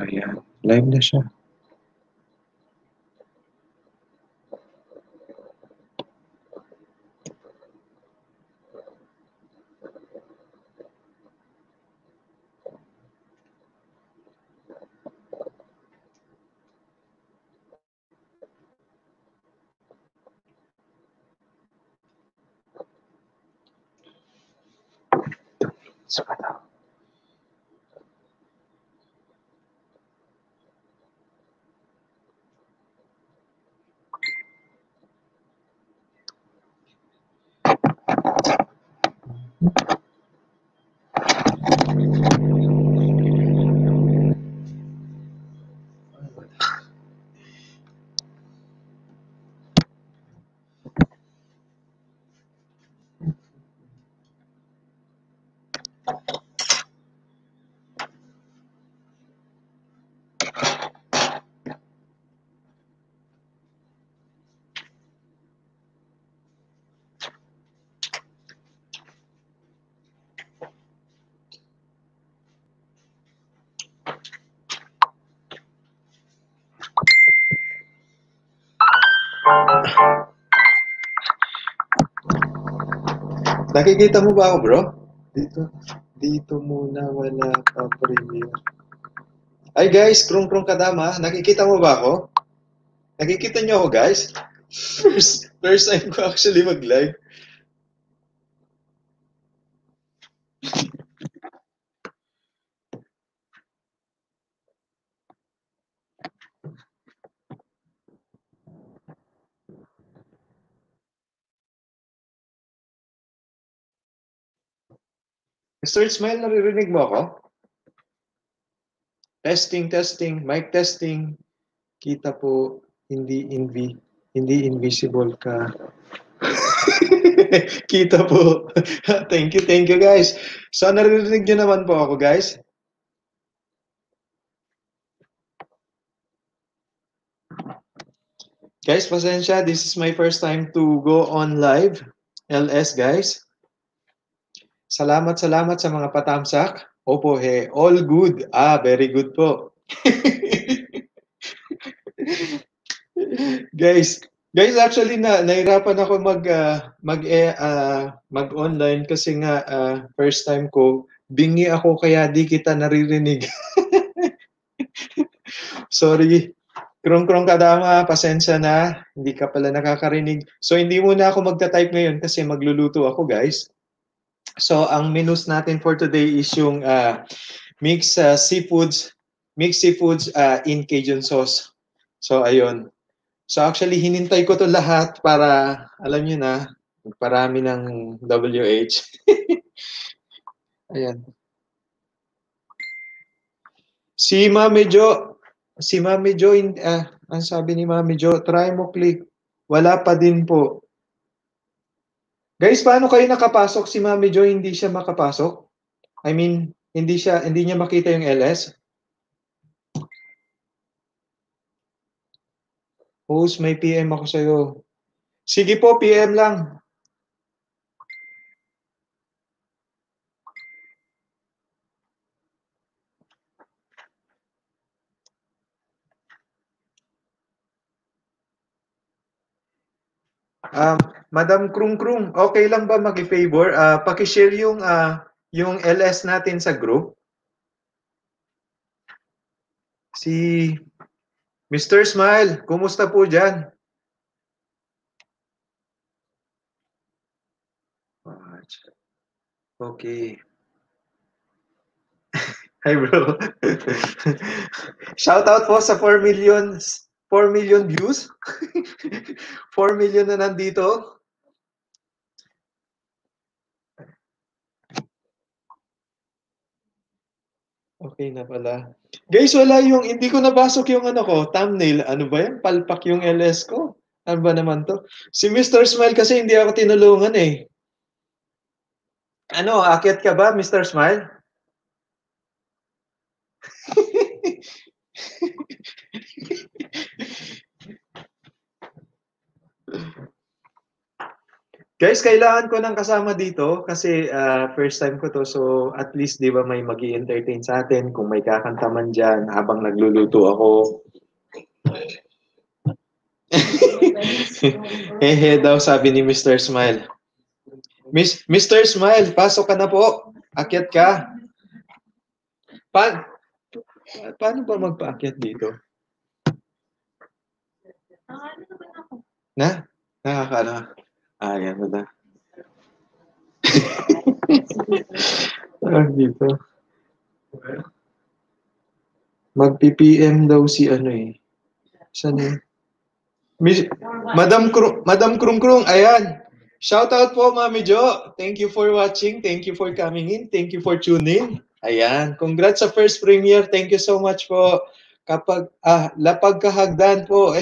Ayan. Live na. Nakikita mo ba ako, bro? Dito, dito muna wala pa premiere. Ay guys, krong krong kadama, nakikita mo ba ako? Nakikita niyo ako, guys? First, first time ko actually mag-live. Mr. Ismail, naririnig mo ako? Testing, testing, mic testing. Kita po, hindi invi hindi invisible ka. Kita po. thank you, thank you guys. So naririnig niyo naman po ako guys. Guys, pasensya. This is my first time to go on live. LS guys. Salamat, salamat sa mga patamsak. Opo, he. All good. Ah, very good po. guys, guys actually na nahirapan ako mag uh, mag uh, mag-online kasi nga uh, first time ko bingi ako kaya di kita naririnig. Sorry. Krong-krong kadama, pasensya na. Hindi ka pala nakakarinig. So, hindi muna ako magta-type ngayon kasi magluluto ako, guys. So, ang menus natin for today is yung uh, mixed uh, seafoods, mixed seafoods uh, in Cajun sauce. So, ayun. So, actually, hinintay ko to lahat para, alam nyo na, parami ng WH. Ayan. Si Mami Jo, si Mami Jo, uh, ang sabi ni Mami Jo, try mo click. Wala pa din po. Guys, paano kayo nakapasok si Mami Jo hindi siya makapasok? I mean, hindi siya hindi niya makita yung LS? Host, may PM ako sa iyo. Sige po, PM lang. Um, Madam Krung Krung, okay lang ba maki-favor? Uh, paki-share yung uh, yung LS natin sa group. Si Mr. Smile, kumusta po dyan? Okay. Hi bro. Shout out po sa 4 million 4 million views. 4 million na nandito. Okay na pala. Guys, wala yung, hindi ko nabasok yung ano ko, thumbnail. Ano ba yan? Palpak yung LS ko. Ano ba naman to? Si Mr. Smile kasi hindi ako tinulungan eh. Ano, akit ka ba, Mr. Smile? Guys, kailangan ko ng kasama dito kasi uh, first time ko to. So at least 'di ba may magi entertain sa atin kung may kakanta man diyan habang nagluluto ako. Hehe daw sabi ni Mr. Smile. Miss, Mr. Smile, pasok ka na po. Akyat ka. Pa paano ba magpaakyat dito? Na? Nakakala. Ah, yan na. ah, dito. Mag-PPM daw si ano eh. Saan eh? Miss, Madam Krung, Madam Krung Krung, ayan. Shout out po, Mami Jo. Thank you for watching. Thank you for coming in. Thank you for tuning. Ayan. Congrats sa first premiere. Thank you so much po. Kapag, ah, lapag kahagdan po.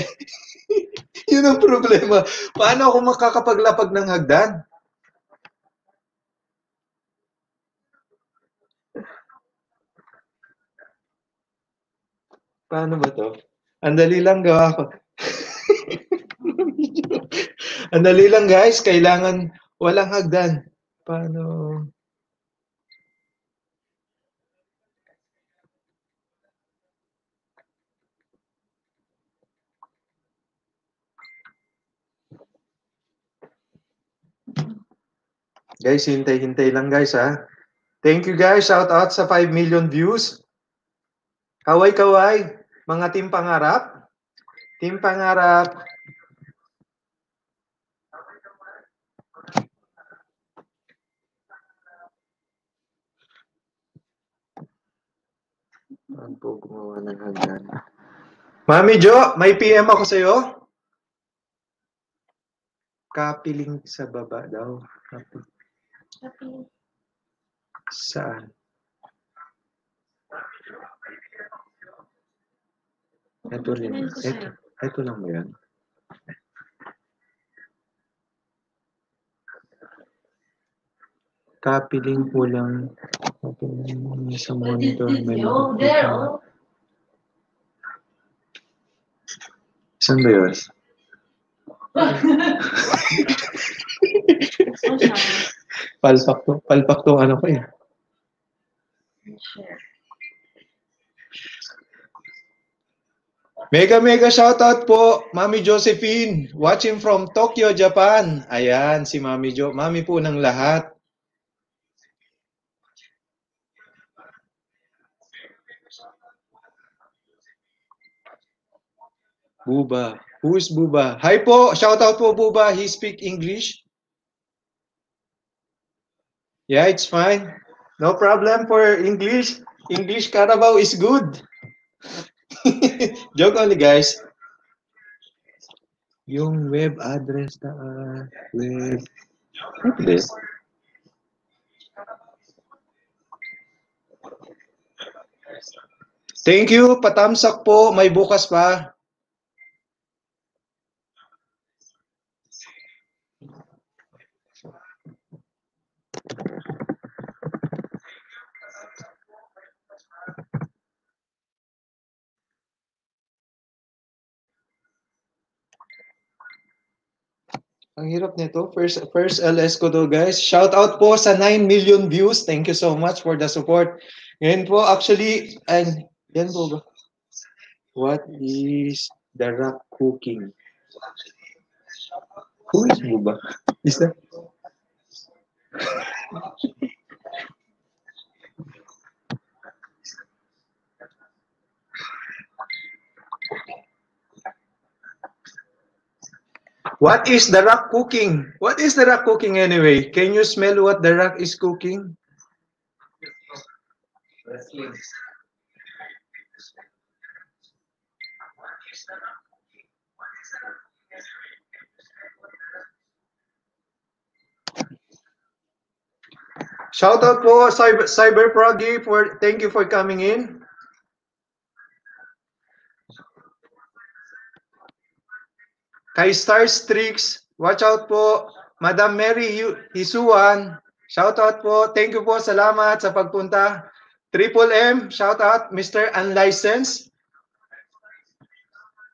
Yun ang problema. Paano ako makakapaglapag ng hagdan? Paano ba to? Andali lang gawa ko. Andali lang guys, kailangan walang hagdan. Paano? Guys, hintay-hintay lang guys ha. Thank you guys. Shout out sa 5 million views. Kaway-kaway. Mga team pangarap. Team pangarap. Po gumawa ng hagdan? Mami Jo, may PM ako sa'yo. Kapiling sa baba daw. Kapiling. Saan? Ito rin. Ito, ito lang mo yan. Kapiling ko lang. Sa monitor. May Saan ba yun? palpak to. Palpak to ano ko eh. Mega mega shoutout po, Mami Josephine, watching from Tokyo, Japan. Ayan, si Mami Jo. Mami po ng lahat. Buba. Who is Buba? Hi po, shoutout po Buba. He speak English. Yeah, it's fine. No problem for English. English Carabao is good. Joke only, guys. Yung web address na uh, web address. Thank you. Patamsak po. May bukas pa. Ang hirap nito. First, first LS ko to guys. Shout out po sa 9 million views. Thank you so much for the support. Ngayon po actually, and yan po? What is the rock cooking? Who is Buba? Is that? What is the rock cooking? What is the rock cooking anyway? Can you smell what the rock is cooking? Shout out po Cyber, Cyber Proggy for thank you for coming in. Kay Star Strix, watch out po. Madam Mary Hisuan, shout out po. Thank you po. Salamat sa pagpunta. Triple M, shout out. Mr. Unlicensed.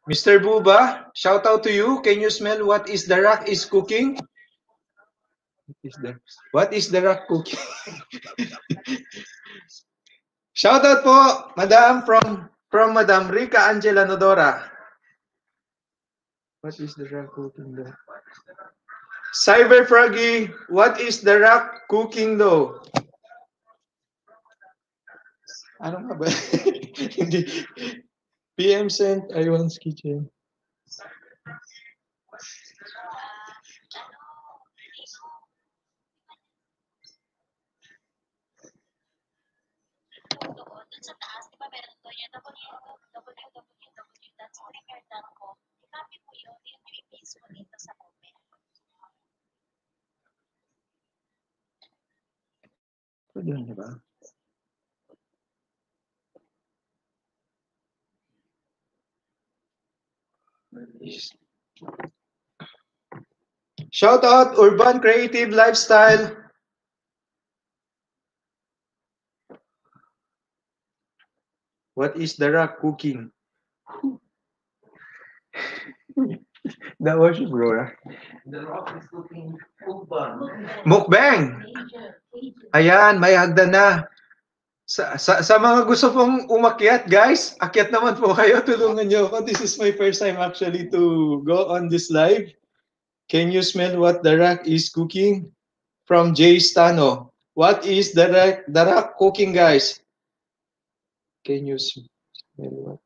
Mr. Buba, shout out to you. Can you smell what is the rock is cooking? is the What is the rock cooking? Shout out po, Madam from from Madam Rica Angela Nodora. What is the rock cooking dough? Cyber Froggy, what is the rock cooking dough? Ano nga ba? Hindi. PM sent Iwan's Kitchen. sa taas, di ba meron doon yung www.streamer.com. I-copy mo yun, yun yung i-paste mo dito sa comment. Pwede yun, di ba? Shout out Urban Creative Lifestyle. What is the rock cooking? that was your bro. The Rock is cooking mukbang. Mukbang! Ayan, may hagdan na. Sa, sa, sa mga gusto pong umakyat, guys, akyat naman po kayo. Tulungan nyo ako. This is my first time actually to go on this live. Can you smell what the rack is cooking? From Jay Stano. What is the rack, the rack cooking, guys? Can you smell what?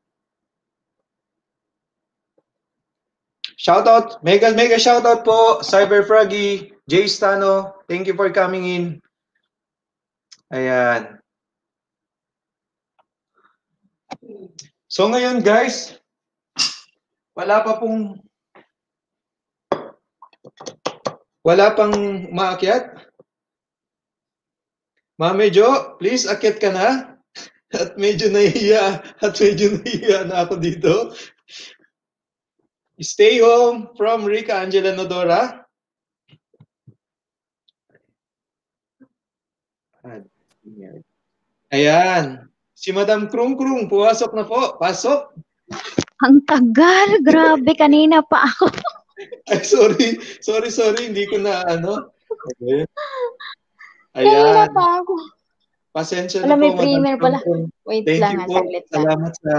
Shout out, mega mega shout out po, Cyber Froggy, Jay Stano. Thank you for coming in. Ayan. So ngayon guys, wala pa pong wala pang maakyat. Mame Jo, please akyat ka na. At medyo nahiya, at medyo nahiya na ako dito. Stay home from Rica Angela Nodora. Ayan. Si Madam Krung Krung, puwasok na po. Pasok. Ang tagal, grabe kanina pa ako. Ay, sorry. Sorry, sorry. Hindi ko na ano. Okay. Kanina Ayan. pa ako. Pasensya Wala, na may po, Madam primer pala. Krung Krung. Wait Thank lang, you ha, po. saglit lang. Salamat sa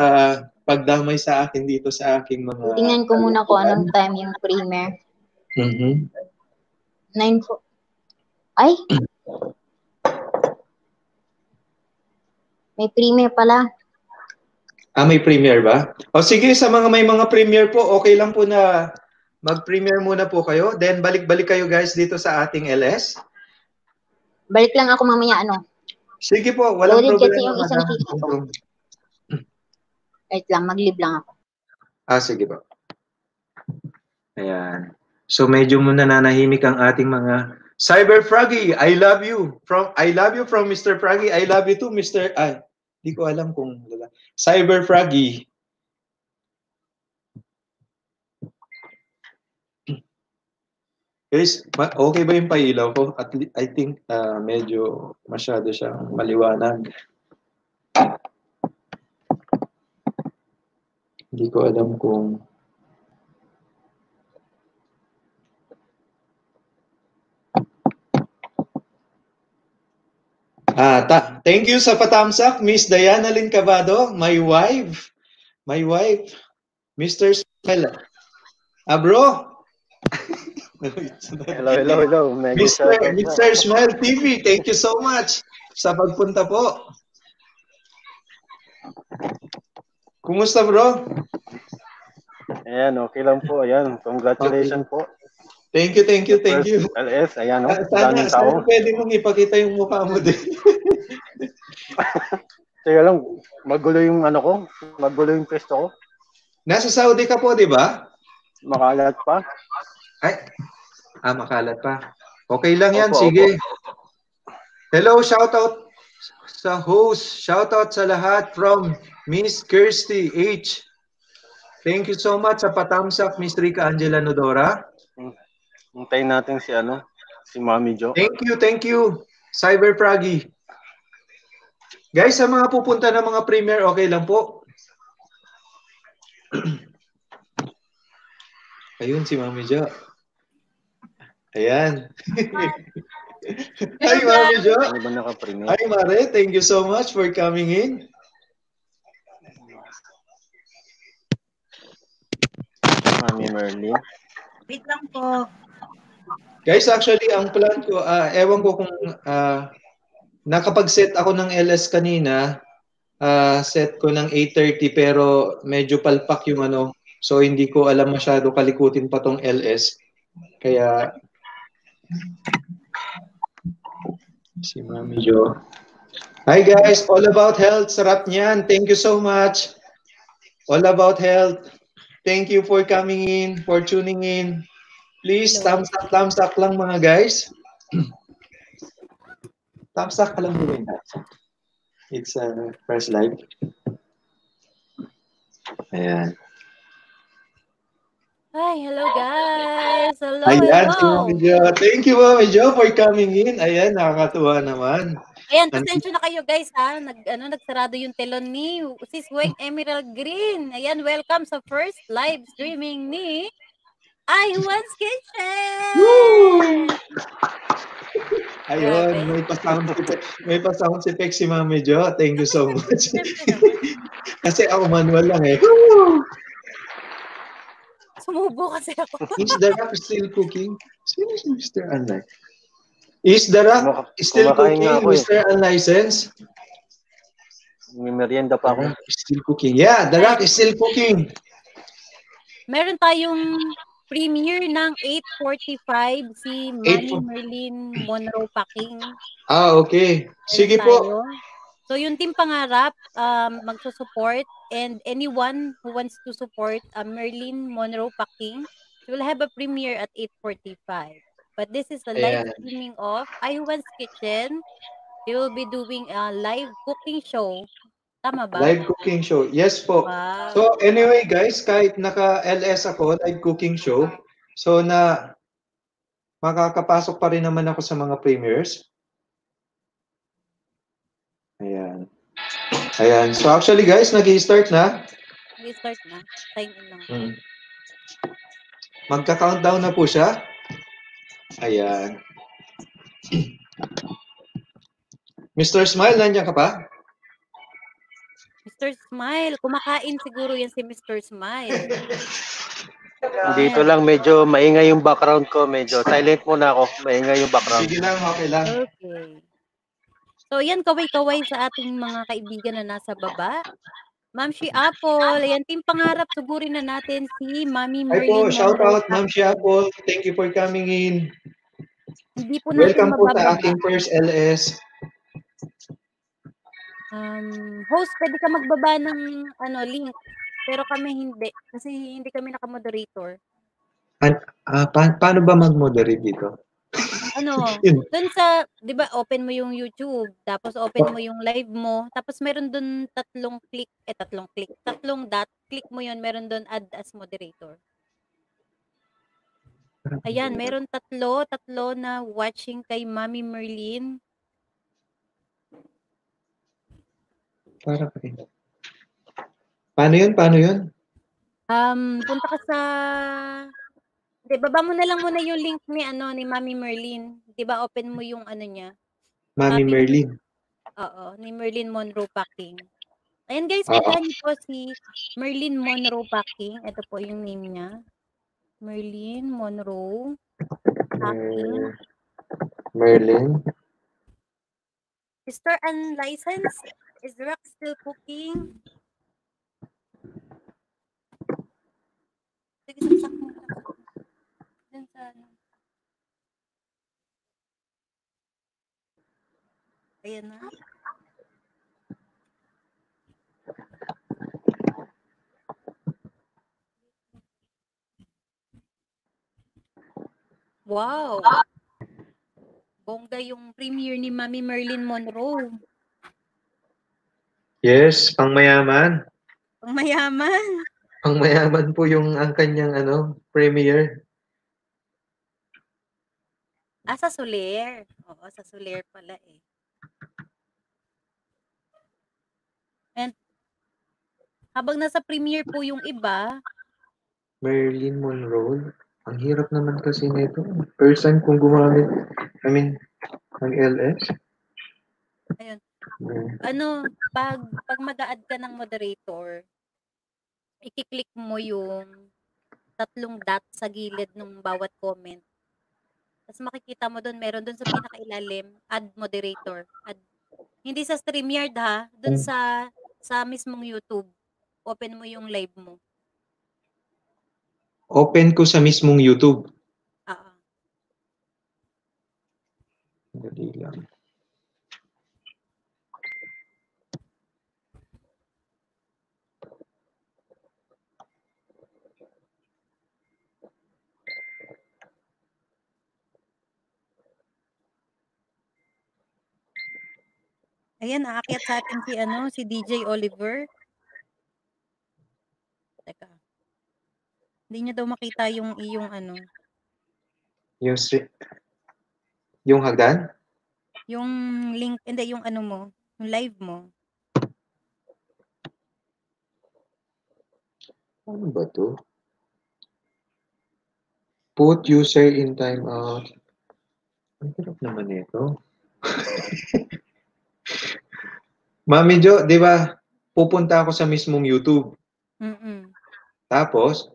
pagdamay sa akin dito sa aking mga... Tingnan ko muna kung anong time yung primer. Mhm. 9 po. Ay! May primer pala. Ah, may premiere ba? O sige, sa mga may mga premiere po, okay lang po na mag-premiere muna po kayo. Then balik-balik kayo guys dito sa ating LS. Balik lang ako mamaya, ano. Sige po, walang Loaded problema. kasi yung isang. Wait lang, mag-leave lang ako. Ah, sige po. Ayan. So medyo muna nanahimik ang ating mga Cyber Froggy, I love you. From I love you from Mr. Froggy. I love you too, Mr. Ay, di ko alam kung Cyber Froggy. Guys, okay ba yung pailaw ko? At I think ah, medyo masyado siyang maliwanag. Hindi ko alam kung Ah, ta- thank you sa patamsak, Miss Diana Lynn Cavado, my wife. My wife, Mr. Smell. Ah, bro. Hello, hello, hello. Medyo Mr. Mr. Smile TV, thank you so much sa pagpunta po. Kumusta, bro? Ayan, okay lang po. Ayan, congratulations po. Thank you, thank you, thank you. LS, ayan o. Ah, Sana, sana pwede mong ipakita yung mukha mo din. Teka lang, magulo yung ano ko. Magulo yung pwesto ko. Nasa Saudi ka po, di ba? Makalat pa. Ay, ah, makalat pa. Okay lang yan, Opo, sige. Hello, shout out sa host. Shout out sa lahat from Miss Kirsty H. Thank you so much sa patamsak, Miss Rica Angela Nodora. Hintayin natin si ano, si Mami Jo. Thank you, thank you, Cyber Froggy. Guys, sa mga pupunta ng mga premiere, okay lang po. Ayun, si Mami Jo. Ayan. Hi, Mami Jo. Ano naka-premiere? Hi, Mare. Thank you so much for coming in. Mami Merlin. Wait lang po. Guys, actually, ang plan ko, ah, ewan ko kung ah, nakapag-set ako ng LS kanina, ah, set ko ng 8.30 pero medyo palpak yung ano, so hindi ko alam masyado kalikutin pa tong LS. Kaya, si Mami Jo. Hi guys, all about health. Sarap niyan. Thank you so much. All about health. Thank you for coming in, for tuning in. Please, thumbs up, thumbs up lang mga guys. thumbs up ka lang gawin guys. It's a first live. Ayan. Hi, hello guys. Hello, Ayan, si hello. Mami Jo. Thank you, Mami Jo, for coming in. Ayan, nakakatuwa naman. Ayan, pasensya na kayo guys ha. Nag, ano, nagsarado yung telon ni Sis Weng Emerald Green. Ayan, welcome sa first live streaming ni Iwan's Kitchen! Ayun, may pa-sound effect, may pa-sound effect si Mami Jo. Thank you so much. Kasi ako manual lang eh. Sumubo kasi ako. Is the rock still cooking? Sino si Mr. Unlicense? Is the rock Kumaka- still kumakain cooking, ako eh. Mr. Unlicensed? May merienda pa ako. Is still cooking. Yeah, the rock is still cooking. Meron tayong premiere ng 8.45 si Manny 8:45. Merlin Monroe Packing. Ah, okay. Meron Sige po. So yung team pangarap um, magsusupport and anyone who wants to support uh, Merlin Monroe Packing will have a premiere at 8.45. But this is a live Ayan. streaming of Iwan's Kitchen. They will be doing a live cooking show. Tama ba? Live cooking show. Yes po. Wow. So anyway guys, kahit naka-LS ako, live cooking show, so na makakapasok pa rin naman ako sa mga premieres. Ayan. Ayan. So actually guys, nag-start na. We start na. Sign in lang. Mm. Magka-countdown na po siya. Ayan. Mr. Smile, nandiyan ka pa? Mr. Smile. Kumakain siguro yan si Mr. Smile. Dito lang medyo maingay yung background ko. Medyo silent muna ako. Maingay yung background. Sige lang, okay lang. Okay. So, yan, kaway-kaway sa ating mga kaibigan na nasa baba. Ma'am Shi Apple, ayan, team pangarap, sugurin na natin si Mami Hi Merlin. po, shout out Ma'am Shiapol. Thank you for coming in. Hindi po natin Welcome po sa aking first LS. Um, host, pwede ka magbaba ng ano, link. Pero kami hindi. Kasi hindi kami nakamoderator. Ah, pa- paano ba mag-moderate dito? Ano, dun sa, di ba, open mo yung YouTube, tapos open mo yung live mo, tapos meron dun tatlong click, eh tatlong click, tatlong dot, click mo yun, meron dun add as moderator. Ayan, meron tatlo, tatlo na watching kay Mami Merlin. Para pa rin. Paano yun? Paano yun? Um, punta ka sa Di, baba mo na lang muna yung link ni ano ni Mami Merlin. 'Di ba open mo yung ano niya? Mami Mami- Merlin. Oo, ni Merlin Monroe Packing. Ayan guys, kita niyo po si Merlin Monroe Packing. Ito po yung name niya. Merlin Monroe Packing. Mer- Merlin. Mr. Unlicensed, is Rock still cooking? Sige, saksak mo. Dun sa ano. Ayan na. Wow! Bongga yung premiere ni Mami Merlin Monroe. Yes, pangmayaman. Ang mayaman. Pangmayaman po yung ang kanyang ano, premiere. Ah, sa Soler. Oo, sa Soler pala eh. And habang nasa premiere po yung iba, Marilyn Monroe. Ang hirap naman kasi nito. First time kong gumamit, I mean, ng LS. Ayun. Hmm. Ano, pag, pag mag-add ka ng moderator, i-click mo yung tatlong dot sa gilid ng bawat comment. Tapos makikita mo doon, meron doon sa pinakailalim, add moderator. Add, hindi sa StreamYard ha, doon Hmm. sa sa mismong YouTube. Open mo yung live mo. Open ko sa mismong YouTube. Ah. Dali lang. Ayan, aakyat sa atin si ano, si DJ Oliver. Teka. Hindi niya daw makita yung iyong ano, Yung, stri- yung hagdan? yung link, hindi yung ano mo, yung live mo. Ano ba to? Put user in timeout. Ang hirap naman ito. Mami Jo, di ba, pupunta ako sa mismong YouTube. Mm-mm. Tapos,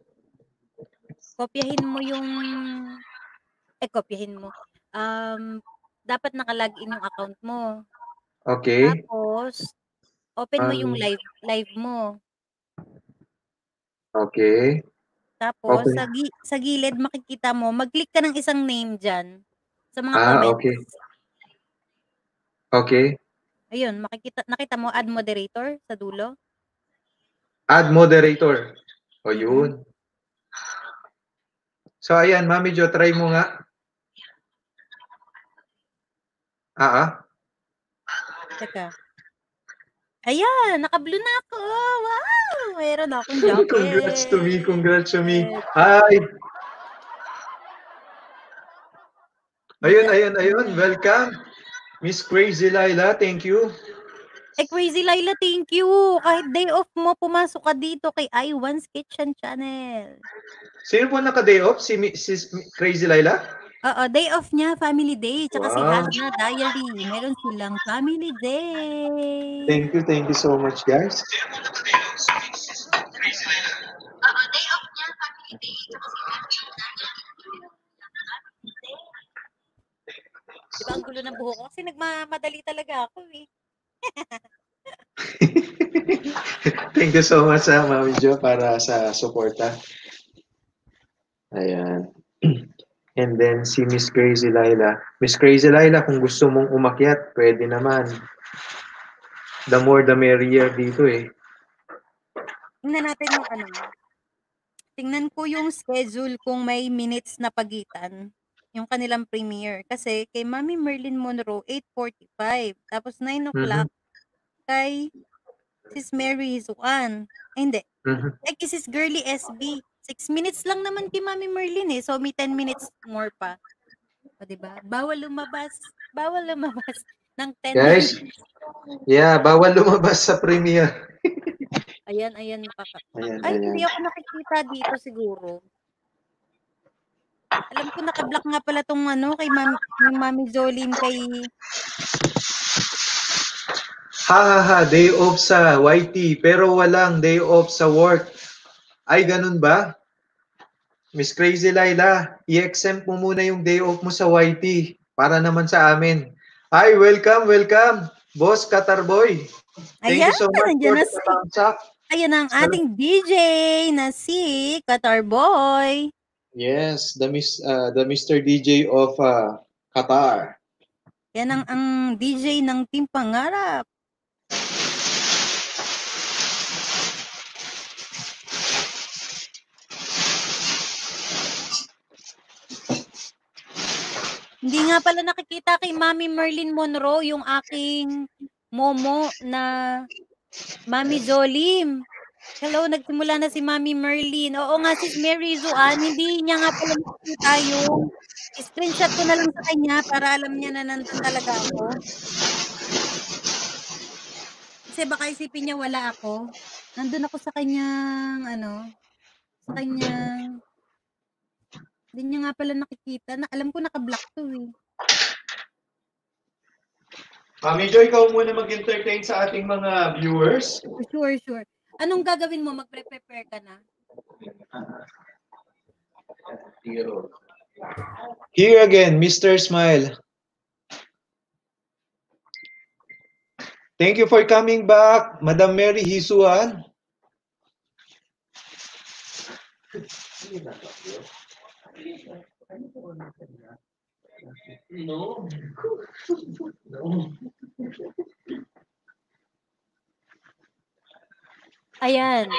Kopyahin mo yung, eh, kopyahin mo. Um, dapat nakalagin yung account mo. okay, Tapos, open mo yung Um, live, live mo. okay, Tapos, okay. sa, gi- sa gilid, makikita mo, mag-click ka ng isang name dyan. Sa mga Ah, comments. okay. Okay. Ayun, makikita, nakita mo, add moderator sa dulo. Add moderator. O, yun. So, ayan, Mami Jo, try mo nga. Ah, ah. Teka. Ayan, naka-blue na ako. Wow! Mayroon na akong jacket. Congrats to me, congrats to me. Hi! Ayun, ayun, ayun. Welcome. Miss Crazy Laila, thank you. Eh, Crazy Laila, thank you. Kahit day off mo, pumasok ka dito kay I1's Kitchen Channel. Sino po naka-day off? Si, si Crazy Laila? Oo, day off niya, family day. Tsaka si Wow. Hannah Diary. Meron silang family day. Thank you, thank you so much, guys. Di ba ang gulo ng buhok ko? Kasi nagmamadali talaga ako eh. Thank you so much, ha, Mami Jo, para sa suporta. Ayan. And then si Miss Crazy Laila. Miss Crazy Laila, kung gusto mong umakyat, pwede naman. The more the merrier dito eh. Tingnan natin yung ano. Tingnan ko yung schedule kung may minutes na pagitan. Yung kanilang premiere. Kasi kay Mami Merlin Monroe, 8.45. Tapos 9 o'clock kay Sis Mary Zuan. Eh, hindi. Mhm. Kay Sis Girly SB. 6 minutes lang naman kay Mami Merlin eh. So, may 10 minutes more pa. O, diba? Bawal lumabas. Bawal lumabas ng 10 Guys, minutes. yeah, bawal lumabas sa premiere. Ayan, ayan. Makaka- Ayan, Ay, ayan. hindi ako nakikita dito siguro. Alam ko nakablock nga pala tong ano kay Mami, yung Mami Jolene kay Ha ha ha, day off sa YT, pero walang day off sa work. Ay, ganun ba? Miss Crazy Laila, i-exempt mo muna yung day off mo sa YT para naman sa amin. Hi, welcome, welcome. Boss Qatar Boy. Thank Ayan, you so much for na si. Ayan ang ating DJ na si Qatar Boy. Yes, the Miss uh, the Mr. DJ of uh, Qatar. Yan ang, ang DJ ng Team Pangarap. Hindi nga pala nakikita kay Mami Merlin Monroe yung aking momo na Mami Jolim. Hello, nagsimula na si Mami Merlin. Oo nga, si Mary Zuan, hindi niya nga pala nakikita yung screenshot ko na lang sa kanya para alam niya na nandun talaga ako. Kasi baka isipin niya wala ako. Nandun ako sa kanyang, ano, sa kanyang Hindi niya nga pala nakikita. Na, alam ko naka-block to eh. Mami Joy, ikaw muna mag-entertain sa ating mga viewers. Sure, sure. Anong gagawin mo? Magpre-prepare ka na? Zero. Here again, Mr. Smile. Thank you for coming back, Madam Mary Hisuan. No. No. Ayan.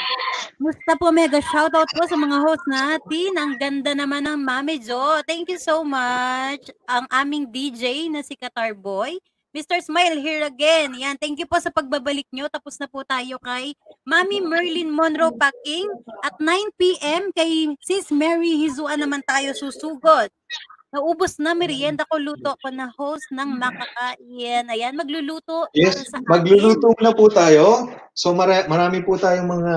Musta po, mega shoutout po sa mga host natin. Ang ganda naman ng Mami Jo. Thank you so much. Ang aming DJ na si Qatar Boy. Mr. Smile here again. Yan, thank you po sa pagbabalik nyo. Tapos na po tayo kay Mami Merlin Monroe Packing. At 9 p.m. kay Sis Mary Hizuan naman tayo susugod. Naubos na merienda ko, luto ako na host ng makakain. Ayan, magluluto. Yes, magluluto na po tayo. So mara- marami po tayong mga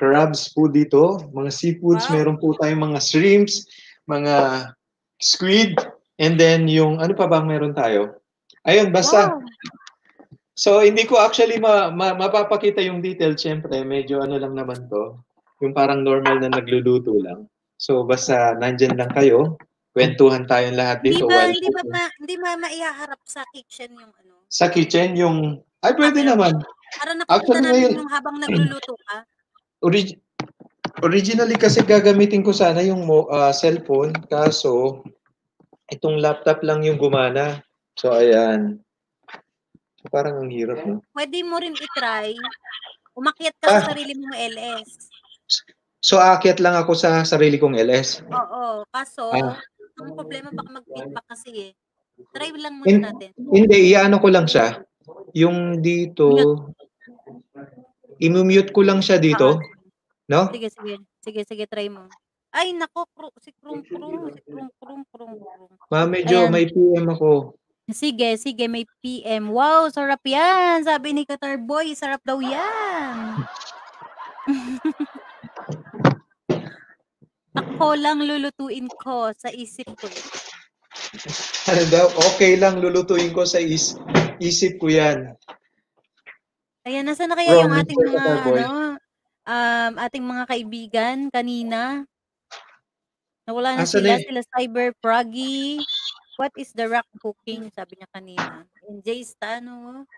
crabs po dito, mga seafoods, Wow. meron po tayong mga shrimps, mga squid, and then yung ano pa bang meron tayo? Ayun, basta. Wow. So hindi ko actually ma- ma- mapapakita yung detail, syempre, medyo ano lang naman to. Yung parang normal na nagluluto lang. So basta nandyan lang kayo, kwentuhan tayong lahat Hindi dito ba, while hindi ba, ma, hindi ba maihaharap sa kitchen yung ano? sa kitchen yung ay pwede naman. Para nakikita Actually, namin yung habang nagluluto ka. Orig- originally kasi gagamitin ko sana yung ah, cellphone kaso itong laptop lang yung gumana. So ayan. So, parang ang hirap no. Pwede mo rin itry. Umakyat ka Ah. sa sarili mong LS. So aakyat lang ako sa sarili kong LS. Oo. Kaso, Ah. Ang problema baka mag-feedback kasi eh. Try lang In- muna natin. Hindi, iano ko lang siya. Yung dito i-mute ko lang siya dito, no? Sige, sige. Sige, sige, try mo. Ay, nako, kru- si Krung Krung, si Krung Krung, Krung Krung. Ma, medyo Ayan. may PM ako. Sige, sige, may PM. Wow, sarap yan. Sabi ni Qatar Boy, sarap daw yan. Ako lang lulutuin ko sa isip ko. Ano daw? Okay lang lulutuin ko sa is isip ko 'yan. Ayan, nasa na kaya yung ating mga, ano, um, ating mga kaibigan kanina? Nawala na Asan sila, na- sila Cyber Proggy. What is the rock cooking? Sabi niya kanina. And Jay Stano.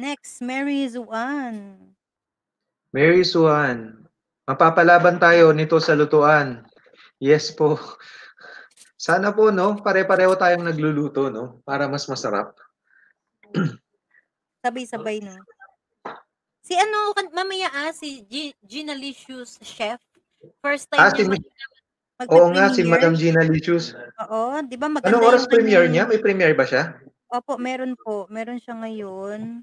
Next, Mary Zuan. Mary Suan, mapapalaban tayo nito sa lutuan. Yes po. Sana po, no? Pare-pareho tayong nagluluto, no? Para mas masarap. Sabay-sabay, no? Si ano, mamaya ah, si G- Gina Licious Chef. First time Ah, niya si mag, Oo nga, si. Madam Gina Licious. Oo, di ba maganda Anong oras premiere niya? May premiere ba siya? Opo, meron po. Meron siya ngayon.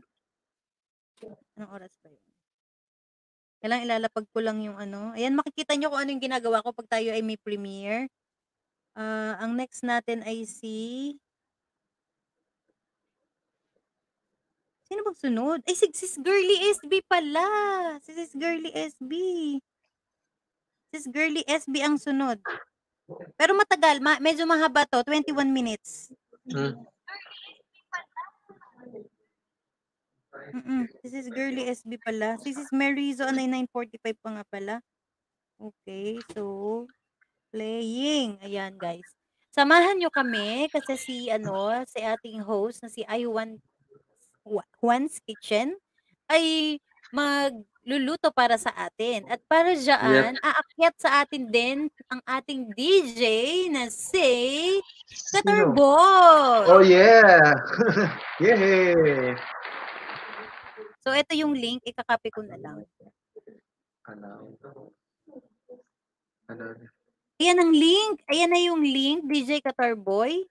Anong oras ba yun? Kailangan ilalapag ko lang yung ano. Ayan, makikita nyo kung ano yung ginagawa ko pag tayo ay may premiere. Ah, ang next natin ay si... Sino bang sunod? Ay, si Sis Girly SB pala. Si Sis Girly SB. Sis Girly SB ang sunod. Pero matagal. Ma- medyo mahaba to. 21 minutes. Hmm. This is Girly SB pala. This is Mary Zo, ano, 945 pa nga pala. Okay, so, playing. Ayan, guys. Samahan nyo kami kasi si, ano, si ating host na si I1 Juan's Kitchen ay magluluto para sa atin. At para dyan, aakyat sa atin din ang ating DJ na si? Boy. Oh, yeah! Yay! So, ito yung link. Ikakopy ko na lang. Ano? Ano? Ayan ang link. Ayan na yung link, DJ Qatar Boy.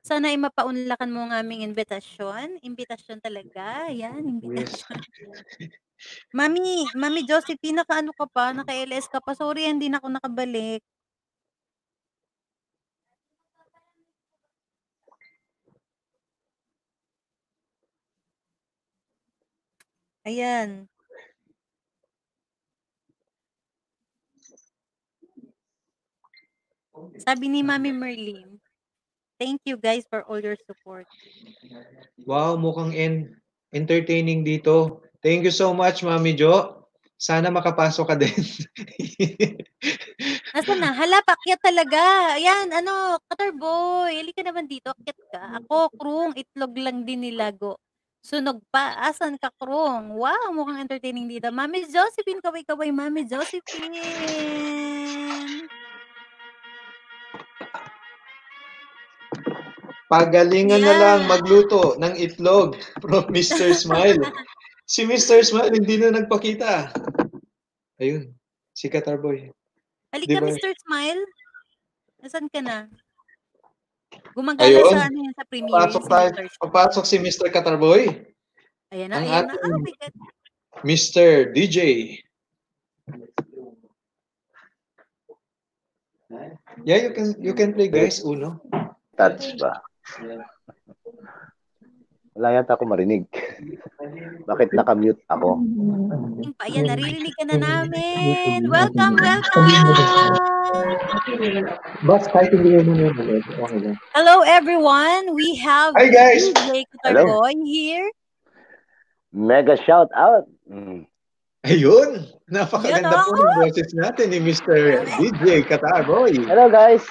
Sana ay mapaunlakan mo ang aming invitasyon. Invitasyon talaga. Ayan, Yes. invitasyon. Mami, Mami Josephine, naka-ano ka pa? Naka-LS ka pa? Sorry, hindi na ako nakabalik. Ayan. Sabi ni Mami Merlin, thank you guys for all your support. Wow, mukhang en- entertaining dito. Thank you so much, Mami Jo. Sana makapasok ka din. Asa na? Hala, pakyat talaga. Ayan, ano, Cutter Boy, hali ka naman dito, akyat ka. Ako, krung, itlog lang din nilago. Sunog pa. Asan ka, krung? Wow, mukhang entertaining dito. Mami Josephine, kaway-kaway, Mami Josephine. Pagalingan na Yan. lang magluto ng itlog from Mr. Smile. si Mr. Smile hindi na nagpakita. Ayun, si Katarboy. Halika, Di ba? Mr. Smile. Nasaan ka na? Gumagana Ayun. sa ano yan, sa premiere. Papasok si tayo. Papasok si Mr. Katarboy. Ayan na, Ang ayan na. Oh my God. Mr. DJ. Yeah, you can you can play guys Uno. touch ba? Wala yata ako marinig. Bakit nakamute ako? Ayan, naririnig ka na namin. Welcome, welcome. Boss, kahit hindi mo na okay lang. Hello, everyone. We have Hi, guys. DJ Hello. Katarboy here. Mega shout out. Mm. Ayun! Napakaganda Yun, po ng boses natin ni Mr. DJ Katarboy. Hello guys.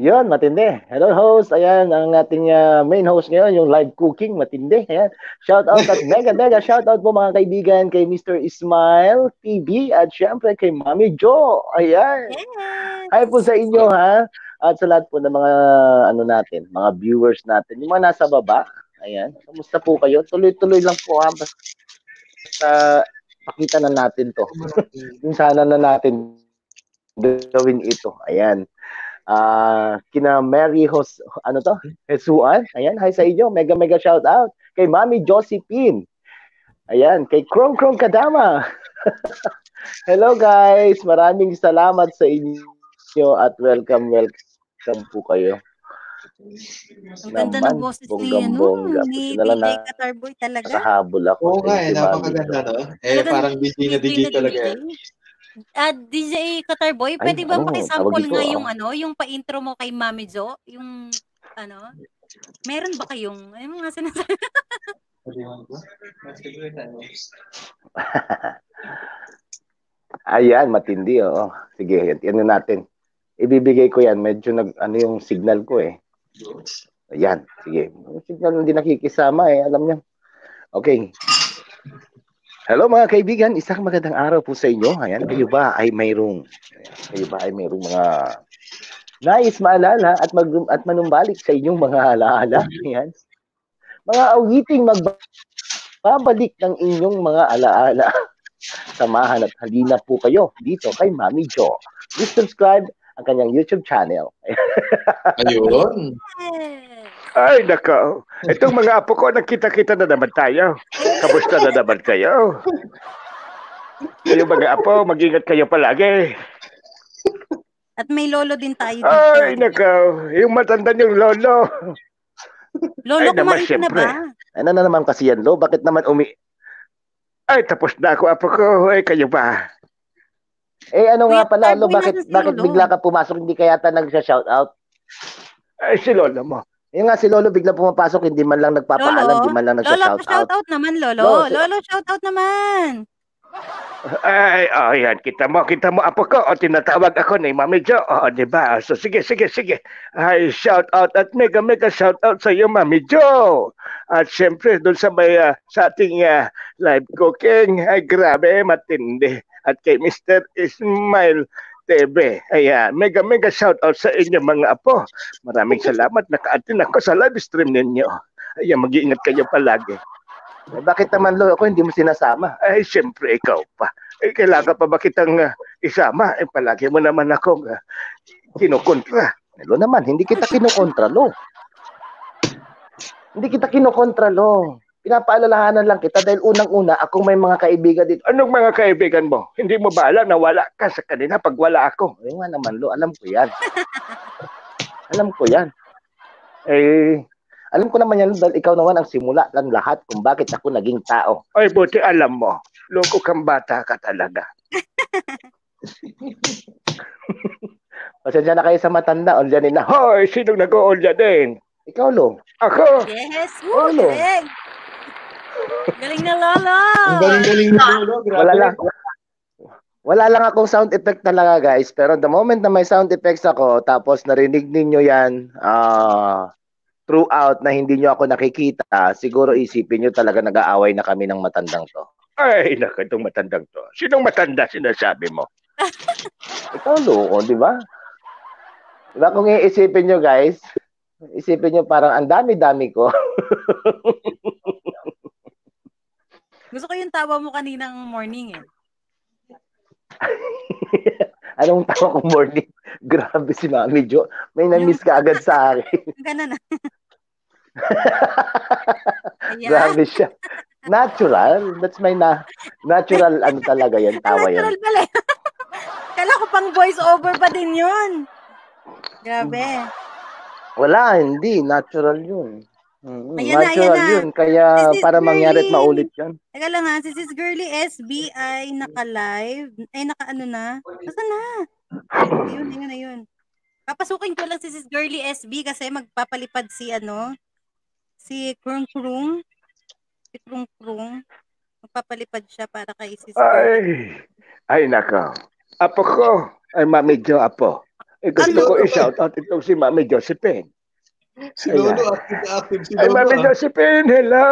Yun, matindi. Hello host. Ayan, ang ating ah, main host ngayon, yung live cooking, matindi. Ayan. Shout out at mega mega shout out po mga kaibigan kay Mr. Ismail TV at syempre kay Mami Jo. Ayan. Yes. Hi po sa inyo ha. At sa lahat po ng mga ano natin, mga viewers natin, yung mga nasa baba. Ayan. Kamusta po kayo? Tuloy-tuloy lang po ha. Basta pakita na natin to. yung sana na natin gawin ito. Ayan. Ah, kina Mary Hos ano to? Jesuan. Ayan, hi sa inyo. Mega mega shout out kay Mami Josephine. Ayan, kay Krong Krong Kadama. Hello guys, maraming salamat sa inyo at welcome welcome po kayo. Ang ganda ng boses ni, ano, ni na- Katarboy talaga. Nakahabol ako. Oo nga eh, napakaganda no? Eh, parang DJ na DJ talaga. Eh. At DJ Katarboy, Ay, pwede ba ano, makisample tawag dito, nga ah. yung ano, yung pa-intro mo kay Mami Jo? Yung, ano, meron ba kayong, ano nga sinasabi? Ayan, matindi, oo. Sige, yan natin. Ibibigay ko yan. Medyo nag, ano yung signal ko eh. Ayan, sige. Yung signal hindi nakikisama eh, alam niyo. Okay. Hello mga kaibigan, isang magandang araw po sa inyo. Ayan, kayo ba ay mayroong, kayo ba ay mayroong mga nais maalala at, mag, at manumbalik sa inyong mga alaala? Ayan. Mga awiting magbabalik ng inyong mga alaala. Samahan at halina po kayo dito kay Mami Jo. Please subscribe ang kanyang YouTube channel. Ayun. Ay, nako. Itong mga apo ko, nakita-kita na naman tayo. Kamusta na naman kayo? Kayo mga apo, mag-ingat kayo palagi. At may lolo din tayo dito. Ay, nako. Yung matanda niyong lolo. Lolo, Ay, naman, kumain ka na ba? Ano na naman kasi yan, Lo? Bakit naman umi... Ay, tapos na ako, apo ko. Ay, kayo ba? Eh, ano nga pala, Lo? Tarboy, Bakit, si bakit Lolo. bigla ka pumasok? Hindi kaya yata nagsha-shoutout? Ay, si lolo mo. Yung nga si Lolo bigla pumapasok, hindi man lang nagpapaalam, Lolo? hindi man lang Lolo, nagsha-shoutout. pa-shoutout naman, Lolo. Lolo, Lolo, shoutout naman. Ay, oh, yan. Kita mo, kita mo, apo ko. O, tinatawag ako ni Mami Jo. O, di ba? So, sige, sige, sige. Ay, shout out at mega, mega shout out sa iyo, Mami Jo. At syempre, doon sa may, ah, sa ating ah, live cooking, ay grabe, matindi. At kay Mr. Ismail TV. Ayan, mega, mega shout out sa inyo, mga apo. Maraming salamat. Naka-attend ako sa live stream ninyo. Ayan, mag-iingat kayo palagi. Eh, bakit naman, Lo? Ako hindi mo sinasama. Ay, siyempre, ikaw pa. Eh, kailangan pa ba kitang ah, isama? Eh, palagi mo naman akong uh, kinukontra. Lo naman, hindi kita kinukontra, Lo. Hindi kita kinukontra, Lo. Pinapaalalahanan lang kita dahil unang-una, akong may mga kaibigan dito. Anong mga kaibigan mo? Hindi mo ba alam na wala ka sa kanila pag wala ako? Ayun nga naman, Lo. Alam ko yan. alam ko yan. Eh, Alam ko naman yan dahil ikaw naman ang simula ng lahat kung bakit ako naging tao. Ay, buti alam mo. Loko kang bata ka talaga. Pasensya na kayo sa matanda. Olyanin na. Hoy, sinong nag-oolya din? Ikaw, Lo. Ako. Yes! Woo! Lolo. Galing! Galing na Lolo! Ang galing-galing mo, Lolo. Grabe. Wala lang. Wala lang akong sound effect talaga, guys. Pero the moment na may sound effects ako, tapos narinig ninyo yan ah throughout na hindi nyo ako nakikita, siguro isipin nyo talaga nag-aaway na kami ng matandang to. Ay, naku, itong matandang to. Sinong matanda sinasabi mo? Ikaw, loko, di ba? Di ba kung iisipin nyo, guys, isipin nyo parang ang dami-dami ko. Gusto ko yung tawa mo kaninang morning eh. Anong tawa kong morning? Grabe si Mami Jo. May na-miss ka agad sa akin. Gana na. Grabe siya. Natural. That's my na natural ano talaga yan. Tawa Natural yan. pala. Kala ko pang voice over pa din yun. Grabe. Wala, hindi. Natural yun. Mm, Ayan na, natural ayan na. yun. Kaya This is para mangyari at maulit yan. Teka lang ha, si Sis Girly SB ay naka-live. Ay, naka-ano na? Nasaan na? Ayun, ayun, ayun. Papasukin ko lang si Sis Girly SB kasi magpapalipad si ano, si Krung Krung. Si Krung Krung. Magpapalipad siya para kay Sis Girly. Ay, ay nako. Apo ko. Ay, Mami Jo, apo. Eh, gusto ko Ano? i-shout out itong si Mami Josephine. Si Lolo, active na active si Ay, Lolo. Mami ah. Josephine, hello.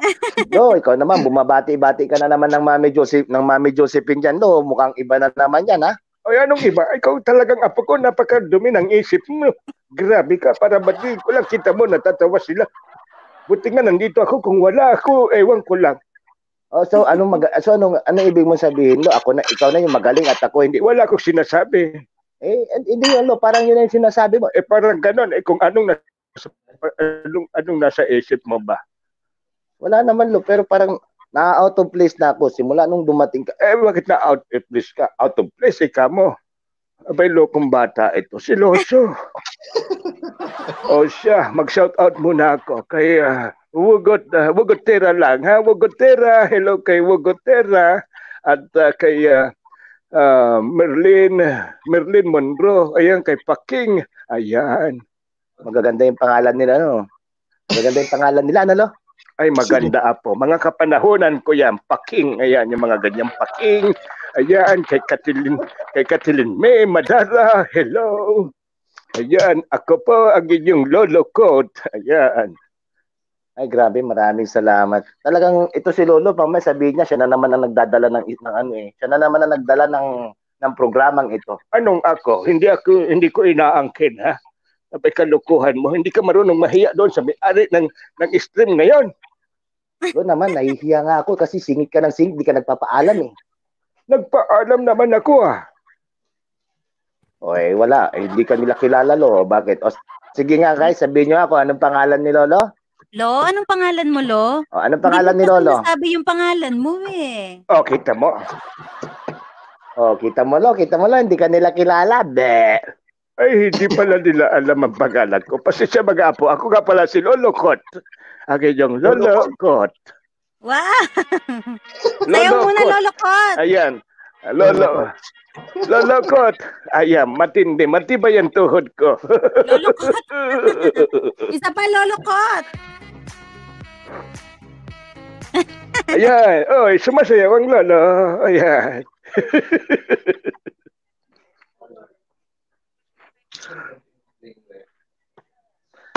No, ikaw naman, bumabati-bati ka na naman ng Mami Joseph, ng Mami Josephine dyan. No, mukhang iba na naman yan, ha? Ay, anong iba? Ikaw talagang apo ko, napakadumi ng isip mo. Grabe ka, para batiin ko lang. Kita mo, natatawa sila. Buti nga nandito ako. Kung wala ako, ewan ko lang. Oh, so anong mag so anong anong ibig mong sabihin lo? Ako na ikaw na yung magaling at ako hindi. Wala akong sinasabi. Eh hindi yun lo, parang yun yung sinasabi mo. Eh, parang ganon. Eh, kung anong nasa, anong, anong nasa isip mo ba? Wala naman lo, pero parang na-out of place na ako simula nung dumating ka. Eh, bakit na out of place ka? Out of place, eh, kamo. Abay, lokong bata ito. Si Loso. o siya, mag-shout out muna ako kay uh, Wugot, uh, Wugotera lang, ha? Wugotera, hello kay Wugotera. At uh, kay uh, uh, Merlin, Merlin Monroe. Ayan, kay Paking. Ayan. Magaganda yung pangalan nila no. Magaganda yung pangalan nila ano lo? Ay, maganda apo. Mga kapanahonan ko yan. Paking. Ayan, yung mga ganyang paking. Ayan, kay Katilin, kay Katilin May Madara. Hello. Ayan, ako po ang inyong lolo ko. Ayan. Ay grabe, maraming salamat. Talagang ito si Lolo, pamay sabihin niya siya na naman ang nagdadala ng, ng ano eh. Siya na naman ang nagdala ng ng programang ito. Anong ako? Hindi ako, hindi ko inaangkin, ha? Abay kalukuhan mo. Hindi ka marunong mahiya doon sa may-ari ng, ng stream ngayon. Doon naman, nahihiya nga ako kasi singit ka ng singit, di ka nagpapaalam eh. Nagpaalam naman ako, ha? O eh, wala. Eh, hindi ka nila kilala, lo. Bakit? O, sige nga guys, sabihin niyo ako, anong pangalan ni Lolo? Lo, anong pangalan mo, Lo? O, anong pangalan ni Lolo? Sabi yung pangalan mo eh. O, kita mo. O, kita mo, Lo. Kita mo, Lo. Hindi ka nila kilala. Be. Ay, hindi pala nila alam ang pangalan ko. Pasensya mga apo. Ako nga pala si Lolo Kot. Ang inyong Lolo Kot. Wow! Lolo muna. Lolo Kot! Ayan. Lolo. Lolo Kot. Ayan, matindi. Matibay ang tuhod ko. Lolo Kot! Isa pa, Lolo Kot! Ayan. Oy, sumasayaw ang lolo. Ayan.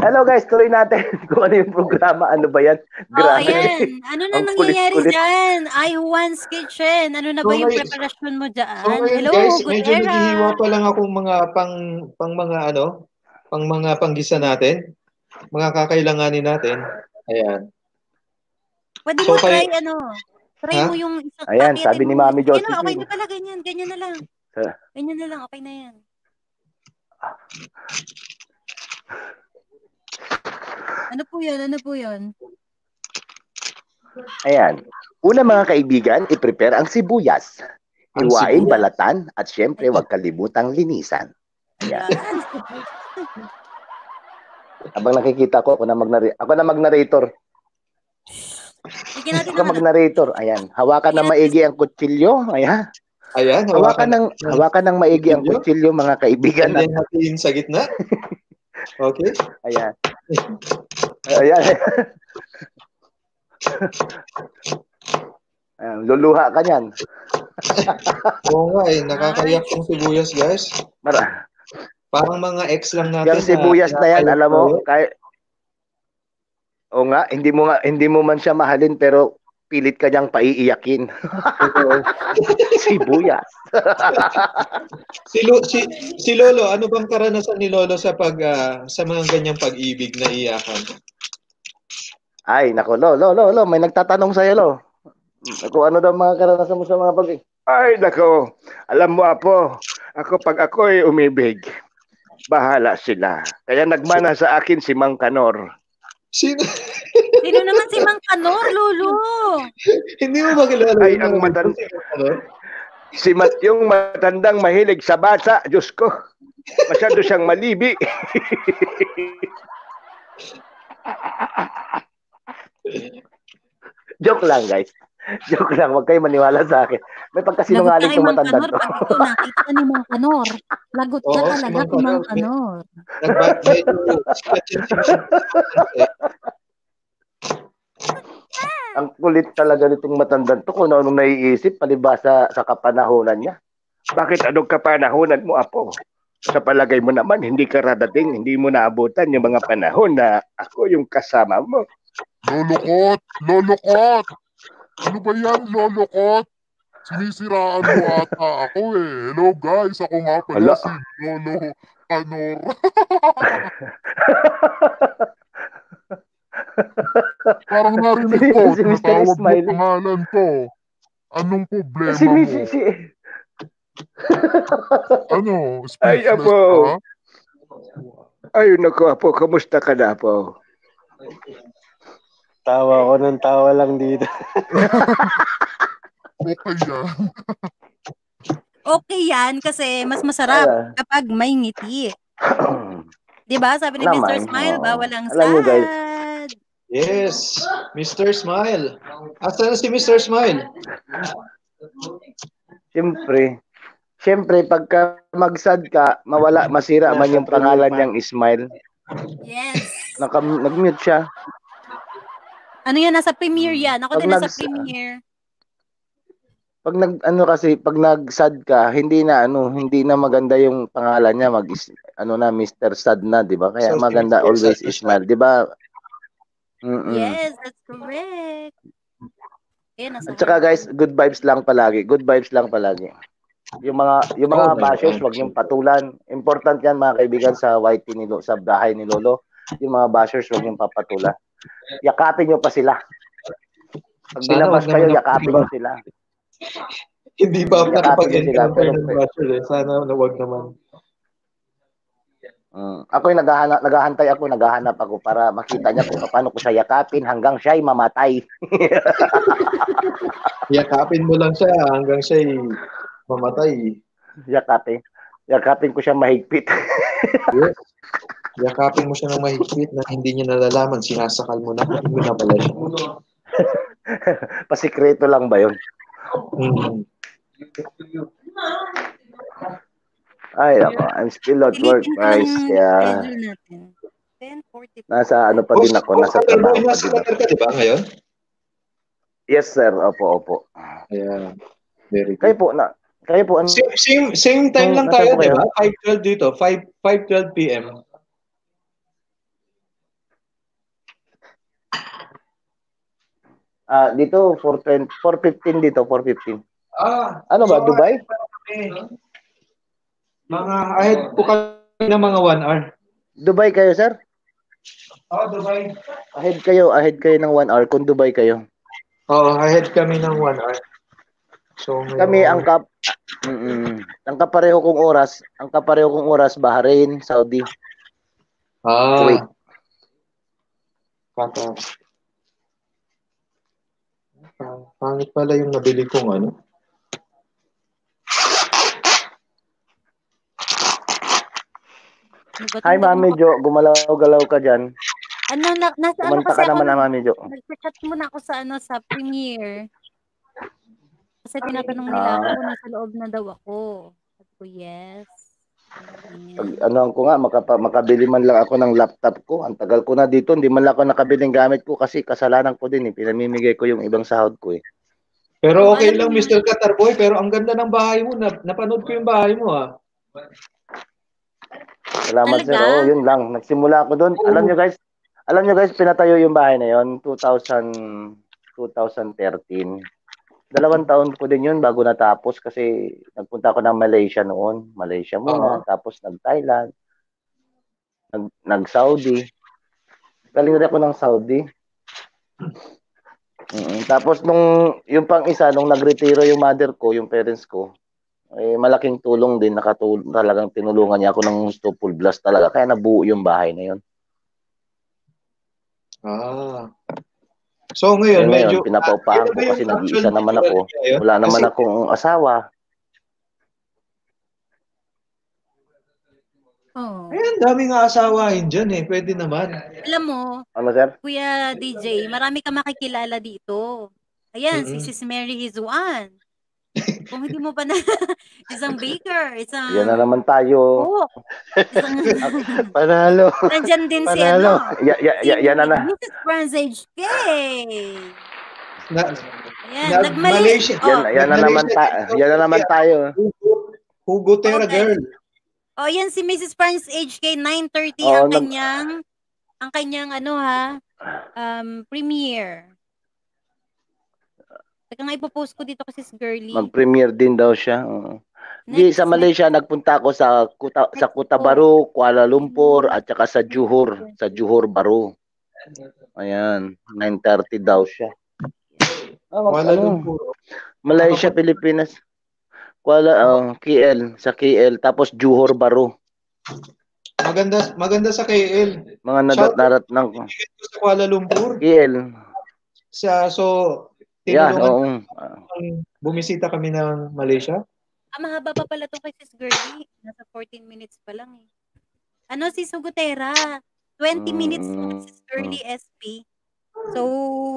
Hello guys, tuloy natin kung ano yung programa. Ano ba yan? Oh, Grabe. ayan. Ano na Ang nangyayari kulit-kulit. dyan? I Juan's Kitchen. Ano na ba yung Okay. preparasyon mo dyan? So Hello, guys, good medyo era. naghihiwa pa lang akong mga pang pang mga ano, pang mga panggisa natin. Mga kakailanganin natin. Ayan. Pwede So, mo try, kayo- ano, try Ha? mo yung isang Ayan, sabi ni. Mami na, Josephine. okay na pala, ganyan. Ganyan na lang. Ganyan na lang, okay na yan. Ano po yun? Ano po yun? Ayan. Una mga kaibigan, i-prepare ang sibuyas. Hiwain, sibuyas. balatan, at syempre, huwag kalimutang linisan. Ayan. Habang nakikita ko, ako na, mag ako na mag-narrator. Ako ano. mag-narrator. Ayan. Hawakan ng maigi ang kutsilyo. Ayan. Ayan, Hawakan ng, hawakan ng maigi ang Kutsilyo? mga kaibigan. And then hatiin sa gitna. Okay. Ayan. Ayan. Ayan. Luluha ka niyan. Oo nga eh, nakakayak yung sibuyas, guys. Mara. Parang mga ex lang natin. Yung sibuyas na yan, nakakayak alam mo, kahit O nga, hindi mo nga hindi mo man siya mahalin pero pilit ka niyang paiiyakin. Sibuyas. Si, Lo- si, si Lolo, ano bang karanasan ni Lolo sa pag ah, sa mga ganyang pag-ibig na iyakan? Ay, nako, lo, lo, lo, lo, may nagtatanong sa'yo, lo. Kung ano daw mga karanasan mo sa mga pag Ay, nako. Alam mo, Apo, ako pag ako ay umibig, bahala sila. Kaya nagmana sa akin si Mang Kanor. Sino? Sino naman si Mang Kanor, Lolo? Hindi mo ba kilala? Ay, ang mga- matan- Ano? Si Mat yung matandang mahilig sa basa, Diyos ko. Masyado siyang malibi. Joke lang, guys. Joke lang, huwag kayo maniwala sa akin. May pagkasinungaling kay itong Mang matanda Kanor to. pag ito nakita ka ni Mang Kanor. Lagot si talaga Mang kay Mang Kanor. Ang kulit talaga nitong matanda to kung ano naiisip, palibasa sa kapanahonan niya. Bakit anong kapanahonan mo, Apo? Sa palagay mo naman, hindi ka radating, hindi mo naabutan yung mga panahon na ako yung kasama mo. Lolokot! Lolokot! Ano ba yan, lolokot? Sinisiraan mo ata ako eh. Hello guys, ako nga pala Ala. si Lolo Kanor. Parang narinig ko, Si Mr. tinatawag mo pangalan ko. Anong problema Si mo? Miss, si, Ano, Ay, Apo. ka? Ay, naku, Apo, kamusta ka na, Apo? Tawa ko ng tawa lang dito. Okay yan. Okay yan kasi mas masarap Ah. kapag may ngiti. 'Di ba? Sabi ni Naman, Mr. Smile, oo. bawal ang Alam mo, guys. sad. Yes, Mr. Smile. Asa na si Mr. Smile? Siyempre, siyempre, pagka magsad ka, mawala, masira man yung pangalan niyang Ismail. Yes. Naka, nag-mute siya. Ano yan? Nasa premiere yan. Ako Pag din nasa nags- premiere. Pag nag, ano kasi, pag nagsad ka, hindi na, ano, hindi na maganda yung pangalan niya, mag, ano na, Mr. Sad na, di ba? Kaya So, maganda Mr. always. Ismail, di ba? Mm-mm. Yes, that's correct. Eh, nasa At saka guys, good vibes lang palagi. Good vibes lang palagi. Yung mga yung mga Oh God. wag yung patulan. Important 'yan mga kaibigan sa YT ni Lo, sa bahay ni Lolo. Yung mga bashers, wag yung papatulan. Yakapin nyo pa sila. Pag nilabas kayo, yakapin nyo sila. Hindi Yakapin nakapag-encounter sila, ng basher eh. Sana na wag naman. Mm. Ako yung naghahanap, naghahantay ako, naghahanap ako para makita niya kung paano ko siya yakapin hanggang siya'y mamatay. Yakapin mo lang siya hanggang siya'y mamatay. yakapin. Yakapin ko siya mahigpit. Yes. Yakapin mo siya ng mahigpit na hindi niya nalalaman. Sinasakal mo na. Hindi mo na pala siya. Pasikreto lang ba yun? Mm. Ay, ako, I'm still at work, guys. Kaya, schedule natin. 10.45. nasa ano pa din ako, nasa trabaho pa din Nasa ako. Di ba, ngayon? Yes, sir. Opo, opo. Ayan. Very Kayo good. po, na, kayo po, ano, Same, same, same time Oh, lang tayo, di kayo? ba? 5.12 dito. 5, 5.12 p.m. ah, dito, 4.20 4.15 dito, 4.15. Ah, Ano ba, so, Dubai? Mga, ahead po kami ng mga 1 hour. Dubai kayo, sir? Oh, Dubai. Ahead kayo, ahead kayo ng 1 hour kung Dubai kayo. Oo, ahead kami ng 1 hour. So, Kami ang kap mm ang kapareho kong oras, ang kapareho kong oras Bahrain, Saudi. Ah. Kuwait. Qatar. Ah, Pangit pala yung nabili kong ano. Ano? Hi, Mami Jo. Gumalaw-galaw ka dyan. Ano, na, nasa ano Kumanta kasi ka ako, naman, ah, Mami Jo. nagchat muna ako sa ano, sa premiere. Kasi tinatanong nila ako Ah. kung nasa loob na daw ako. Sabi ko, yes. Pag, ano ko nga, makapa, makabili man lang ako ng laptop ko. Ang tagal ko na dito, hindi man lang ako nakabili ng gamit ko kasi kasalanan ko din eh. Pinamimigay ko yung ibang sahod ko eh. Pero okay lang, Mr. Qatarboy, pero ang ganda ng bahay mo. Na, napanood ko yung bahay mo, ah. Salamat sir. Talaga? Oh, yun lang. Nagsimula ako doon. Alam nyo guys, alam nyo guys, pinatayo yung bahay na yon 2000, 2013. Dalawang taon ko din yun bago natapos kasi nagpunta ako ng Malaysia noon. Malaysia muna, tapos nag-Thailand, nag, nag-Saudi. Galing rin ako ng Saudi. Mm, Tapos nung yung pang isa nung nagretiro yung mother ko, yung parents ko, eh malaking tulong din nakatulong talagang tinulungan niya ako ng gusto full blast talaga kaya nabuo yung bahay na yun. Ah. So ngayon, Ngayon, medyo... pinapaupahan Ano ko kasi nag-iisa naman ako. ngayon? Wala naman Kasi- akong asawa. Oh. Ayan, daming aasawahin dyan eh. Pwede naman. Alam mo, Ano sir? Kuya DJ, marami ka makikilala dito. Ayan, si Mm-mm. Sis Mary Hizuan. Kung hindi mo pa na, isang baker, isang Yan na naman tayo. cook, isang, Panalo. nandyan din si Panalo. ano, Ya, ya, ya, yan na na. Mrs. Franz HK. Na, Ayan, Na- nagmali. Malaysia- Oh, Yan, yan na naman ta yan na naman tayo. Hugo Terra Okay. girl. oh, yan si Mrs. Franz HK, 9.30 Oo, ang nag- kanyang, ang kanyang ano ha, um, premiere. Teka nga ipopost ko dito kasi si Girly. Mag-premiere din daw siya. Oo. Di sa Malaysia nagpunta ako sa Kuta, sa Cotabaru, Kuala Lumpur at saka sa Johor, sa Johor Baru. Ayan, 9:30 daw siya. Mag- Kuala ano, Lumpur. Malaysia, Pilipinas. Kuala oh, KL, sa KL tapos Johor Baru. Maganda, maganda sa KL. Mga nadat narat ng Sa Kuala Lumpur. KL. Sa, so, Yeah, tinulungan oo. Ah, bumisita kami ng Malaysia. Ah, mahaba pa pala to kay Sis Girlie. Nasa 14 minutes pa lang eh. Ano si Sugutera? 20 minutes to Mm, Sis Girlie SP. So,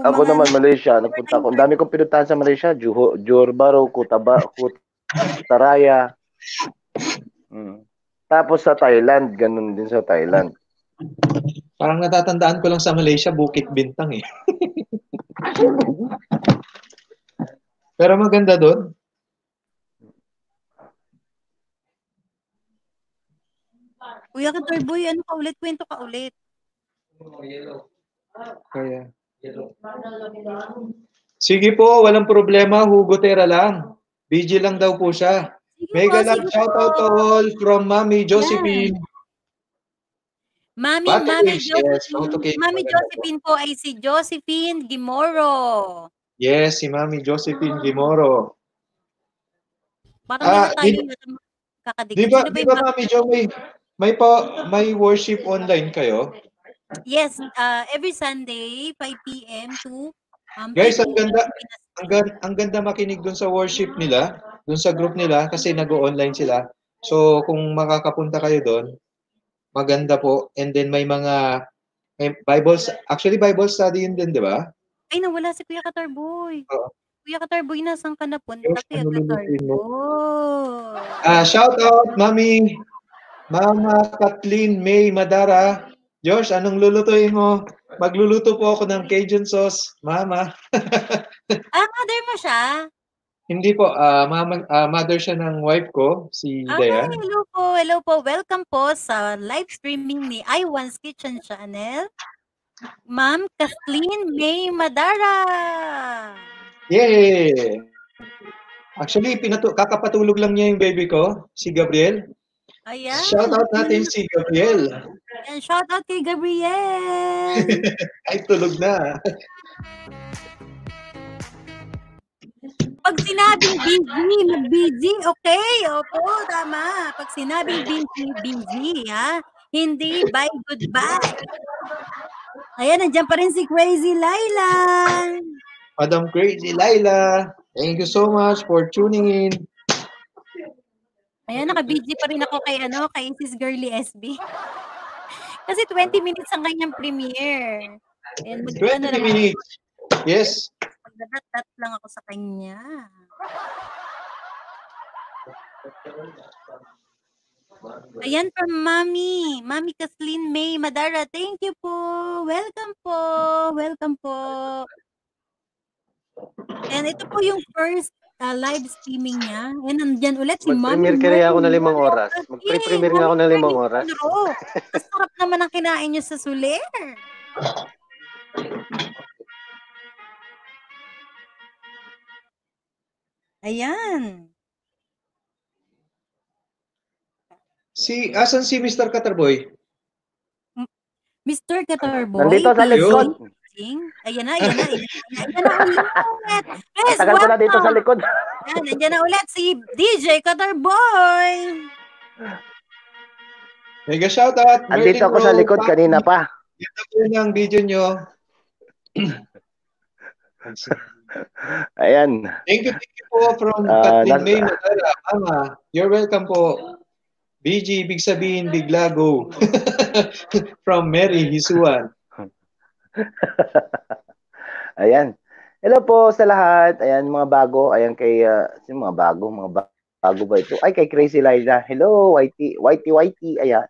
Ako mga- naman Malaysia, nagpunta ako. Ang dami kong pinuntahan sa Malaysia, Johor, Johor Baru, Kutaba, Kutaraya. Mm. Tapos sa Thailand, ganun din sa Thailand. Parang natatandaan ko lang sa Malaysia, Bukit Bintang eh. Pero maganda doon. Kuya Katorboy, ano ka ulit? Kwento ka ulit. Kaya. Sige po, walang problema. Hugo Tera lang. BG lang daw po siya. Mega love shout out to all from Mami Josephine. Mami, Bate Mami. Josephine. Mami. Josephine po ay si Josephine Gimoro. Yes, si Mami Josephine Gimoro. Parang Ah, ah, tayo di- kakadikit. Di ba, di ba? Mami Jo, may, may, pa, may worship online kayo? Yes, uh, every Sunday, 5 p.m. to um, Guys, 5 ang ganda. Ang, gan- ang ganda makinig dun sa worship nila, dun sa group nila, kasi nag-online sila. So, kung makakapunta kayo doon, maganda po. And then may mga may Bible, actually Bible study yun din, di ba? Ay, nawala si Kuya Katarboy. Oo. Kuya Katarboy, nasan ka na punta? Yes, Kuya? Katarboy. Ah, shout out, Mami, Mama Kathleen May Madara. Josh, anong lulutuin mo? Magluluto po ako ng Cajun sauce, Mama. Ah, mother mo siya? Hindi po, ah, mama, ah, mother siya ng wife ko, si Ah, Dayan. hello po, hello po. Welcome po sa live streaming ni iOne's Kitchen Channel. Ma'am Kathleen May Madara. Yay! Actually, pinatu kakapatulog lang niya yung baby ko, si Gabriel. Ayan. Shout out natin si Gabriel. Ayan, shout out kay Gabriel. Ay, tulog na. Pag sinabing busy, mag-busy, okay? Opo, tama. Pag sinabing busy, busy, ha? Hindi bye, goodbye. Ayan, nandiyan pa rin si Crazy Laila. Madam Crazy Laila, thank you so much for tuning in. Ayan, naka-BG pa rin ako kay ano, kay Sis Girly SB. Kasi 20 minutes ang kanyang premiere. And mag, 20 ano minutes. Yes. Magdadat lang ako sa kanya. Ayan from Mami. Mami Kathleen May Madara. Thank you po. Welcome po. Welcome po. And ito po yung first uh, live streaming niya. And nandyan ulit si Mami. Mag-premiere kaya ako Mary. limang oras. Mag-pre-premiere nga ako ng limang oras. Ang sarap naman ang kinain niyo sa Soler. Ayan. Si, asan si Mr. Caterboy? Mr. Catarboy. Nandito sa likod. Ayan na, ayan na. Ayan na, ayan na ulit. Yes, Tagal ko na dito sa likod. Ayan, nandiyan na ulit si DJ Catarboy. Mega shoutout. Andito ako sa likod kanina pa. Ganda po ng video nyo. Ayan. Thank you, thank you po from Ah, Kathleen nas- May Madara. Mama, you're welcome po. BG, big sabihin, bigla go. from Mary Hisuan. Ayan. Hello po sa lahat. Ayan, mga bago. Ayan kay, uh, mga bago? Mga ba- bago ba ito? Ay, kay Crazy Liza. Hello, Whitey. Whitey, Whitey. Ayan.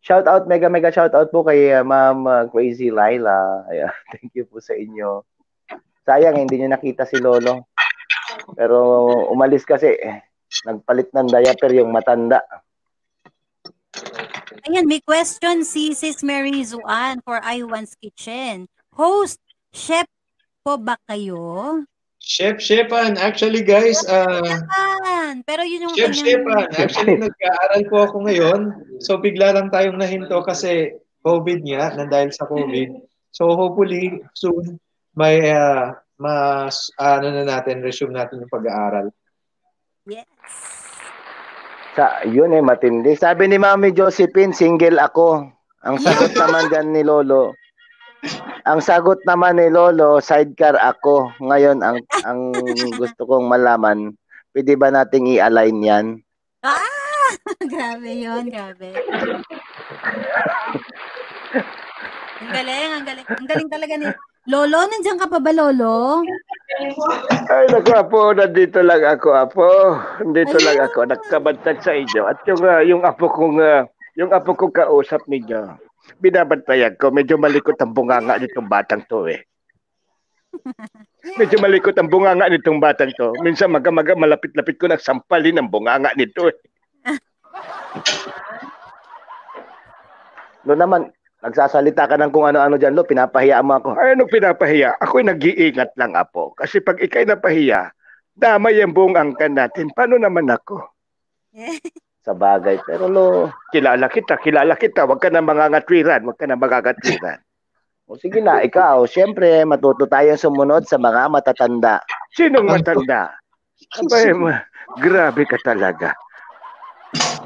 Shout out, mega, mega shout out po kay uh, Ma'am uh, Crazy Laila. Ayan, thank you po sa inyo. Sayang, hindi niyo nakita si Lolo. Pero umalis kasi. eh. Nagpalit ng diaper yung matanda. Ayan, may question si Sis Mary Zuan for Iwan's Kitchen. Host, chef po ba kayo? Chef Shepan, actually guys, uh, Ayan, pero yun yung Chef Shepan, actually nag-aaral po ako ngayon. So bigla lang tayong nahinto kasi COVID nga, na dahil sa COVID. So hopefully soon may uh, mas ano na natin, resume natin yung pag-aaral. Yes. Sa, yun eh, matindi. Sabi ni Mami Josephine, single ako. Ang sagot naman dyan ni Lolo, ang sagot naman ni Lolo, sidecar ako. Ngayon, ang ang gusto kong malaman, pwede ba nating i-align yan? Ah! grabe yun, grabe. ang galing, ang galing. Ang galing talaga ni Lolo, nandiyan ka pa ba, Lolo? Ay, naku, apo, nandito lang ako, apo. Nandito lang ako, nagkabantag sa inyo. At yung, ah, yung apo kong, ah, yung apo kong kausap ninyo, binabantayan ko, medyo malikot ang bunganga nitong batang to eh. Medyo malikot ang bunganga nitong batang to. Minsan maga-maga malapit-lapit ko nagsampalin ang bunganga nito eh. Lo naman, nagsasalita ka ng kung ano-ano dyan, Lo, pinapahiya mo ako. Ay, anong pinapahiya? Ako'y nag-iingat lang, apo. Kasi pag ikay napahiya, damay ang buong angkan natin. Paano naman ako? Sa bagay. Pero Lo, Kilala kita, kilala kita. Huwag ka na mangangatwiran. Huwag ka na mangangatwiran. o sige na, ikaw, syempre, matuto tayong sumunod sa mga matatanda. Sinong matanda? Abay, ma- grabe ka talaga.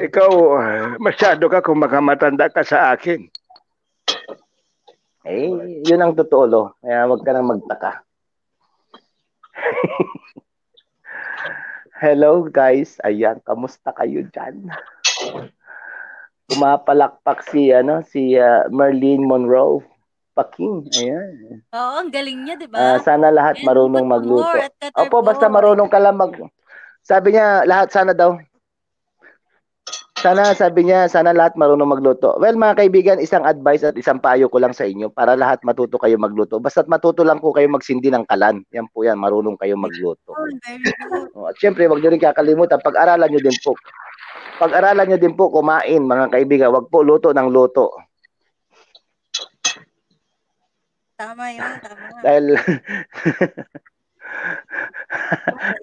Ikaw, ah, masyado ka kung makamatanda ka sa akin. Eh, yun ang totoo, Lo. Kaya wag ka nang magtaka. Hello, guys. Ayan, kamusta kayo dyan? Pumapalakpak si, ano, si ah, Merlin Monroe. Paking. Ayan. Oo, ang galing niya, di ba? sana lahat And marunong magluto. Opo, basta marunong ka lang mag... Sabi niya, lahat sana daw. Sana, sabi niya, sana lahat marunong magluto. Well, mga kaibigan, isang advice at isang payo ko lang sa inyo para lahat matuto kayo magluto. Basta't matuto lang ko kayo magsindi ng kalan. Yan po yan, marunong kayo magluto. Oh. Oh, At syempre, wag niyo rin kakalimutan, pag-aralan niyo din po. Pag-aralan niyo din po kumain, mga kaibigan. Wag po luto ng luto. Tama yun, tama. Dahil,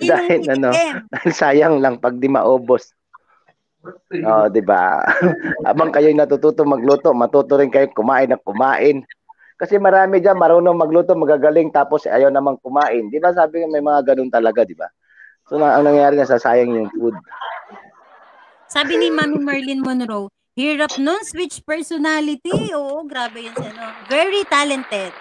dahil ano, dahil sayang lang pag di maubos. Oh, 'di ba? Habang kayo natututo magluto, matuto rin kayo kumain ng kumain. Kasi marami diyan marunong magluto, magagaling tapos ayaw namang kumain. 'Di ba? Sabi nga may mga ganun talaga, 'di ba? So na, ang nangyayari na sayang yung food. Sabi ni Mami Merlin Monroe, hirap nun, switch personality. Oo, grabe yun sa ano. Very talented.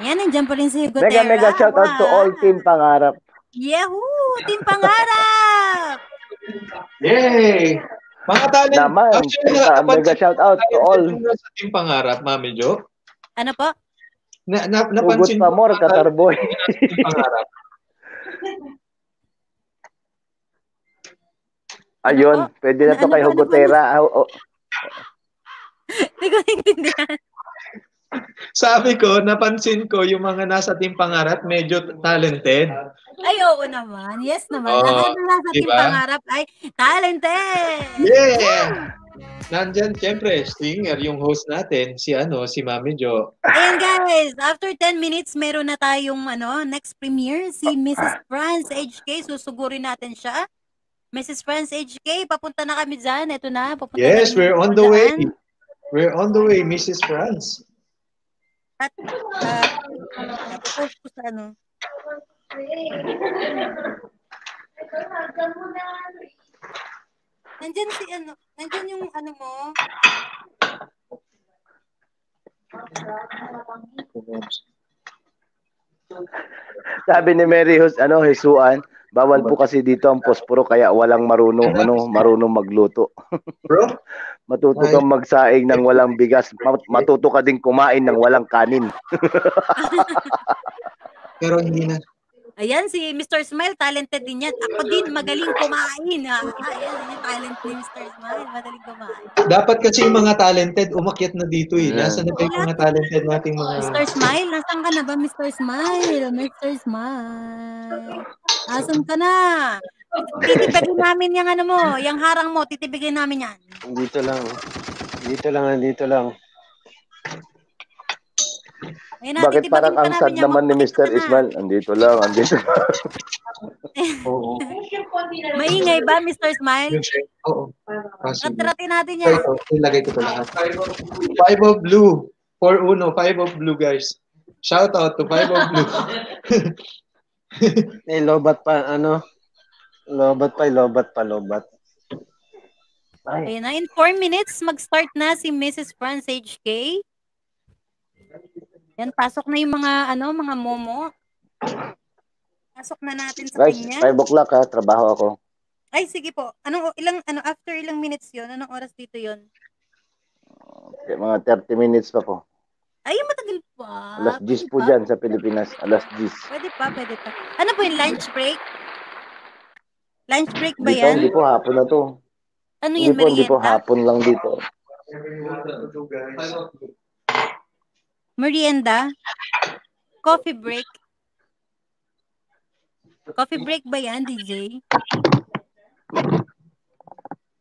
Yan, nandiyan pa rin si Gutera. Mega mega shout out to all team pangarap. Yahoo! Team Pangarap! Yay! Mga talent. Naman. Actually, Uh, mega shout out to all. nasa team pangarap, Mami Jo. Ano po? Na, na, napansin pa ko more, katarboy. pangarap. Ayun, Ano po? pwede na to Ano kay ano Hugotera. Oh, Hindi ko naintindihan. Sabi ko, napansin ko yung mga nasa team pangarap medyo talented. Ay, oo naman. Yes naman. Oo, Lahat na nasa team diba? pangarap ay talented. Yeah! Nandyan, syempre, singer, yung host natin, si ano, si Mami Jo. Ayan guys, after 10 minutes, meron na tayong ano, next premiere, si Mrs. Franz HK. Susugurin natin siya. Mrs. Franz HK, papunta na kami dyan. Ito na, papunta Yes, na we're on the way. We're on the way, Mrs. Franz. At, uh, napopost ko sa ano. Nandyan si ano, nandyan yung ano mo. Sabi ni Mary Hus, ano, Hesuan, bawal po kasi dito ang posporo kaya walang marunong, ano, marunong magluto. Bro, Matuto kang magsaing ng walang bigas, mat- matuto ka din kumain ng walang kanin. pero hindi na. Ayan, si Mr. Smile, talented din yan. Ako din, magaling kumain. Ah, ayan, yung talent ni Mr. Smile, magaling kumain. Dapat kasi yung mga talented, umakyat na dito eh. Yeah. Nasaan na ba yung mga talented nating mga... Mr. Smile, nasaan ka na ba, Mr. Smile? Mr. Smile. Asan ka na? Titibigin namin yung ano mo, yung harang mo, titibigin namin yan. Dito lang. Dito lang, dito lang. Ayun na, Bakit titibagin parang pa ang sad naman ni Mr. na. Ismail? Andito lang, andito lang. Oo. Maingay ba, Mr. Smile? Oo. Ratratin natin yan. ito, ilagay ko ito lahat. Five of blue. For uno, five of blue, guys. Shout out to five of blue. Eh, lobat pa, ano? Lobat pa, lobat pa, lobat. Ay, Ayun na, in 4 minutes, mag-start na si Mrs. Franz HK. Yan, pasok na yung mga, ano, mga momo. Pasok na natin sa guys, kanya. 5 o'clock ha, trabaho ako. Ay, sige po. Anong, ilang, ano, after ilang minutes yon Anong oras dito yon Okay, mga 30 minutes pa po. Ay, matagal pa. Alas 10 Pwede po pa. dyan sa Pilipinas. Alas 10. Pwede pa, pwede pa. Ano po yung lunch break? Lunch break ba Dito, yan? hindi po hapon na to. Ano Hindi yun, po, hindi po hapon lang dito. Merienda? Coffee break? Coffee break ba yan, DJ?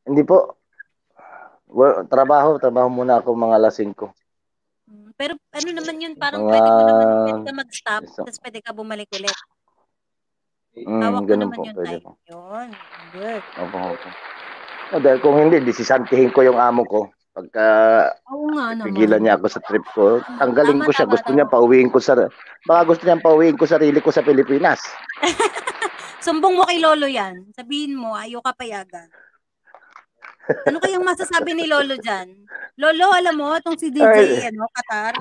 Hindi po. Well, trabaho, trabaho muna ako mga alas 5. Hmm, Pero ano naman yun, parang Mga- pwede mo naman pwede ka mag-stop, tapos pwede ka bumalik ulit. Mm, mo ganun naman po, yung pwede time. po. Yun. Good. Opo, opo. O, dahil kung hindi, disisantihin ko yung amo ko. Pagka Oo nga naman. pigilan niya ako sa trip ko, tanggalin Tama, ko siya. tama, Gusto tama. niya pauwiin ko sa... Baka gusto niya pauwiin ko sarili ko sa Pilipinas. Sumbong mo kay Lolo yan. Sabihin mo, ayaw ka payagan. Ano kayang masasabi ni Lolo dyan? Lolo, alam mo, itong si DJ, Ay. ano, Qatar,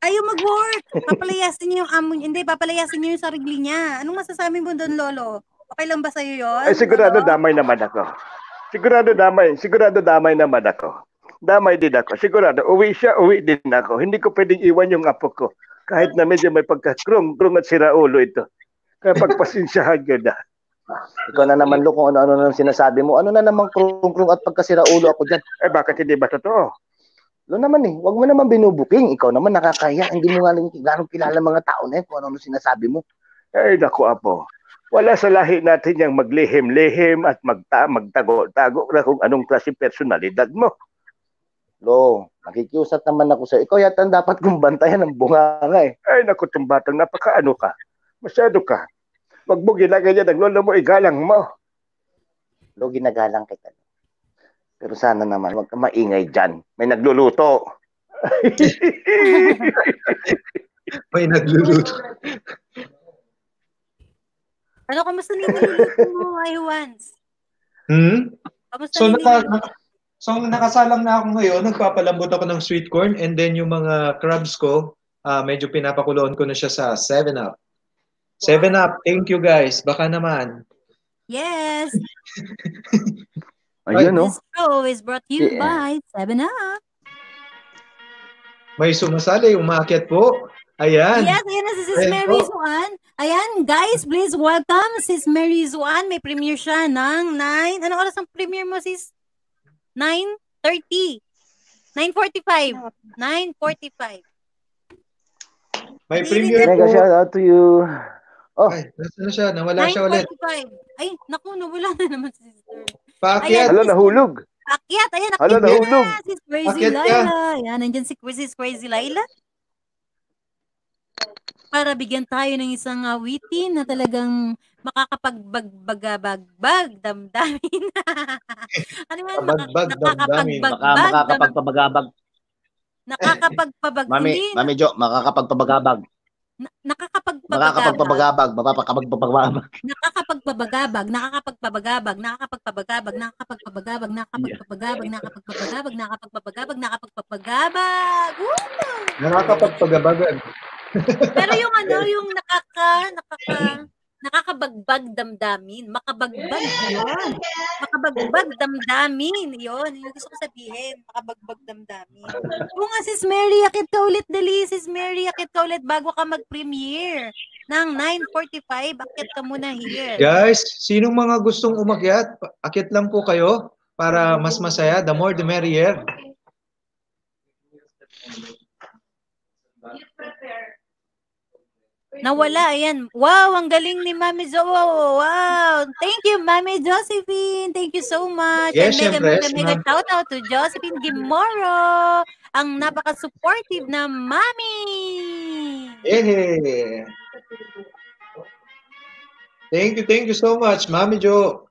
ayaw mag-work. Papalayasin niyo yung amo. Hindi, papalayasin niyo yung sarili niya. Anong masasabi mo doon, Lolo? Okay lang ba sa'yo yun? Ay sigurado Lolo? damay naman ako. Sigurado damay, sigurado damay naman ako. Damay din ako. Sigurado, uwi siya, uwi din ako. Hindi ko pwedeng iwan yung apo ko. Kahit na medyo may pagkakrong-krong at siraulo ito. Kaya pagpasensyahan ko na. Ikaw na naman, Lo, kung ano-ano nang sinasabi mo. Ano na naman krung-krung at pagkasira ulo ako dyan. Eh bakit hindi ba totoo? Lo naman eh, wag mo naman binubuking. Ikaw naman nakakaya. Hindi mo nga ganong kilala mga tao na yun kung ano-ano sinasabi mo. Ay naku apo. Wala sa lahi natin yung maglihim-lihim at magta magtago-tago na kung anong klase personalidad mo. Lo, nakikiusap naman ako sa Ikaw yata ang dapat kong bantayan ng bunganga eh. Ay naku itong batang napakaano ka. Masyado ka. Wag mo ginagaya ng lolo mo, igalang mo. Lo, ginagalang kita. Pero sana naman, wag ka maingay dyan. May nagluluto. May nagluluto. Ano, kamusta na yung niluluto mo, Iwans? Hmm? Kamusta So, naka, niluluto? naka- so nakasalang na ako ngayon. Nagpapalambot ako ng sweet corn and then yung mga crabs ko, ah medyo pinapakuloan ko na siya sa 7-Up. 7-Up, thank you guys. Baka naman. Yes. Ayun, no? This show is brought to you Yeah. by 7up. May sumasali, umaakyat po. Ayan. Yes, ayan na si Sis Ayan Mary po. Zuan. Ayan, guys, please welcome Sis Mary Zuan. May premiere siya ng 9. Anong oras ang premiere mo, Sis? 9.30. 9.45. 9.45. May Hindi premiere rin Mega po. shout out to you. Oh, Ay, nasa na siya? Nawala siya ulit. 9.45. Ay, naku, nawala na naman si Sister. Paakyat. hala, nahulog. Akyat, ayan, Hala, akyat nahulog. na. Sis Crazy Akyat ka. Laila. Ayan, nandyan si Sis Crazy Laila. Para bigyan tayo ng isang awitin na talagang makakapagbagbagabagbag damdamin. ano yan? Kabagbag, damdamin. Makakapagpabagabag. nakakapagpabag Mami, Mami Jo, makakapagpabagabag. na- nakakapagpabagabag Makakapagpabagabag, mapapakapagpabagabag. nakakapagpabagabag nakakapagpabagabag nakakapagpabagabag nakakapagpabagabag nakakapagpabagabag nakakapagpabagabag nakakapagpabagabag nakakapagpabagabag Woo! Nakakapagpagabagag. Pero yung ano, yung nakaka, nakaka, nakakabagbag damdamin. Makabagbag yun. Makabagbag damdamin. Yun, yung gusto ko sabihin. Makabagbag damdamin. Kung nga sis Mary, akit ka ulit dali. Sis Mary, akit ka ulit bago ka mag-premiere. Ng 9.45, akit ka muna here. Guys, sinong mga gustong umakyat? Akyat lang po kayo para mas masaya. The more the merrier. Nawala, ayan. Wow, ang galing ni Mami Jo. Wow. Thank you, Mami Josephine. Thank you so much. Yes, And mega, mega, mega shout out to Josephine Gimoro. Ang napaka-supportive na Mami. Eh. Thank you, thank you so much, Mami Jo.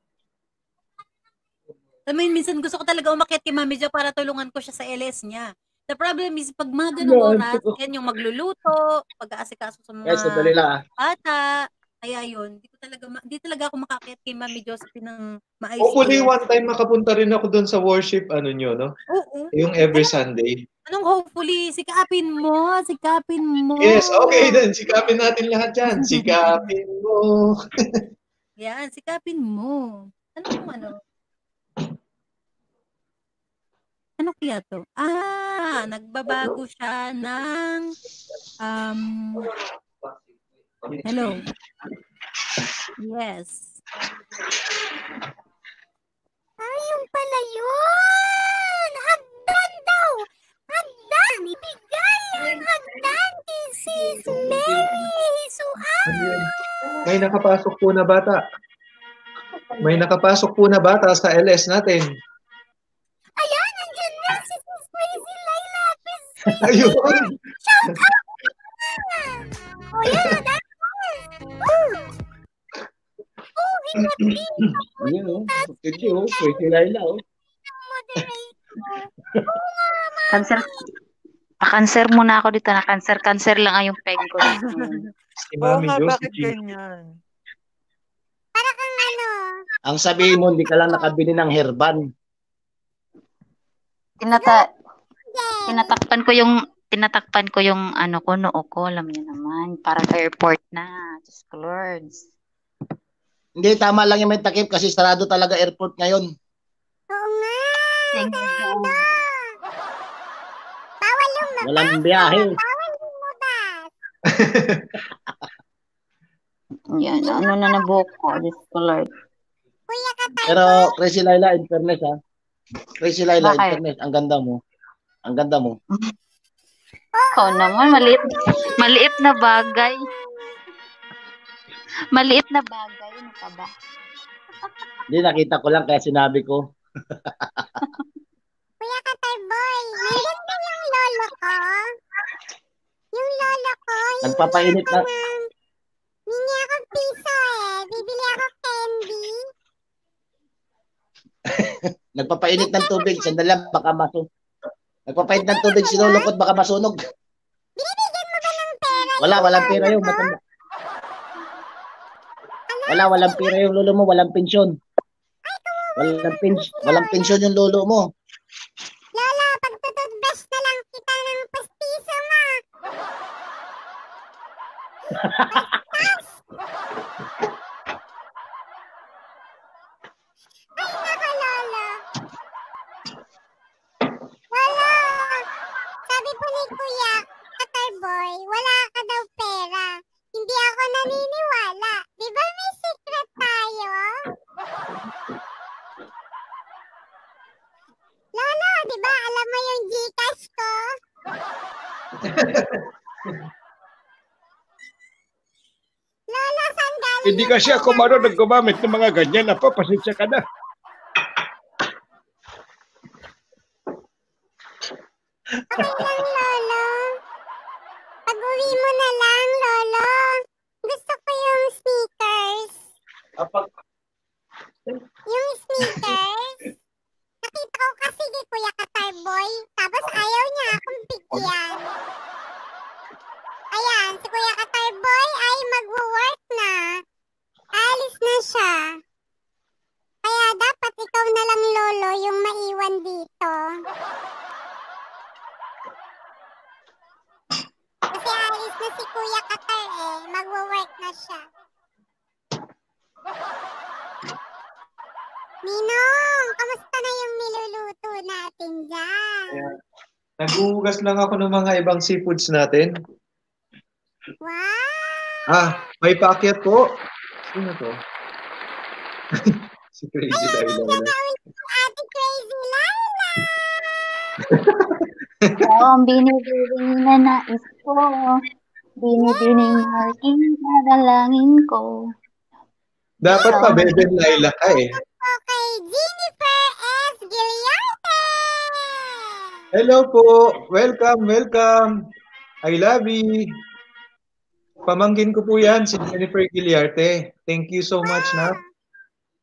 I mean, minsan gusto ko talaga umakyat kay Mami Jo para tulungan ko siya sa LS niya. The problem is, pag mga ganung oras, yan yung magluluto, pag-aasikaso sa mga lang ah. bata. Kaya yun, di ko talaga, ma- di talaga ako makakyat kay Mami Josephine ng maayos. Hopefully, one time makapunta rin ako doon sa worship, ano nyo, no? Oo. Yung every Sunday. Anong hopefully? Sikapin mo, sikapin mo. Yes, okay then. Sikapin natin lahat yan. Sikapin mo. Yan, sikapin mo. Ano kung ano? Ano kaya to? Ah, nagbabago siya ng um Hello. Yes. Ayun pala yun! Hagdan daw! Hagdan! Ibigay ang hagdan kay Sis Mary! Suan! May nakapasok po na bata. May nakapasok po na bata sa LS natin. Ayan! Nandiyan na si Sis Crazy Laila! Sis Ayun. Shout out! Oh, yeah, that's Woo! Oh, hinabing Ayun oh. Thank you. Pwede Laila oh. Cancer. Pa-cancer muna ako dito na cancer. Cancer lang ay yung peg ko. Si Mami Josephine. ganyan? Para kang ano? Ang sabihin mo, hindi ka lang nakabili ng herban. Tinata tinatakpan ko yung tinatakpan ko yung ano ko noo ko, alam niyo naman, para sa airport na. Ko, Lords. Hindi, tama lang yung may takip kasi sarado talaga airport ngayon. Oo nga! Thank you. Bawal yung Walang biyahe. Bawal yung mabas! Yan, ano na na buhok ko, ko, Lord. Kuya ka tayo! Pero Crazy Laila, in fairness ha. Crazy Laila, in Bakit? fairness, ang ganda mo. Ang ganda mo. Oo naman, maliit, maliit na bagay. Maliit na bagay, ano ka ba? Hindi, nakita ko lang kaya sinabi ko. Kuya ka tayo, boy! Meron ka yung lolo ko? Yung lolo ko, yung Nagpapainit na. Hingi ako piso eh. Bibili ako candy. Nagpapainit ng tubig. Sandali lang, baka maso. Nagpapainit ng tubig si Lolo Kot, baka masunog. Binibigyan mo ba ng pera? Wala, walang pera yung matanda. Wala, walang pera yung lolo mo, walang pensyon. Walang pens walang pensyon yung lolo mo. Lola, pagtututbrush na lang kita ng pastiso mo. Lolo, saan galing Hindi kasi ako pera marunong mo? gumamit ng mga ganyan. Apo, pasensya ka na. Okay lang, Lolo. Pag-uwi mo na lang, Lolo. Gusto ko yung sneakers. Yung sneakers. Nakita ko kasi kay Kuya Katarboy. Tapos ayaw niya akong bigyan. Ayan, si Kuya Katarboy ay magwo-work na. Alis na siya. Kaya dapat ikaw na lang, Lolo, yung maiwan dito. Kasi alis na si Kuya Katar eh. Magwo-work na siya. Ninong, kamusta na yung niluluto natin dyan? Naghuhugas lang ako ng mga ibang seafoods natin. Wow! Ah, may paakyat po. Sino to? si Crazy Laila. Gagawin ko ate Crazy Laila! Oo, ang binibining na nais ko. Binibining marking dadalangin ko. Dapat pa, Beben Laila ka eh. Hello po. Welcome, welcome. I love you. Pamangkin ko po yan, si Jennifer Giliarte. Thank you so much na.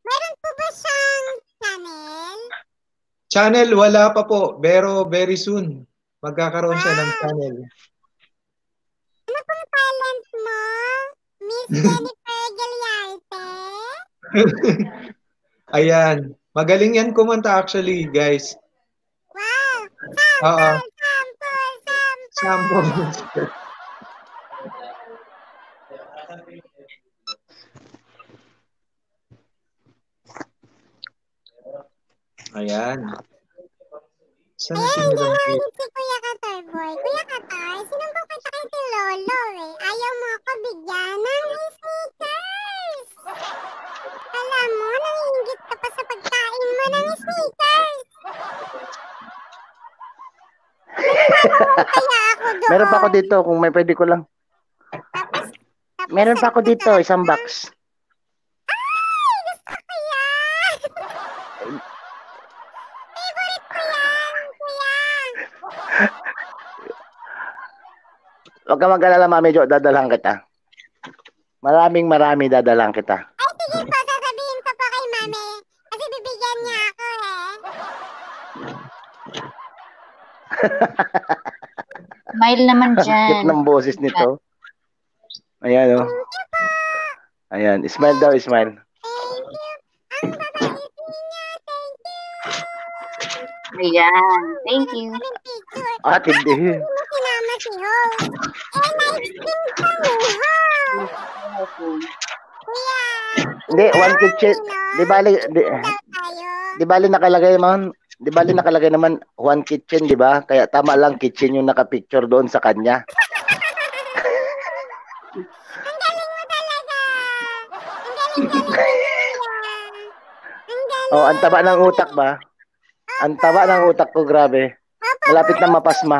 Meron po ba siyang channel? Channel, wala pa po. Pero very soon, magkakaroon siya ng channel. Ano pong talent mo? Miss Jennifer Giliarte? Ayan. Magaling yan kumanta actually, guys. Oo. Sample, sample! Ayan. Saan si hindi na Kate? si Kuya Katar Boy. Kuya Katar, sinumbong kita kay si Lolo eh. Ayaw mo ako bigyan ng sneakers. Alam mo, nanginggit ka pa sa pagkain mo ng sneakers. Nanginginom kaya ako doon. Meron pa ako dito kung may pwede ko lang. Tapos, tapos Meron pa ako dito, isang box. Ay, gusto ko yan. Favorite ko yan, kuya. Huwag ka mag-alala, Mami Jo, dadalhan kita. Maraming marami dadalhan kita. Ay, sige po, sasabihin ko po kay mami. Kasi bibigyan niya ako eh. Smile naman dyan. ng boses nito. Ayan, oh. Ayan, smile daw, smile. Ang. Ayan. Thank you. Ah, hindi. Hindi mo one kitchen. Di bali, di, di bali nakalagay man, di bali nakalagay naman one kitchen, di ba? Kaya tama lang kitchen yung nakapicture doon sa kanya. Ang galing mo talaga. Ang. Ang galing. Oh, ang taba ng utak ba? Ang taba ng utak ko, grabe. Malapit na mapasma.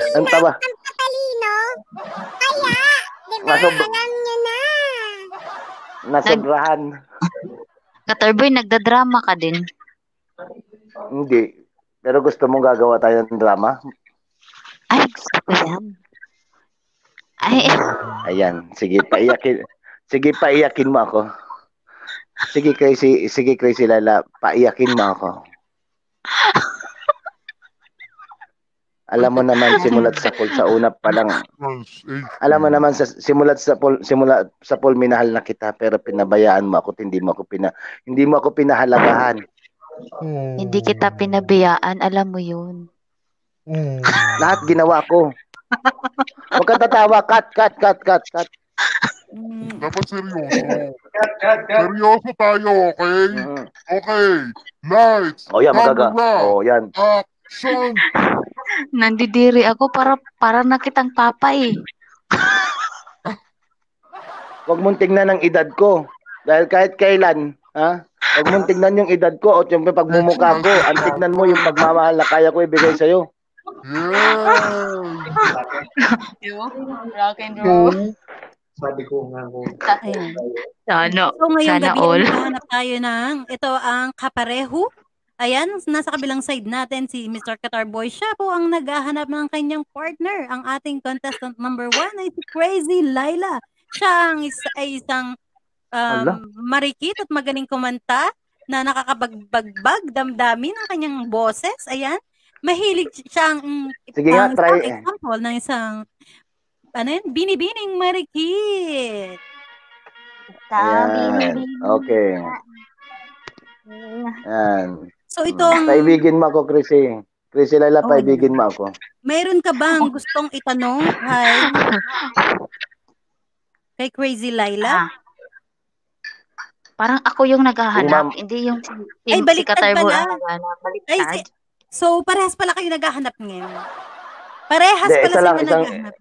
sneakers ang ba taba. ang patalino? Kaya, di ba, Masob- alam nyo na. Nasobrahan. Katarboy, nagdadrama ka din. Hindi. Pero gusto mong gagawa tayo ng drama? Ay, gusto ko yan. Ay, Ayan, sige, paiyakin. Sige, paiyakin mo ako. Sige, crazy, sige, crazy Lala, paiyakin mo ako. Alam mo naman simulat sa pool sa una pa lang. Alam mo naman sa simulat sa pool simula sa pool minahal na kita pero pinabayaan mo ako, hindi mo ako pina hindi mo ako pinahalagahan. Oh. hindi kita pinabayaan. Alam mo yun. Oh. Lahat ginawa ko. Huwag ka tatawa, cut, cut, cut, cut, cut. Dapat seryoso. Seryoso tayo, okay? Mm. Okay. Lights. Oh, yan, magaga. Oh, yan. Action. Nandidiri ako para para na kitang papa eh. Huwag mong tingnan ang edad ko. Dahil kahit kailan, ha? Huwag mong tignan yung edad ko o yung pagmumukha ko. Ang tignan mo yung pagmamahal na kaya ko ibigay sa'yo. Rock and roll. Sabi ko nga ko. Sana, So ngayong sana gabi all. maghahanap tayo ng ito ang kapareho. Ayan, nasa kabilang side natin si Mr. Qatar Boy. Siya po ang naghahanap ng kanyang partner. Ang ating contestant number one ay si Crazy Laila. Siya ang is- ay isang um, Ala. marikit at magaling kumanta na nakakabagbagbag damdamin ng kanyang boses. Ayan. Mahilig siya ang, Sige nga, ang try. isang example ng isang ano yun? Binibining marikit. Ayan. Okay. Ayan. So itong Paibigin mo ako, Chrissy. Chrissy Laila, Oh, paibigin mo ako. Mayroon ka bang gustong itanong kay kay Crazy Laila? Ah. Parang ako yung naghahanap, hindi yung si, si, Ay, si baliktad Katarbo pala. ang naghahanap. Ay, Baliktad. si, so parehas pala kayo naghahanap ngayon. Parehas Hindi, pala sila lang, isang- naghahanap.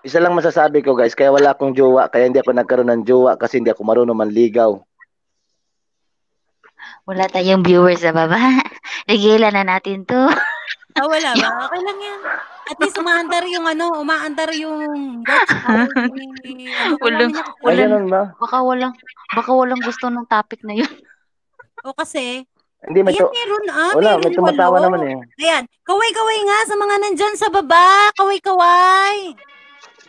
Isa lang masasabi ko, guys. Kaya wala akong jowa. Kaya hindi ako nagkaroon ng jowa kasi hindi ako marunong manligaw. Wala tayong viewers sa baba. Tigilan na natin to. Ah, wala ba? Okay lang yan. At least umaandar yung ano, umaandar yung watch hour Walang- Walang-? Baka walang, baka walang gusto ng topic na yun. O kasi, Hindi, may, ayan meron ah, wala, may meron tumatawa walo. naman eh. Ayan, kaway-kaway nga sa mga nandyan sa baba. Kaway-kaway.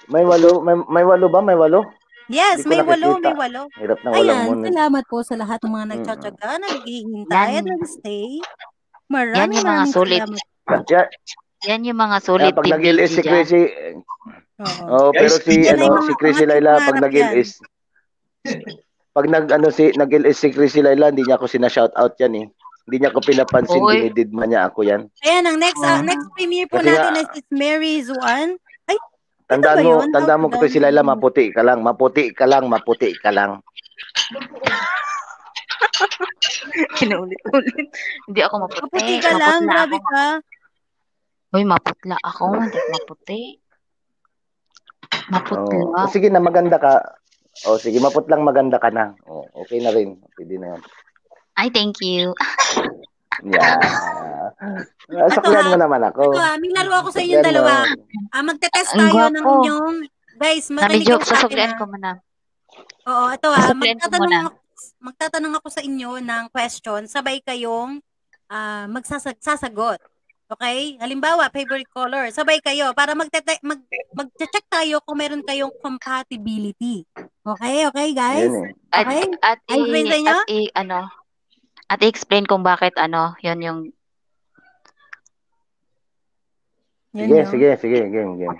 May walo, may, may walo ba? May walo? Yes, may walo, may walo. Hirap na walang Ayan, muna. salamat po sa lahat ng mga nagtsatsaga na naghihintay Yan. at nag-stay. Yan Maraming yung mga sulit. salamat. Yan, Yan yung mga yan, solid pag team nag-ilis si. Chrissy, Oo. oh, pero si, yan ano, si Chrissy Laila, pag pangarap nag-ilis, pag nag, ano, si, nag-ilis si Chrissy Laila, hindi niya ako sina-shoutout yan eh. Hindi niya ako pinapansin, dinididma niya ako yan. Ayan, ang next Ah. next premiere po Kasi natin nga- is si Mary Zuan. Tandaan mo, tandaan mo, Chrissy doon. Laila, maputi ka lang, maputi ka lang, maputi ka lang. Pinaulit-ulit. Hindi ako maputi. kaputi ka lang, Maputla grabe ako. ka. Uy, maputla ako. Hindi maputi. Maputla. Oh, sige na, maganda ka. Oh, sige, maputlang maganda ka na. Oh, okay na rin. Pwede na yan. Ay, thank you. Yeah. Ah, Sakyan mo naman ako. Ito ah, may laro ako sa inyong dalawa. Ah, magte-test Ang tayo ng inyong Guys, Na makinig medyo kayo sa akin susuklian ah. ko muna. Oo, ito ah, Susuklian ko magtatanong muna. ako, magtatanong ako sa inyo ng question, sabay kayong ah, magsasag- Okay? Halimbawa, favorite color. Sabay kayo para magte- mag mag-check tayo kung meron kayong compatibility. Okay? Okay, guys? Yun eh. At, Okay? at, i, Ang grade sa inyo? at i, ano, at i-explain kung bakit, ano, yun yung, Yun Sige, yun. sige, sige, game, game.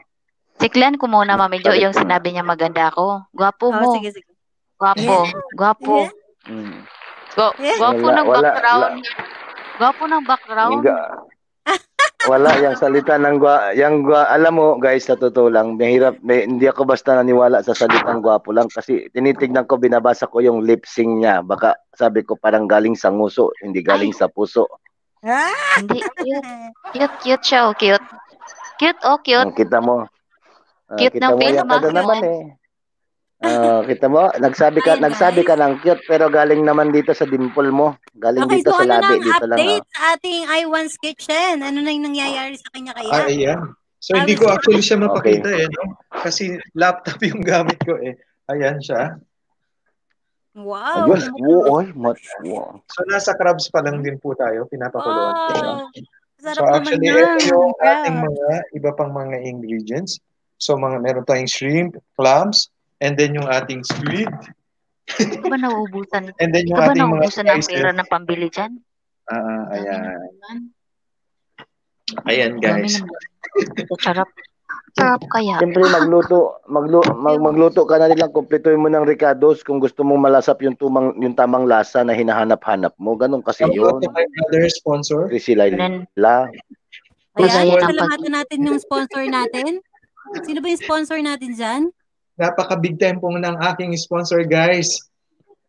siklan ko muna, Mami Jo, yung sinabi niya maganda ako. Gwapo Oh, mo. sige, sige. Gwapo. Gwapo. Mm. Gwa- Yeah. Gwapo Wala, ng wala, background. Gwapo ng background. Ga- wala yung salita ng gwa, yung gwa, alam mo guys sa totoo lang, mahirap, may, hindi ako basta naniwala sa salitang gwapo lang kasi tinitignan ko, binabasa ko yung lip sync niya. Baka sabi ko parang galing sa nguso, hindi galing sa puso. Ah! Hindi, cute. Cute, cute siya, oh, cute. Cute, oh, cute. Kita mo. Ah, Cute kita ng mo face yan mask ka naman eh. Ah, kita mo, nagsabi ka, Ayun, nagsabi ka ng cute pero galing naman dito sa dimple mo. Galing Okay, dito so sa ano labi dito lang. update ah. sa ating I1's Kitchen? Ano na yung nangyayari sa kanya kaya? Ah, ayan. So, hindi ko actually siya Okay. mapakita eh, no? Kasi laptop yung gamit ko eh. Ayan siya. Wow! Ayun, wow, oy, mat, wow. So, nasa crabs pa lang din po tayo. Pinapakuluan. Wow! Sarap So, naman actually, yan. ito yung ating mga iba pang mga ingredients. So, mga meron tayong shrimp, clams, and then yung ating squid, ka ba nauubusan? and then yung ba ating mga nauubusan ng pera ng pambili dyan? Ah, ayan. Naman. Ayan, Dami guys. Sarap. Sarap kaya. Siyempre magluto, maglu, mag, magluto ka na nilang kumpletuhin mo ng ricados kung gusto mong malasap yung tumang yung tamang lasa na hinahanap-hanap mo. Ganun kasi Ang yun. to my brother sponsor. Chrissy Laila. then, Ayan, salamatan natin yung sponsor natin. Sino ba yung sponsor natin dyan? Napaka-big time po ng aking sponsor, guys.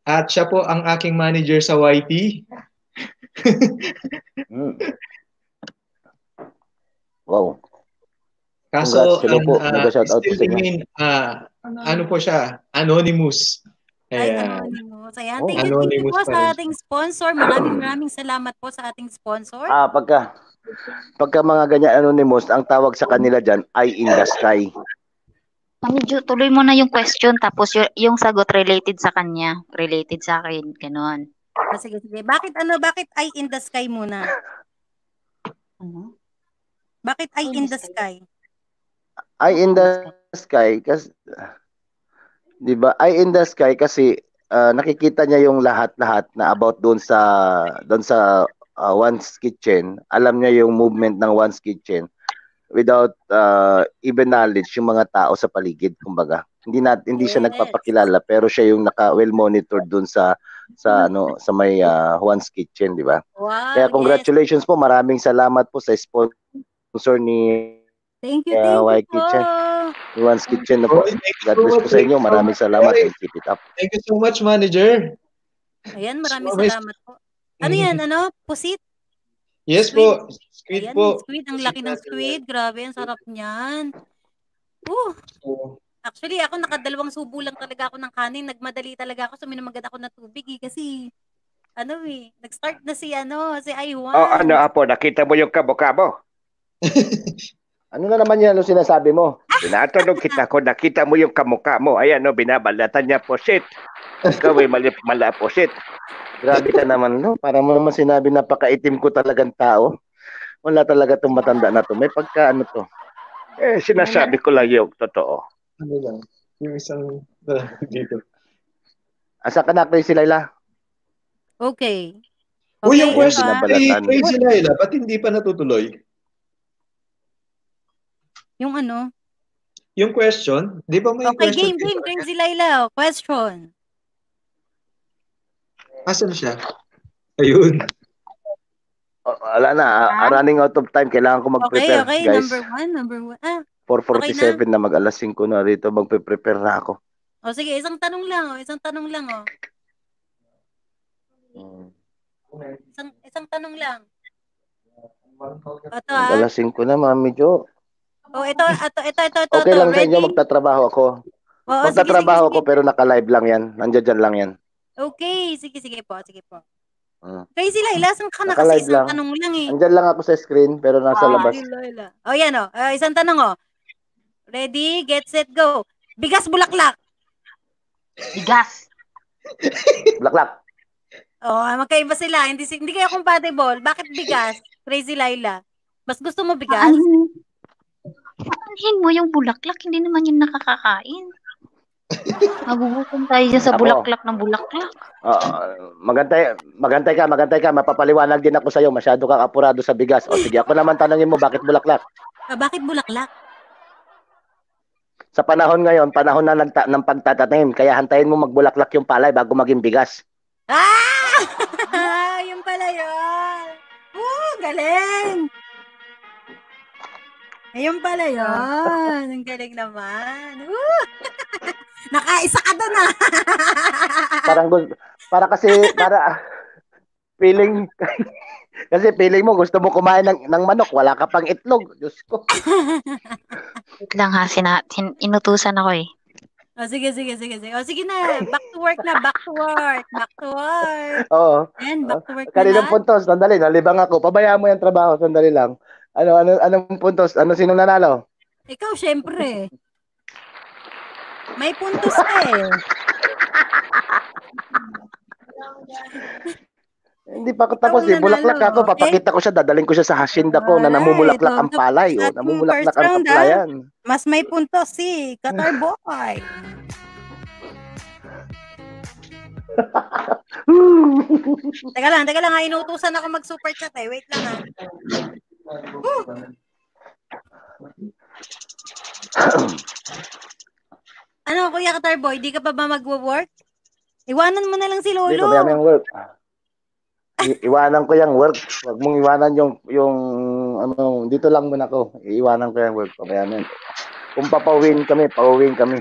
At siya po ang aking manager sa YT. Mm. Wow. Kaso, Congrats, ang po. Mega shoutout still po sa inyo. ah, ano po siya, anonymous. Ay, Ayan. Anonymous. Ayan, Oh, thank you, thank you Anonymous po sa ating sponsor. Maraming maraming salamat po sa ating sponsor. Ah, pagka pagka mga ganyan anonymous, ang tawag sa kanila diyan ay in the sky. Jo, tuloy mo na yung question tapos yung, yung sagot related sa kanya. Related sa akin. Ganon. Ah, sige, sige. Bakit ano, bakit ay in the sky muna? Ano? Bakit ay in the sky? Ay in the sky kasi 'di ba? Ay in the sky kasi ah, nakikita niya yung lahat-lahat na about doon sa doon sa ah, One's Kitchen. Alam niya yung movement ng One's Kitchen without ah, even knowledge yung mga tao sa paligid kumbaga. Hindi nat hindi siya Yes. nagpapakilala pero siya yung naka well monitored doon sa sa ano sa may ah, One's Kitchen, 'di ba? Wow, Kaya yes. congratulations po. Maraming salamat po sa sponsor ni Thank you, Yeah, thank White you po. Kitchen. Nuance Kitchen na po. You God bless po sa inyo. Maraming salamat and keep it up. Thank you so much, manager. Ayan, maraming salamat po. Ano yan, ano? Pusit? Yes po. Squid Ayan, po. squid. Ang laki ng squid. Grabe, ang sarap niyan. Uh, actually, ako nakadalawang subo lang talaga ako ng kanin. Nagmadali talaga ako. Suminom agad ako ng tubig eh. Kasi, ano eh, nag-start na si, ano, si Iwan. Oh, ano apo, nakita mo yung kabo-kabo? Ano na naman yan ang sinasabi mo? Tinatanong kita kung nakita mo yung kamukha mo. Ayan, no, binabalatan niya posit. Ikaw ay mali, mala posit. Grabe ka naman, no? Para mo naman sinabi napakaitim ko talagang tao. Wala talaga tong matanda na to. May pagka ano to. Eh, sinasabi ko lang yung totoo. Ano lang. Yung isang dito. Asa ka na, Crazy Laila? Okay. Uy, yung Okay, question ah. kay Binabalatan. Crazy Laila, ba't hindi pa natutuloy? Yung ano? Yung question, di ba may Okay, question? game, game. Crazy Laila. Question. Asan siya? Ayun. Oh, wala na. ah, running out of time. Kailangan ko Okay, mag-prepare, okay. guys. Number one, number one. Ah, 4.47 na. mag alas 5 na rito. Magpe-prepare na ako. o sige, isang tanong lang. Oh. Isang tanong lang. Oh. Hmm. Isang, isang tanong lang. Ito ah. alas 5 na, Mami Jo. Oh, ito, ito, ito, ito, ito. Okay ito. lang sa inyo. Ready? Magtatrabaho ako. Oo, Magtatrabaho sige, ako sige. pero naka-live lang yan. Nandiyan dyan lang yan. Okay, sige, sige po, sige po. Hmm. Crazy Laila, saan ka na kasi isang lang. tanong lang eh. Andyan lang ako sa screen pero nasa Ah, labas. Crazy Laila. Oh, yan oh. Ah, isang tanong oh. Ready, get set, go. Bigas bulaklak. Bigas. Blaklak. Oh, magkaiba sila. Hindi hindi kayo compatible. Bakit bigas? Crazy Laila. Mas gusto mo bigas? Aanhin mo yung bulaklak. Hindi naman yun nakakakain. Magugutom tayo dyan sa Ako. bulaklak ng bulaklak. Oo, magantay, magantay ka, magantay ka. Mapapaliwanag din ako sa'yo. Masyado kang apurado sa bigas. O sige, ako naman tanongin mo, bakit bulaklak? Ah, bakit bulaklak? Sa panahon ngayon, panahon na ng, ta- ng pagtatanim. Kaya hantayin mo magbulaklak yung palay bago maging bigas. Ah! Yung pala yun. Oh, galing. Ayun pala yun. Ang galing naman. Woo! Nakaisa ka doon ah. Parang, para kasi, para, feeling, kasi feeling mo, gusto mo kumain ng, ng manok, wala ka pang itlog. Diyos ko. Wait lang ha, sina, hin- inutusan ako eh. Oh, sige, sige, sige, sige. Oh, sige na. Back to work na. Back to work. Back to work. Oo. Ayan, back to work na Kaninang lang. puntos, sandali, nalibang ako. Pabayaan mo yung trabaho, sandali lang. Ano, ano, anong puntos? Ano, sino nanalo? Ikaw, syempre. May puntos ka eh. Hindi pa ako tapos eh. Bulaklak ako. okay? Papakita ko siya. Dadaling ko siya sa hacienda ko na Alright, namumulaklak ang palay. Oh. ating Namumulaklak ang round, ah. kaplayan. Mas may puntos si Qatar Boy. Teka lang, teka lang. ha. Inutusan ako mag-super chat eh. Wait lang ha. Ano, Kuya Qatar Boy, di ka pa ba mag-work? Iwanan mo na lang si Hindi, Lolo. pabayaan mo yung work. I- iwanan ko yung work. Huwag mong iwanan yung, yung, ano, dito lang muna ako. Iiwanan ko yung work. Pabayaan yun. Kung papauwiin kami, pauwiin kami.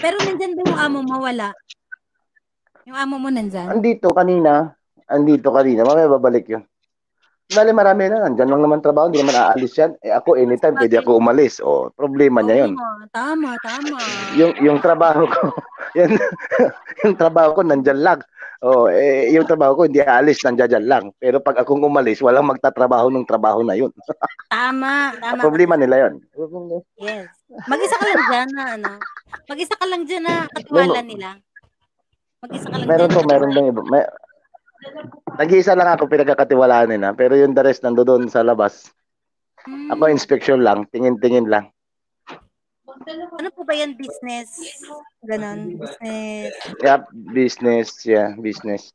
Pero nandyan ba yung amo mo? Wala. Yung amo mo nandyan? Andito kanina. Andito kanina. Mamaya babalik yun. Dali marami na, nandyan lang naman trabaho, hindi naman aalis yan. Eh ako anytime pwede ako umalis. O, problema niya. Oo, tama, tama. Yung yung trabaho ko, yan, yung trabaho ko nandyan lang. Oh, eh, yung trabaho ko hindi aalis, nandyan lang. Pero pag akong umalis, walang magtatrabaho ng trabaho na yun. Tama, tama. problema nila yun. Yes. Mag-isa ka lang dyan na ano. Mag-isa ka lang dyan na katiwala nila. Mag-isa ka lang Meron dyan. to, meron dong iba. May, nag-iisa lang ako pinagkakatiwalaan nila. Pero yung the rest nando doon sa labas. Hmm. Ako inspection lang, tingin-tingin lang. Ano po ba yan? Business? Ganon. Business. Yep, business, yeah, business.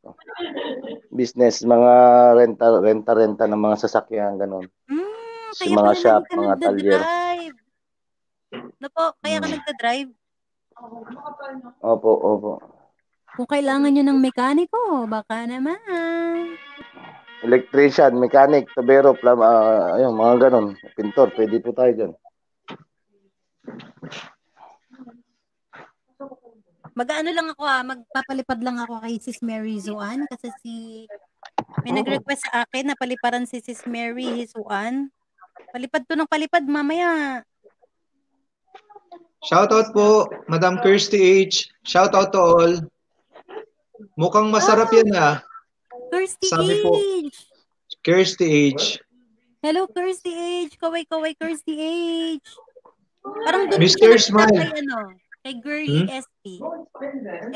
Business, mga renta, renta, renta ng mga sasakyan, ganun. Hmm, Si mga shop, mga talyer. Ano po, kaya ka Hmm. nagdadrive? Opo, opo. Kung kailangan nyo ng mekaniko, baka naman. Electrician, mechanic, tubero, plum, ah, ayun, mga ganun. Pintor, pwede po tayo dyan. Mag-ano lang ako ha, magpapalipad lang ako kay Sis Mary Zuan kasi si may nag-request sa akin na paliparan si Sis Mary Zuan. Palipad to ng palipad mamaya. Shoutout po, Madam Kirsty H. Shoutout to all. Mukhang masarap yan ah. Kirsty Sabi po. Kirsty H. Hello Kirsty H. Kaway-kaway Kirsty H. Parang doon Mr. Smile. kay ano, kay Girly Hmm? SP.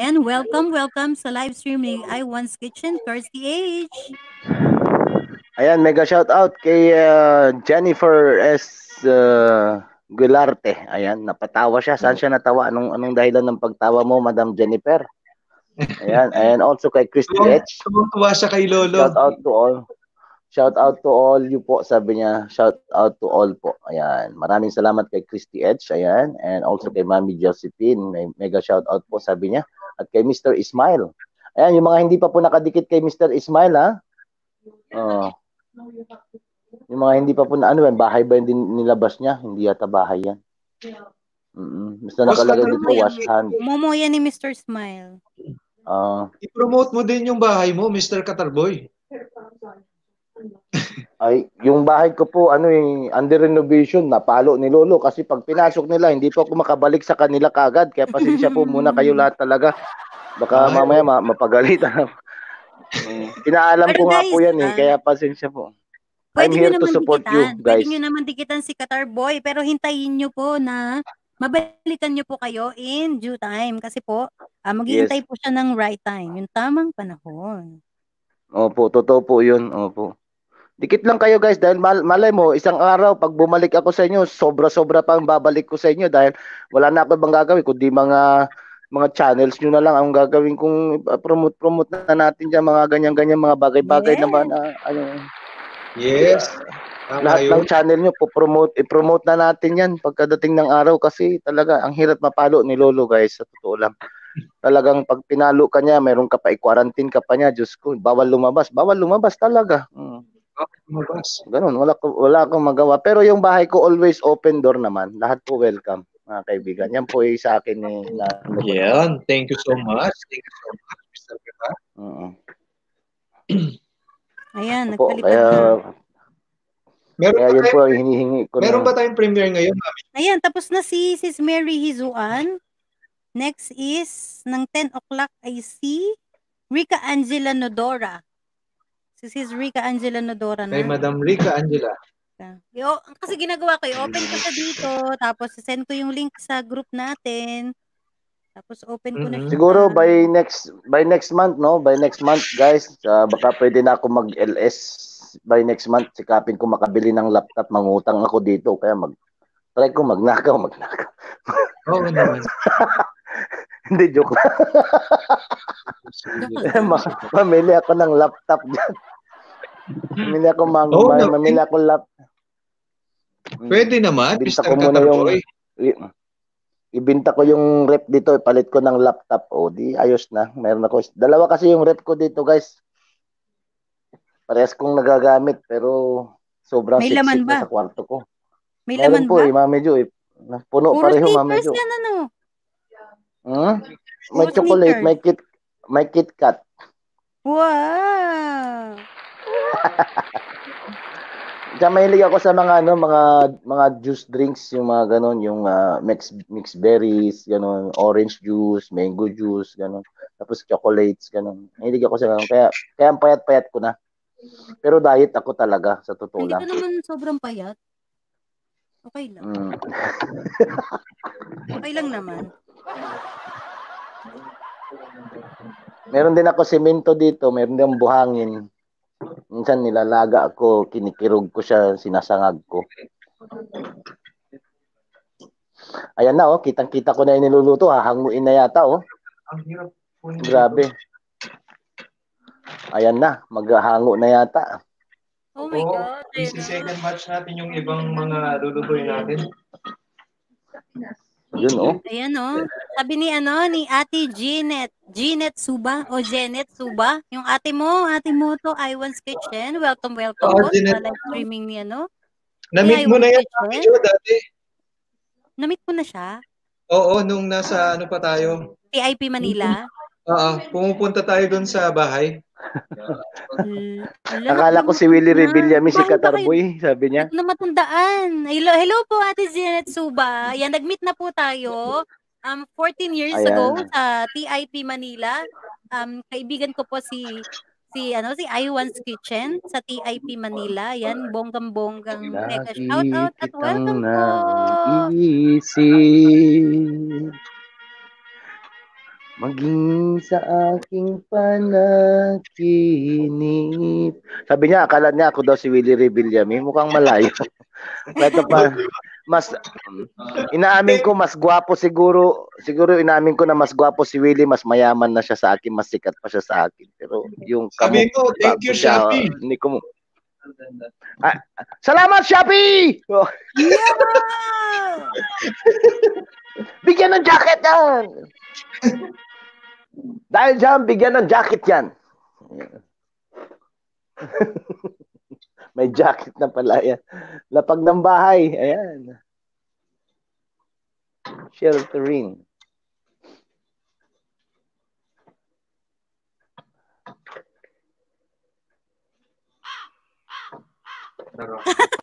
And welcome, welcome sa live stream ni I Once Kitchen, Kirsty H. Ayan, mega shout out kay ah, Jennifer S. uh, Gularte. Ayan, napatawa siya. Saan siya natawa? Anong, anong dahilan ng pagtawa mo, Madam Jennifer? Ayan, and also kay Christy H. Tuwang-tuwa siya kay Lolo. Shout out to all. Shout out to all you po, sabi niya. Shout out to all po. Ayan. Maraming salamat kay Christy Edge. Ayan. And also kay Mami Josephine. May mega shout out po, sabi niya. At kay Mr. Ismail. Ayan, yung mga hindi pa po nakadikit kay Mr. Ismail, ha? Oh. Yung mga hindi pa po na, ano yan, bahay ba yung din- nilabas niya? Hindi yata bahay yan. Mm Basta Basta nakalagay dito, wash hand. Momo yan ni Mr. Smile. Ah, I-promote mo din yung bahay mo, Mr. Katarboy. Ay, yung bahay ko po, ano eh, under renovation, napalo ni Lolo kasi pag pinasok nila, hindi po ako makabalik sa kanila kagad. Kaya pasensya po muna kayo lahat talaga. Baka Ay. mamaya ma- mapagalitan. Pinaalam ko nga guys, po yan eh, ah, kaya pasensya po. I'm Pwede nyo here to naman support dikitan. you, Pwede guys. nyo naman dikitan si Qatar Boy, pero hintayin nyo po na mabalikan nyo po kayo in due time. Kasi po, ah, maghihintay po siya ng right time, yung tamang panahon. Opo, totoo po yun. Opo. Dikit lang kayo guys dahil mal- malay mo, isang araw pag bumalik ako sa inyo, sobra-sobra pa ang babalik ko sa inyo dahil wala na ako ibang gagawin kundi mga mga channels nyo na lang ang gagawin kong promote-promote na natin dyan, mga ganyan-ganyan, mga bagay-bagay Yes. naman. ah, ano, Yes. Tama lahat yun. ng channel nyo, po-promote, i-promote na natin yan pagkadating ng araw kasi talaga, ang hirap mapalo ni Lolo guys, sa totoo lang. Talagang pag pinalo ka niya, meron ka pa, i-quarantine ka pa niya, Diyos ko, bawal lumabas, bawal lumabas talaga. Mm. Lumabas. Ganun, wala, ko- wala akong magawa. Pero yung bahay ko always open door naman. Lahat po welcome, mga kaibigan. Yan po ay sa akin eh, na, Yan. Thank you so much. Thank you so much, Mr. Katar. Oo. Ayan, Opo, kaya, na. Meron kaya ba yun po tayong, ang hinihingi ko. meron na, ba tayong premiere ngayon, mami? Ayan, tapos na si Sis Mary Hizuan. Next is, ng 10 o'clock ay si Rica Angela Nodora. Si Sis Rica Angela Nodora na. Kay Madam Rica Angela. Yo, kasi ginagawa ko, i-open ko siya dito, tapos send ko yung link sa group natin. Tapos open ko na Mhm. siya. Siguro by next by next month, no? By next month, guys, uh, baka pwede na ako mag-LS by next month. Sikapin ko makabili ng laptop, mangutang ako dito. Kaya mag try ko magnakaw, magnakaw. Oo naman. Hindi, joke lang. Ma- mamili ako ng laptop dyan. Mamili ako mang, ma- na- mamili ako laptop. Pwede naman, Ibinta ko muna yung i- ibinta ko yung rep dito, ipalit ko ng laptop. O, di ayos na. Meron ako. Dalawa kasi yung rep ko dito, guys. Parehas kong nagagamit, pero sobrang May laman ba? sa kwarto ko. May Meron laman po, ba? eh, Mami Jo. Eh. Puno Puro pareho, Mami stickers Jo. yan, ano? Hmm? May Puro chocolate, sneakers. may kit, may KitKat. Wow! Diyan mahilig ako sa mga ano, mga mga juice drinks, yung mga ganon, yung uh, mix mix berries, ganon, orange juice, mango juice, ganon. Tapos chocolates, ganon. Mahilig ako sa ganon. Kaya kaya ang payat-payat ko na. Pero diet ako talaga sa totoo Hindi lang. ka naman sobrang payat. Okay lang. Mm. Okay lang naman. Meron din ako semento dito, meron din buhangin. Minsan nilalaga ako, kinikirog ko siya, sinasangag ko. Ayan na oh, kitang-kita ko na yung niluluto, hahanguin na yata oh. Ang hirap kunin Grabe. Ayan na, maghahango na yata. Oh my Oo, God. This is second batch natin yung ibang mga lulutuin natin. Yun oh. Ayan oh. Sabi ni ano, ni Ate Jeanette. Jeanette Suba o Janet Suba. Yung ate mo, ate mo to, Iwan's Kitchen. Welcome, welcome po Jeanette. sa live streaming ni ano. Na-meet Ni mo na yan. Mami Jo, dati. Na-meet mo na siya? Oo, nung nasa ano pa tayo. TIP Manila? Oo, pumupunta tayo doon sa bahay. L- Ala, Akala ko si Willie si Bakit ba kayo- Katarboy, sabi niya. Na matandaan. Hello, hello po Ate Janet Suba. Yan, nag-meet na po tayo. Um, 14 years Ayan. ago sa TIP Manila. Um, kaibigan ko po si si ano si Iwan's Kitchen sa TIP Manila. Yan, bonggang-bonggang mega shout out at welcome po. Isip maging sa aking panaginip. Sabi niya, akala niya ako daw si Willie Revillame. Mukhang malayo. Ito pa, mas, inaamin ko, mas gwapo siguro, siguro inaamin ko na mas gwapo si Willie, mas mayaman na siya sa akin, mas sikat pa siya sa akin. Pero yung Sabi ko, thank you, siya, Shopee. Hindi ko mo. Ah, salamat, Shopee! Oh. Bigyan ng jacket yan! Dahil dyan, bigyan ng jacket yan. May jacket na pala yan. Lapag ng bahay. Ayan. Sheltering.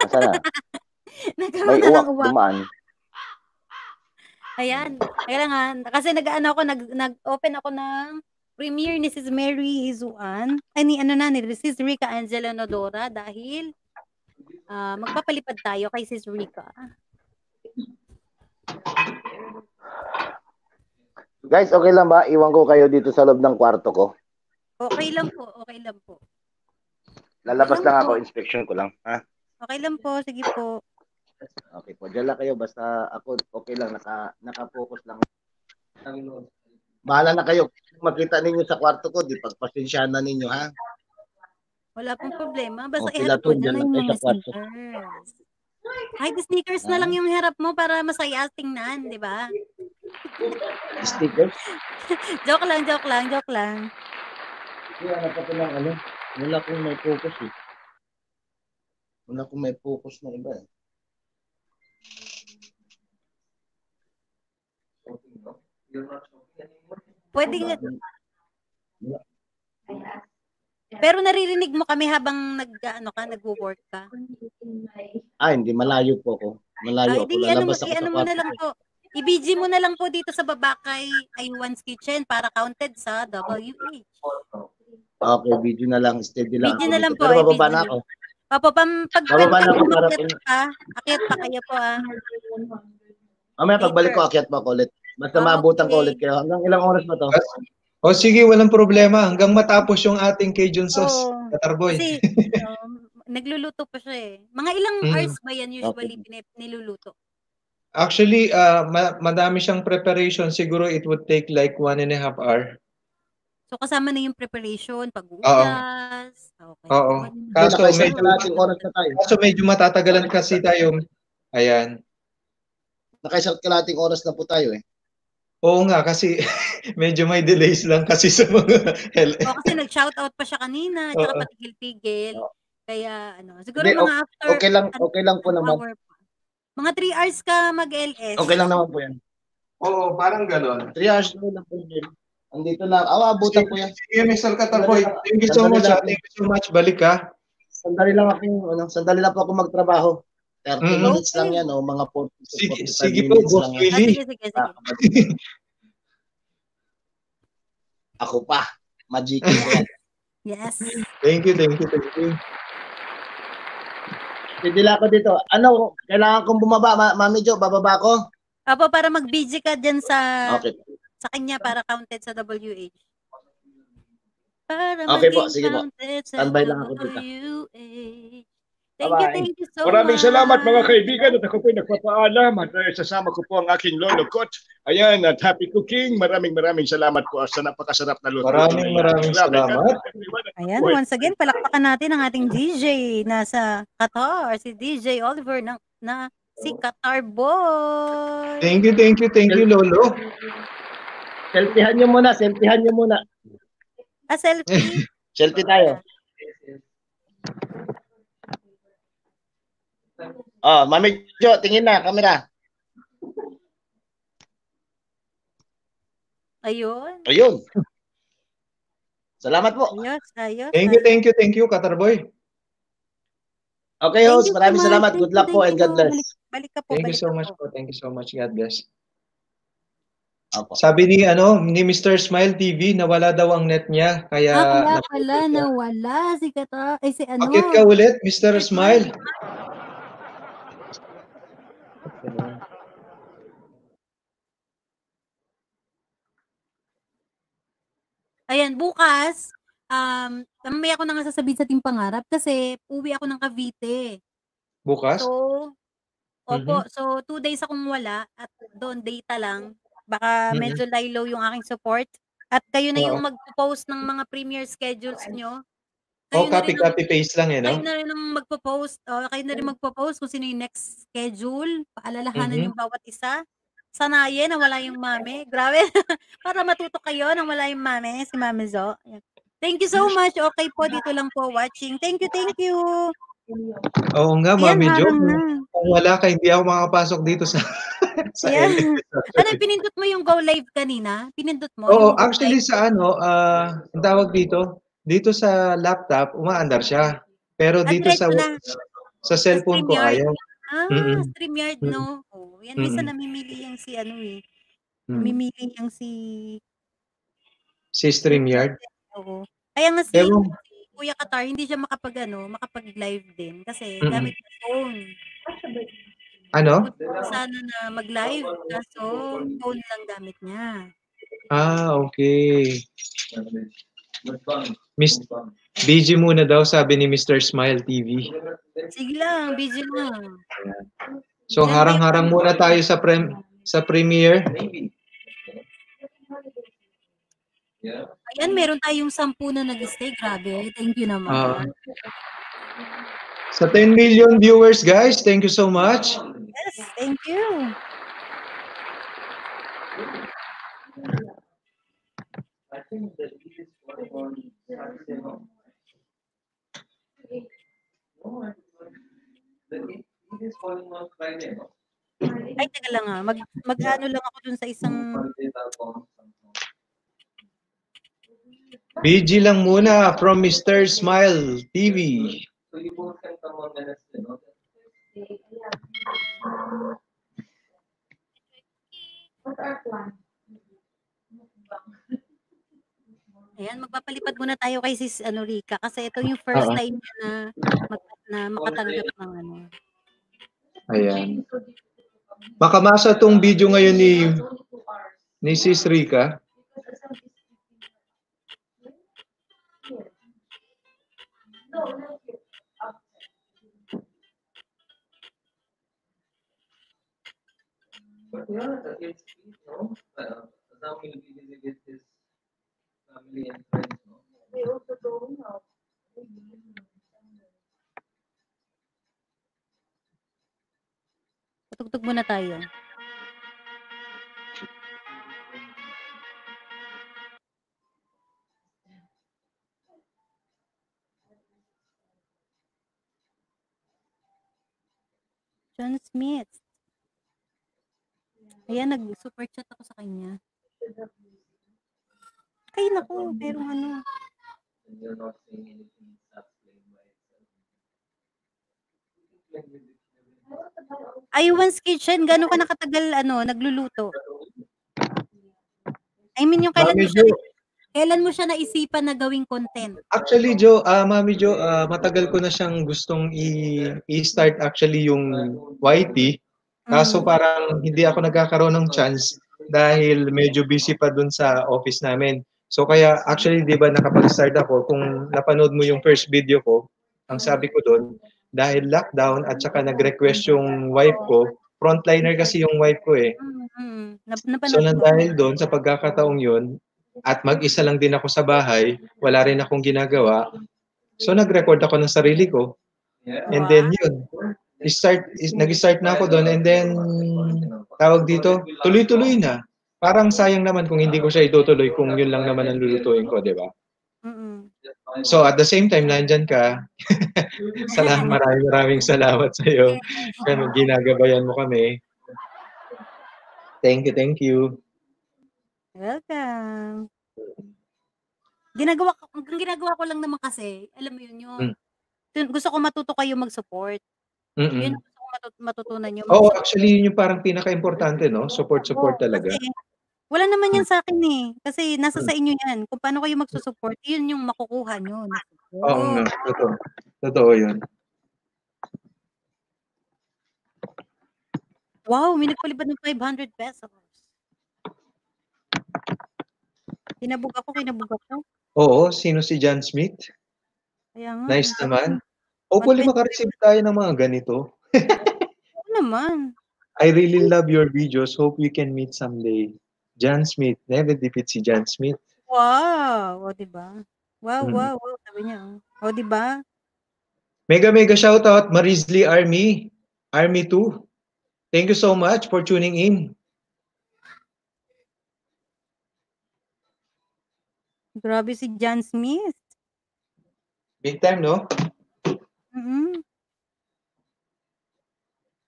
Asa na? May Nagkaroon ng uwak. dumaan. Ayan. Kailangan. Kasi nag-ano ako, nag, nag-open ako ng premiere ni Sis Mary Hizuan. Ay, ni ano na, ni Sis Rica Angela Nodora dahil ah, magpapalipad tayo kay Sis Rica. Guys, okay lang ba? Iwan ko kayo dito sa loob ng kwarto ko. Okay lang po, okay lang po. Lalabas Okay lang lang ako, po. inspection ko lang. Ha? Okay lang po, sige po. Okay po. Diyan lang kayo. Basta ako, okay lang. Naka, naka-focus lang. Bahala na kayo. Kung makita ninyo sa kwarto ko, di pagpasensyahan na ninyo, ha? Wala pong problema. Basta Okay iharap mo dyan lang yung mga sneakers. Ay, the sneakers na lang yung harap mo para masaya tingnan, di ba? Stickers? joke lang, joke lang, joke lang. Hindi, ano pa lang, ano? Wala akong may focus, eh. Wala akong may focus na iba, eh. Pwede nga. Pero naririnig mo kami habang nag ano ka, nagwo-work ka. Ah, hindi. Malayo po ako. Malayo Ay, ako. di ano, Lalabas ako i- sa ano mo na lang po. I-BG mo na lang po dito sa baba kay Iwan's Kitchen para counted sa WH. Okay, video na lang. Steady lang. Video na lang dito. po, Pero eh, bababa video na ako. Opo, pam, pag Bababa na ako para pa, akyat pa kayo po ah. Mamaya pagbalik ko, akyat pa ako ulit. Basta maabutan ko Okay. ulit kayo. Hanggang ilang oras ba to? O sige, walang problema. Hanggang matapos yung ating Cajun sauce. Oo. Katarboy. Kasi um, nagluluto pa siya eh. Mga ilang Mm. hours ba yan usually pinip- niluluto? Actually, uh, ma- madami siyang preparation. Siguro it would take like one and a half hour. So kasama na yung preparation, pag-uulas. Okay. Oo. Kaso medyo, oras na tayo. kaso medyo matatagalan kasi tayo. Ayan. Nakaisang kalating oras na po tayo eh. Oo nga, kasi medyo may delays lang kasi sa mga L- O, kasi nag-shoutout pa siya kanina, tsaka Oo. patigil-tigil. Kaya ano, siguro Hindi, mga after Okay lang, an- okay lang po an naman. hour. Mga 3 hours ka mag-LS. Okay lang naman po yan. Oo, parang ganon. 3 hours na lang po yun. Andito na. Awa, abutan ko yan. Sige, Mr. Katarboy. Thank you so much. ah. Thank you so much. Balik ka. sandali lang ako, ano, sandali lang po ako magtrabaho. 30 Mm. minutes lang yan, o mga 40 to Sige, 45 sige po, minutes Boss lang yan. Ah, Willie. sige, sige, sige. Ako pa, magic ko yan. Yes. Thank you, thank you, thank you. Pidila ako dito. Ano, kailangan kong bumaba, Ma- Mami Jo, bababa ko? Apo, para mag-BG ka dyan sa Okay. sa kanya para counted sa WH. Para Okay po, sige po. Standby lang ako dito. Thank you, Bye-bye. thank you so Maraming much. salamat mga kaibigan at ako po'y nagpapaalam at uh, sasama ko po ang aking lolo kot. Ayan, at happy cooking. Maraming maraming salamat po sa napakasarap na luto. Maraming maraming Grabe, salamat. Ayan, once again, palakpakan natin ang ating DJ nasa Qatar, si DJ Oliver na, na si Qatar Boy. Thank you, thank you, thank you, Lolo. Selfiehan nyo muna, selfiehan nyo muna. Ah, selfie. Selfie tayo. Oh, Mami Jo, tingin na, camera. Ayun. Ayun. Salamat po. Ayos, ayos. Thank you, thank you, thank you, Qatar Boy. Okay, Thank host, so maraming salamat. Good luck po and God bless. Balik, balik ka po, Thank you so much po. po. Thank you so much. God bless. Opo. Sabi ni ano ni Mr. Smile TV nawala daw ang net niya kaya Ah, kaya pala, nawala si Qatar. Ay, si ano? Akit ka ulit, Mr. Smile. Ayan, bukas, um, mamaya ko na nga sasabihin sa Team Pangarap kasi uwi ako ng Cavite. Bukas? So, opo, Mhm. so two days akong wala at doon data lang. Baka Mhm. medyo lie low yung aking support. At kayo na yung magpo-post ng mga premiere schedules nyo. Oh, Kayo na copy, ang, copy, paste lang eh, kayo no? na rin ang magpo-post. Oh, kayo na rin magpo-post kung sino yung next schedule. Paalalahanan Mhm. yung bawat isa. Sanayin na wala yung mami. Grabe. Para matuto kayo nang wala yung mami, si Mami Zo. Thank you so much. Okay po, dito lang po watching. Thank you, thank you. Oo nga, Ayan, Mami Jo. Kung wala ka, hindi ako makapasok dito sa sa. LS. Ano, pinindot mo yung go live kanina? Pinindot mo? Oo, actually live? sa ano, ah, ang tawag dito, dito sa laptop, umaandar siya. Pero Ah, dito sa diretso na. sa cellphone ko ayaw. Ah, Mm-mm. StreamYard, Mm. no? Oh, yan, minsan Mm. namimili yung si ano eh. Mm. Namimili yung si... Si StreamYard. Oo. Kaya nga si, Ewan. si Kuya Qatar, hindi siya makapag ano, makapag-live din kasi Mm. gamit yung phone. Ano? Gusto sana na mag-live kaso phone lang gamit niya. Ah, okay. Miss BG muna daw sabi ni Mr. Smile TV. Sige lang, busy lang. So harang-harang muna tayo sa prem sa premiere. Ayan, meron tayong sampu na nag-stay. Grabe. Thank you naman. Ah. sa 10 million viewers guys, thank you so much. yes, thank you. Ay, teka lang ah. Mag, mag-ano lang ako dun sa isang... BG lang muna from Mr. Smile TV. Ayan, magpapalipad muna tayo kay Sis ano, Rika kasi ito yung first time niya na, mag, na makatanggap ng ano. Ayan. Makamasa tong video ngayon ni ni Sis Rika. But yeah, it's, you know, uh, now he'll be with his family and friends, no? Patugtog muna tayo. John Smith. Ayan, nag-super chat ako sa kanya. Ay, naku, pero ano. You're not saying anything, it starts playing by itself. Iwan's Kitchen, gano'n ka nakatagal ano, nagluluto? I mean, yung kailan mo Mami siya, Jo, kailan mo siya naisipan na gawing content? actually Jo, ah Mami Jo, ah, matagal ko na siyang gustong i- i-start actually yung YT. Kaso Mm. parang hindi ako nagkakaroon ng chance dahil medyo busy pa dun sa office namin. So kaya actually 'di ba nakapag-start ako kung napanood mo yung first video ko, ang sabi ko doon dahil lockdown at saka nag-request yung wife ko, frontliner kasi yung wife ko eh. Mm, mm. Nap So napanood nang ko. dahil doon sa pagkakataong yun at mag-isa lang din ako sa bahay, wala rin akong ginagawa. So nag-record ako ng sarili ko. And then yun, start is, nag-start na ako doon and then tawag dito, tuloy-tuloy na. Parang sayang naman kung hindi ko siya itutuloy kung yun lang naman ang lulutuin ko, di ba? Mm. So at the same time, nandyan ka. Salamat, maraming maraming salamat sa iyo. Ginagabayan mo kami. Thank you, thank you. Welcome. Ginagawa ko ang ginagawa ko lang naman kasi, alam mo yun, yung Hmm. dun- gusto ko matuto kayo mag-support. Mm-mm. Yun gusto ko matu- matutunan niyo. Oo, Mag-support. actually yun yung parang pinaka-importante, no? Support, support talaga. kasi wala naman yan sa akin eh. Kasi nasa Hmm. sa inyo yan. Kung paano kayo magsusupport, yun yung makukuha nyo. Oo support. nga, totoo. Totoo yun. Wow, may nagpalipad ng 500 pesos. Kinabog ako, kinabog ako. Oo, sino si John Smith? Kaya nga. Nice naman. Hopefully 125 makareceive tayo ng mga ganito. Oo naman. I really love your videos. Hope we can meet someday. John Smith. Never defeat si John Smith. Wow! O, diba? Wow, Mm. wow, wow. Sabi niya. oh. O, diba? Mega mega shoutout Marizli Army. Army 2. Thank you so much for tuning in. Grabe si John Smith. Big time, no? mm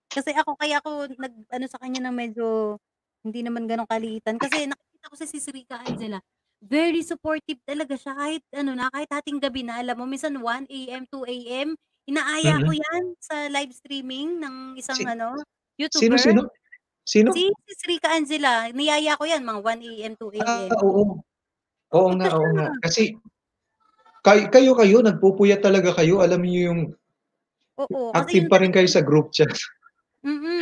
Kasi ako, kaya ako nag, ano sa kanya ng medyo hindi naman ganong kaliitan. Kasi nakikita ko sa si Rika Angela. Very supportive talaga siya. Kahit ano na, kahit hating gabi na, alam mo, minsan 1 a.m., 2 a.m., inaaya ko Mhm. yan sa live streaming ng isang Si- ano, Sino, YouTuber. sino? Sino? Si, si Rika Angela, niyaya ko yan, mga 1 a.m., 2 Ah, a.m. oo. Oo nga, oo siya. nga. Kasi kay, kayo kayo, nagpupuyat talaga kayo. Alam niyo yung Oo, kasi active yun pa rin kayo sa group chat.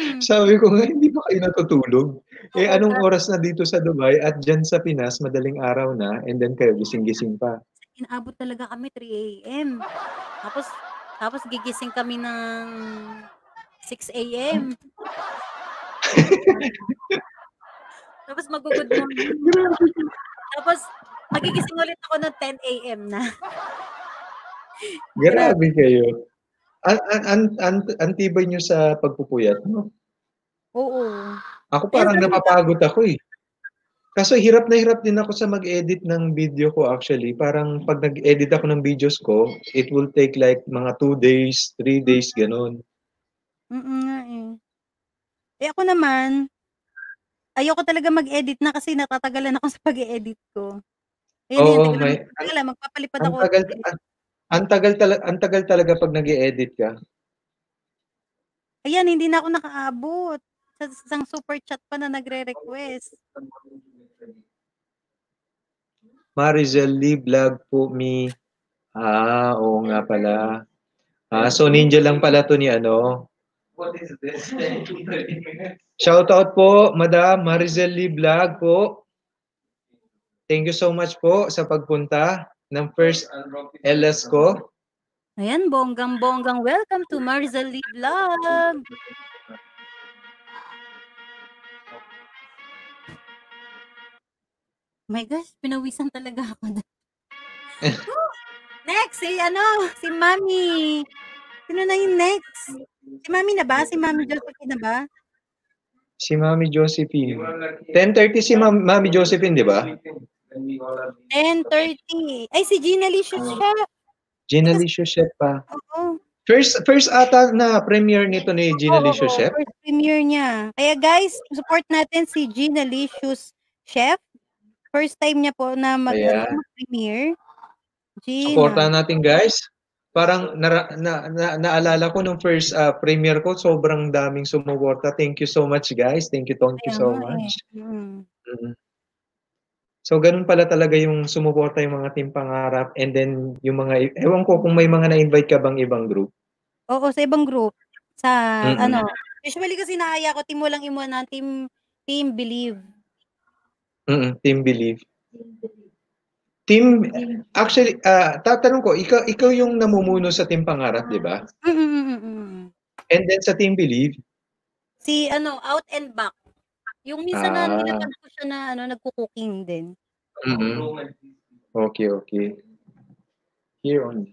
Sabi ko nga, hindi ba kayo natutulog? Eh, anong oras na dito sa Dubai at dyan sa Pinas, madaling araw na, and then kayo gising-gising pa. Inaabot talaga kami 3 a.m. Tapos, tapos gigising kami ng 6 a.m. Tapos mag-good morning. Tapos, magigising ulit ako ng 10 a.m. na. Grabe kayo. An, an, an, an, antibay nyo sa pagpupuyat, no? Oo. Ako parang napapagod ako eh. Kaso hirap na hirap din ako sa mag-edit ng video ko actually. Parang pag nag-edit ako ng videos ko, it will take like mga 2 days, 3 days, ganun. mm nga eh. Eh ako naman, ayoko talaga mag-edit na kasi natatagalan ako sa pag-edit ko. Ayun Oo, na may, magpapalipad ang ako. tagal, ang, ang tagal, tala, ang tagal talaga pag nag-edit ka. Ayan, hindi na ako nakaabot. Sa isang super chat pa na nagre-request. Marizel Lee vlog po me. Ah, oo nga pala. Ah, so ninja lang pala to ni ano. What is this? Shout out po, Madam Marizel Lee vlog po. Thank you so much po sa pagpunta ng first LS ko. Ayan, bonggang-bonggang welcome to Marizal Lee Vlog. My gosh, pinawisan talaga ako. next, si ano, si Mami. Sino na yung next? Si Mami na ba? Si Mami Josephine na ba? Si Mami Josephine. 10.30 si Mam- Mami Josephine, di ba? 10.30. Ay, si Gina Licious siya. Gina Licious Chef pa. Oo. First first ata na premiere nito ni Gina Oo, Licious Chef. First premiere niya. Kaya guys, support natin si Gina Licious Chef. First time niya po na mag, Ayan. ano, premiere. Gina. Supportahan natin guys. parang nara, na, na, naalala ko nung first uh, premiere ko, sobrang daming sumuporta. Thank you so much guys. Thank you, thank you so eh. much. Mm. Mm. So, ganun pala talaga yung sumuporta yung mga team pangarap and then yung mga, ewan ko kung may mga na-invite ka bang ibang group. Oo, sa ibang group. Sa, Mm-mm. ano, usually kasi naaya ko, team mo lang imo na, team, team believe. Mm, team Believe. Team, actually, ah tatanong ko, ikaw, ikaw yung namumuno sa Team Pangarap, di ba? Mm-mm-mm-mm. And then sa Team Believe, Si, ano, out and back. Yung minsan na Ah. ko siya na, ano, nagko-cooking din. mm Okay, okay. Here on.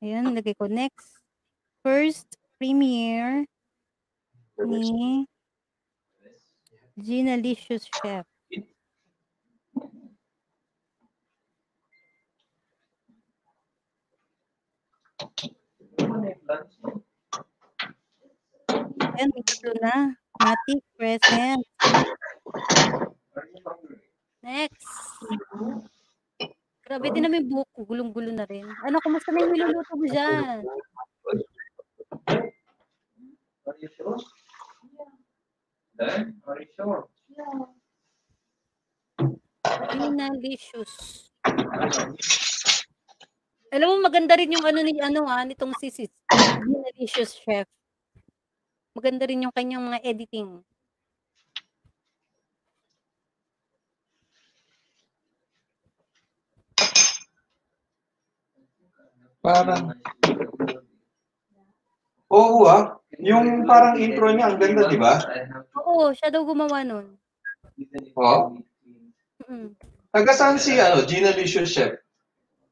Ayan, lagay ko next. First premiere ni Gina Licious Chef. Ayan, may tatlo na. Matic, present. Next. Grabe din namin buhok ko. Gulong-gulo na rin. Ano, kumusta na yung niluluto mo dyan? Are you sure? Then, are you sure? Gina Licious. Alam mo, maganda rin yung ano ni ano ha, nitong si Sis. Gina Licious Chef. Maganda rin yung kanyang mga editing. Parang, oo ah, yung parang intro niya, ang ganda, di ba? Oo, siya daw gumawa nun. Oo. Mm. Taga saan si, ano, Gina Licious Chef?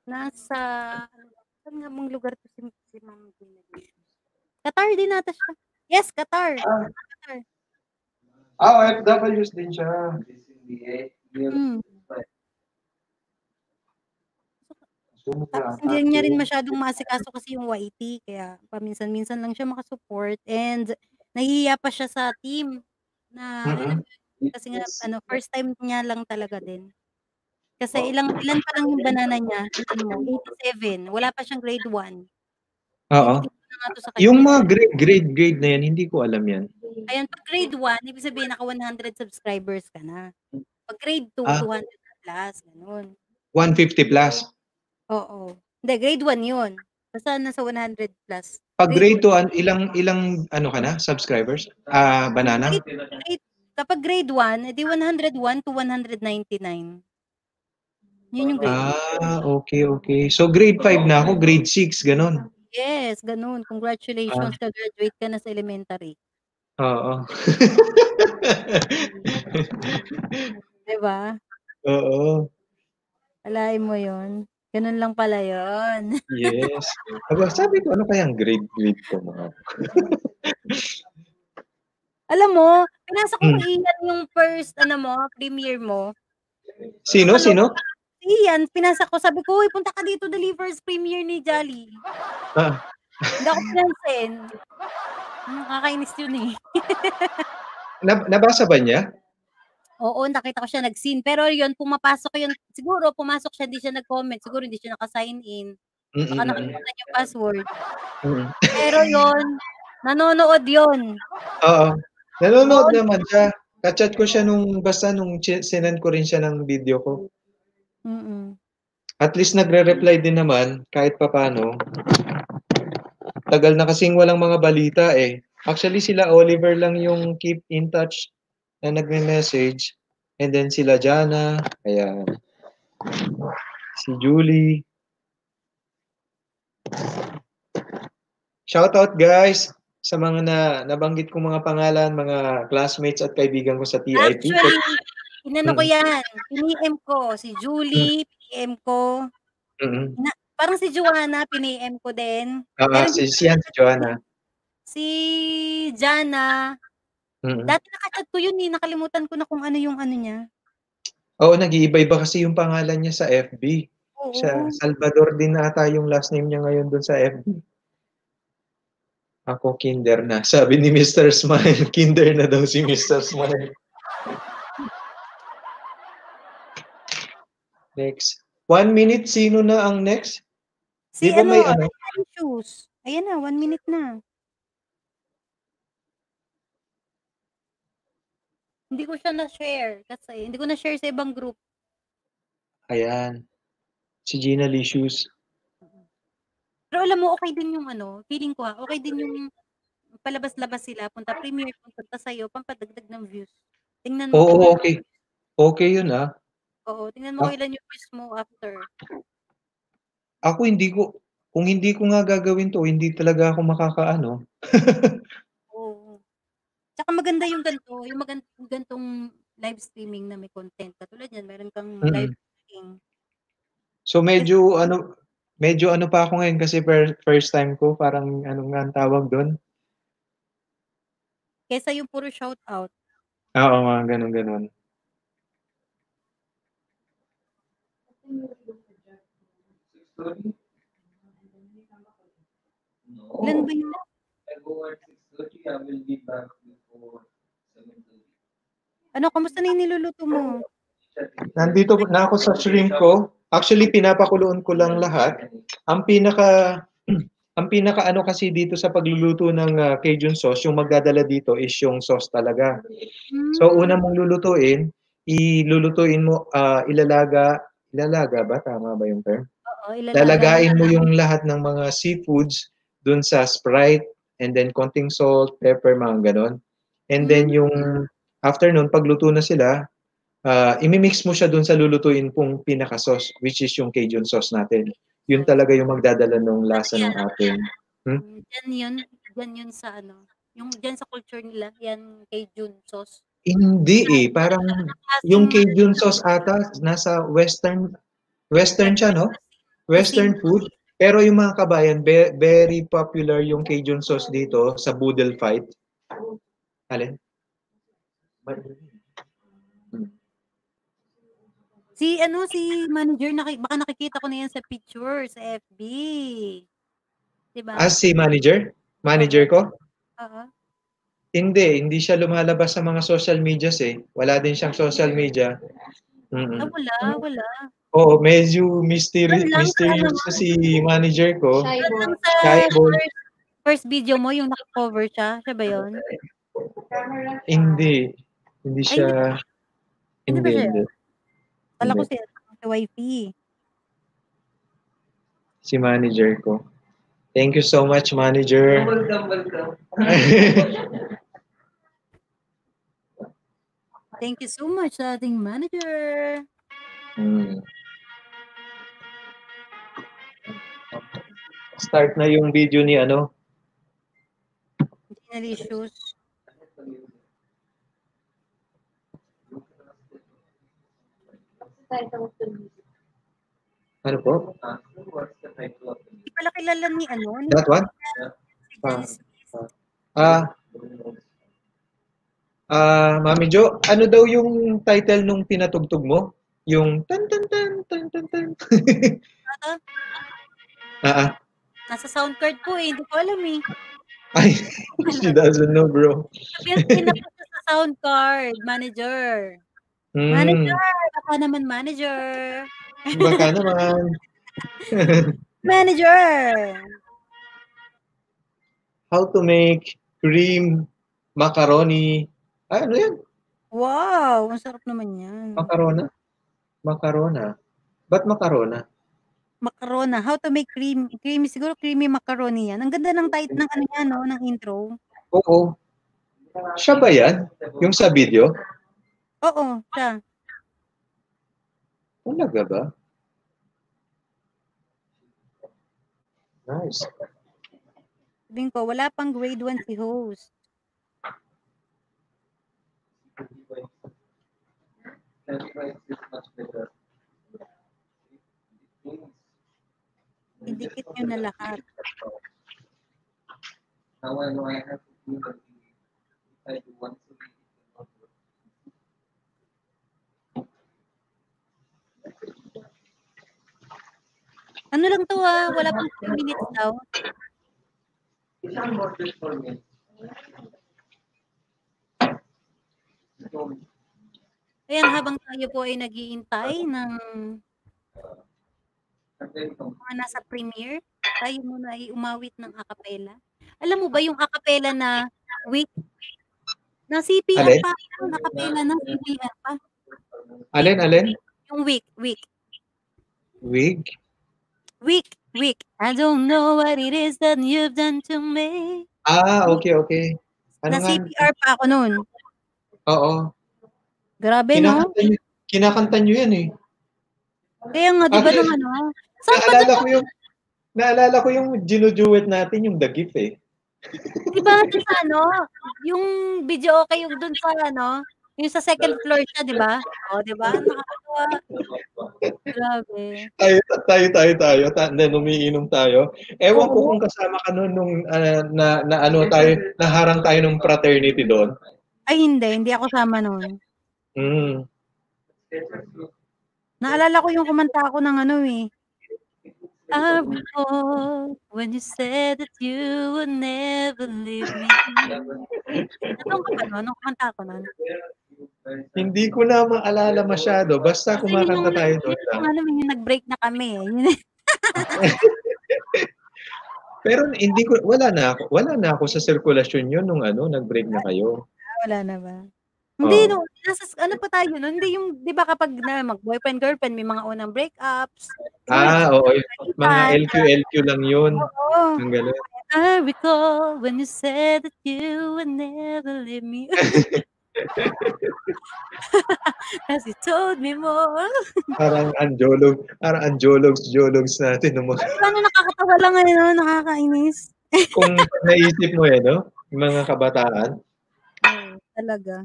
Nasa, saan nga mong lugar to si, si Ma'am Gina? Qatar din nata siya. Yes, Qatar. Qatar. Ah, OFWs din siya. Mm. Tapos hindi niya rin masyadong maasikaso kasi yung YT, kaya paminsan-minsan lang siya makasupport and nahihiya pa siya sa team na Mm-mm. kasi nga ano first time niya lang talaga din. Kasi ilang ilan pa lang yung banana niya, ano mo, 87. Wala pa siyang grade 1. Oo. Yung mga grade, grade, grade na yan, hindi ko alam yan. Ayan, pag grade 1, ibig sabihin naka 100 subscribers ka na. Pag grade 2, Ah. 200 plus, ganun. 150 plus. Oo. Hindi, grade 1 yun. Basta nasa 100 plus. Pag grade 2, an- ilang, ilang, ano ka na, subscribers? Ah, banana? Grade, kapag grade 1, edi 101 to 199. Yun yung grade. Ah, okay, okay. So, grade 5 na ako, grade 6, ganon. Yes, ganun. Congratulations, Ah. ka-graduate ka na sa elementary. Oo. Diba? Oo. Alain mo yon. Ganun lang pala yon. Yes. Aba, sabi ko, ano kayang grade, grade ko mga? Alam mo, pinasa ko Ian yung first, ano mo, premiere mo. Sino, sino? Si Ian, pinasa ko, sabi ko, uy, punta ka dito, dali first premiere ni Jolly. Ah, Hindi ako pinansin. Nakakainis yun eh. nab- nabasa ba niya? Oo, nakita ko siya nag-scene. Pero yun, pumapasok yun. Siguro, pumasok siya, hindi siya nag-comment. Siguro, hindi siya naka-sign in. Baka Mm-mm. nakalimutan yung password. Mm. Pero yun, nanonood yun. Oo. Nanonood naman siya. Kachat ko siya nung, basta nung sinend ko rin siya ng video ko. Mm-mm. At least nagre-reply din naman, kahit papano. Tagal na kasing walang mga balita eh. Actually, sila Oliver lang yung keep in touch na nagme-message. And then sila Jana, kaya si Julie. Shoutout guys sa mga na nabanggit kong mga pangalan, mga classmates at kaibigan ko sa TIP. Actually, inano ko Mm. yan. Piniem ko. Si Julie, piniem ko. Mm-mm. Na, parang si Joanna, piniem ko din. Pero si, si, yan, si Joanna. si Jana, Mm-mm. dati nakachat ko yun eh. Nakalimutan ko na kung ano yung ano niya. Oo, nag-iiba-iba kasi yung pangalan niya sa FB. Oo. Siya, Salvador din ata yung last name niya ngayon doon sa FB. Ako, kinder na. Sabi ni Mr. Smile, kinder na daw si Mr. Smile. Next. One minute, sino na ang next? Si Di ba ano, may ano? Shoes. Ayan na, one minute na. Hindi ko siya na-share kasi hindi ko na-share sa ibang group. Ayan. Si Gina Licious. Pero alam mo, okay din yung ano, feeling ko ha, okay din yung palabas-labas sila, punta premiere, punta sa'yo, pampadagdag ng views. Tingnan mo. Oo, okay. Okay yun ah. Oo, tingnan mo Ah. ilan yung wish mo after. Ako hindi ko kung hindi ko nga gagawin 'to, hindi talaga ako makakaano. Oo. Tsaka maganda yung ganito, yung magan ganitong live streaming na may content. Katulad niyan, meron kang mm. live streaming. So medyo ano, medyo ano pa ako ngayon kasi per first time ko, parang ano nga ang tawag dun? Kaysa yung puro shoutout. Oo, mga gano'n, gano'n. 30? No. Ilan ba yun? I go at 6.30. I will be back before 7.30. Ano, kamusta na yung niluluto mo? Nandito na ako sa shrimp ko. Actually, pinapakuloon ko lang lahat. Ang pinaka ang pinaka ano kasi dito sa pagluluto ng uh, Cajun sauce, yung magdadala dito is yung sauce talaga. So hmm. una mong lulutuin, ilulutuin mo uh, ilalaga, ilalaga ba tama ba yung term? Oo, ilalaga Lalagain mo yung lahat ng mga seafoods dun sa Sprite and then konting salt, pepper, mga ganon. And then yung after nun, pagluto na sila, ah imimix mo siya dun sa lulutuin pong pinaka-sauce, which is yung Cajun sauce natin. Yun talaga yung magdadala ng lasa ng ating. Hmm? Mm, Yan yun, yan yun sa ano, yung dyan sa culture nila, yan Cajun sauce. Hindi eh, parang yung Cajun sauce ata nasa western western siya, no? Western food. Pero yung mga kabayan, be- very popular yung Cajun sauce dito sa Boodle Fight. Alin? Si ano, si manager, naki, baka nakikita ko na yan sa picture, sa FB. Diba? As si manager? Manager ko? Oo. Hindi, hindi siya lumalabas sa mga social medias eh. Wala din siyang social media. Ah, Mm-mm. wala, wala. Oo, medyo mystery, lang mysterious ano, si manager ko. Sa Shyboy. first, first video mo, yung naka-cover siya. Siya ba yun? Hindi. Hindi Ay, siya. Hindi ba Hindi, siya? hindi. Kala ko Hindi. si, wifey. Si manager ko. Thank you so much, manager. Welcome, welcome. Thank you so much sa ating manager. Hmm. Start na yung video ni ano. Gina Licious. Ano po? Hindi pala kilala ni ano? Ni That one? Smith. Ah. Ah, Mami Jo, ano daw yung title nung pinatugtog mo? Yung tan tan tan tan tan tan. Ata, ah, ah. Nasa sound card po eh. Hindi ko alam eh. Ay, she doesn't know, bro. Siya sa sound card. Manager. Hmm, Manager. Baka naman manager. baka naman. Manager. How to make cream macaroni. Ah, ano yan? Wow, ang sarap naman yan. Macarona? Macarona. Ba't macarona? Macarona. How to make cream, creamy, siguro creamy macaroni yan. Ang ganda ng title ng ano yan, no, ng intro. Oo. Siya ba yan? Yung sa video? Oo, siya. Talaga ba? Nice. Sabihin ko, wala pang grade 1 si host. Idikit nyo na lahat. Now I know I have to do that. If I do once a week, it will not work. Ano lang to ah, wala pang 3 minutes daw. Isang more just for me. Ayan, habang tayo po ay naghihintay ng mga nasa premiere, tayo muna ay umawit ng acapella. Alam mo ba yung acapella na week? Na CPR Alin? pa. Yung acapella na CPR pa. Alin, alin? Yung week, week. Wig? Week, week. I don't know what it is that you've done to me. Ah, okay, okay. Ano Na? CPR pa ako noon. Oo. Grabe, no? Kinakanta nyo, kinakanta nyo yan eh. Kaya nga, di ba Actually, nung ano? Naalala ko yung naalala ko yung ginuduet natin yung The Gift eh. Di ba dun sa ano, yung video okay yung dun sa ano, yung sa second floor siya, di ba? O, di ba? Nakakatawa. Grabe. Tayo, tayo, tayo, tayo. Ta- then umiinom tayo. Ewan ko kung kasama ka noon nung ah, na, na ano tayo, naharang tayo ng fraternity doon. Ay, hindi. Hindi ako sama noon. Mm. Naalala ko yung kumanta ako ng ano eh. I recall when you said that you would never leave me. Anong ka ba nun? Anong kumanta ako nun? Hindi ko na maalala masyado. Basta kumakanta tayo doon lang. ano, yung nag-break na kami eh. Eh. Pero hindi ko wala na ako. Wala na ako sa sirkulasyon yun nung ano, nag-break na kayo. Wala na ba? Hindi, no, nasa, ano pa tayo nun? Hindi yung, di ba kapag na, mag-boyfriend, girlfriend, may mga unang breakups. Ah, oo. Mga LQ, LQ lang yun. Oo. Ang ganun. I recall when you said that you would never leave me. As you told me more. Parang anjolog, parang anjologs, jologs natin. Mga, Paano nakakatawa lang ngayon, no? nakakainis. kung naisip mo eh, no? Mga kabataan. Oo, talaga.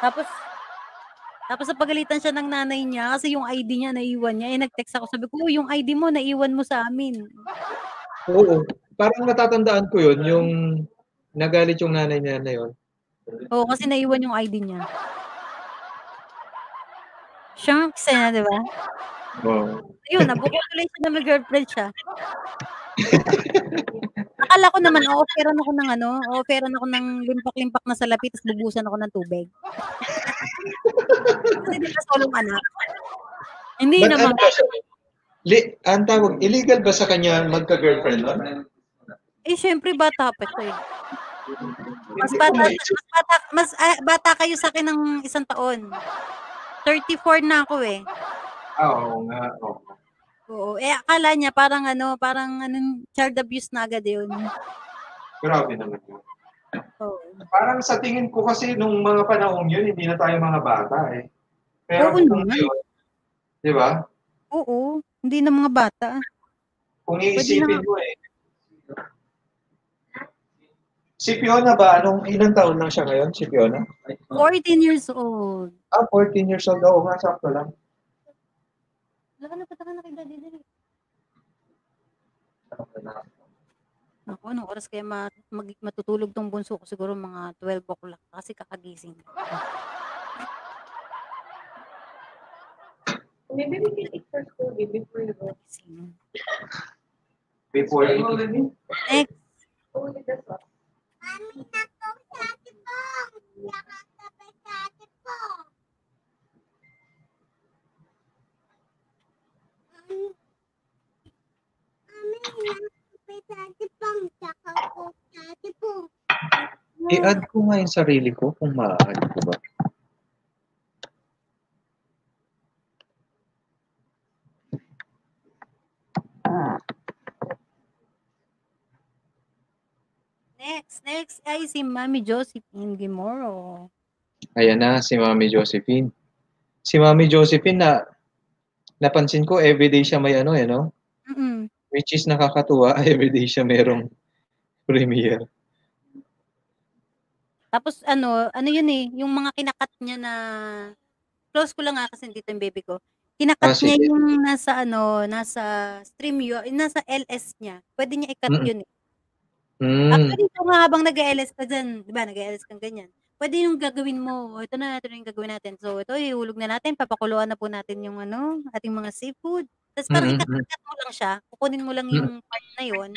Tapos, tapos sa pagalitan siya ng nanay niya kasi yung ID niya naiwan niya. Eh, nag-text ako. Sabi ko, "Oh, yung ID mo naiwan mo sa amin. Oo. Parang natatandaan ko yun, yung nagalit yung nanay niya na yun. Oo, kasi naiwan yung ID niya. Shanks eh, di ba? Oo. Ayun, nabuko tuloy siya na may girlfriend siya. Akala ko naman, o-offeran ako ng ano, o-offeran ako ng limpak-limpak na salapi, tapos bubusan ako ng tubig. Kasi di ba solong anak? Hindi But naman. ano? Li, ang tawag, illegal ba sa kanya magka-girlfriend nun? Eh, syempre, bata pa siya eh. Mas bata, mas bata, mas ah, bata kayo sa akin ng isang taon. 34 na ako eh. Ah, Oo nga. oo. Oo. Eh, akala niya parang ano, parang anong child abuse na agad yun. Grabe naman yun. Oo. Parang sa tingin ko kasi nung mga panahon yun, hindi na tayo mga bata eh. Pero Oo kung naman. ngayon, di ba? Oo. Hindi na mga bata. Kung iisipin na- mo eh. Si Fiona ba, anong ilang taon lang siya ngayon, si Fiona? 14 years old. Ah, 14 years old. Oo nga, sakto lang. Wala ka na pataka na kay daddy dali. Ako, anong oras kaya ma mag- matutulog tong bunso ko? Siguro mga 12 o'clock kasi kakagising. Maybe we can eat for school before you go. Before Next. Oh, look at this one. Mami, nakong sa ate Pong. Nakakabay sa ate Pong. Mami, Mami, nakakabay sa ate Pong. Saka po sa ate Pong. I-add ko nga yung sarili ko kung ma-add ko ba. Next, next ay si Mami Josephine Gimoro. Ayan na, si Mami Josephine. Si Mami Josephine na napansin ko everyday siya may ano eh, no? Mm-mm. Which is nakakatuwa, everyday siya merong premiere. Tapos ano, ano yun eh, yung mga kinakat niya na close ko lang nga kasi dito yung baby ko. Kinakat Ah, niya sige. yung nasa ano, nasa stream yun, nasa LS niya. Pwede niya i-cut Mm. yun eh. Mm. Actually, ito nga habang nag-LS ka dyan, di ba, nag-LS kang ganyan. Pwede yung gagawin mo, "O, ito na, ito na yung gagawin natin. So, ito, ihulog na natin, papakuluan na po natin yung ano, ating mga seafood. Tapos parang Mm, mm, ikat-ikat mo lang siya, kukunin mo lang Mm. yung part na yun,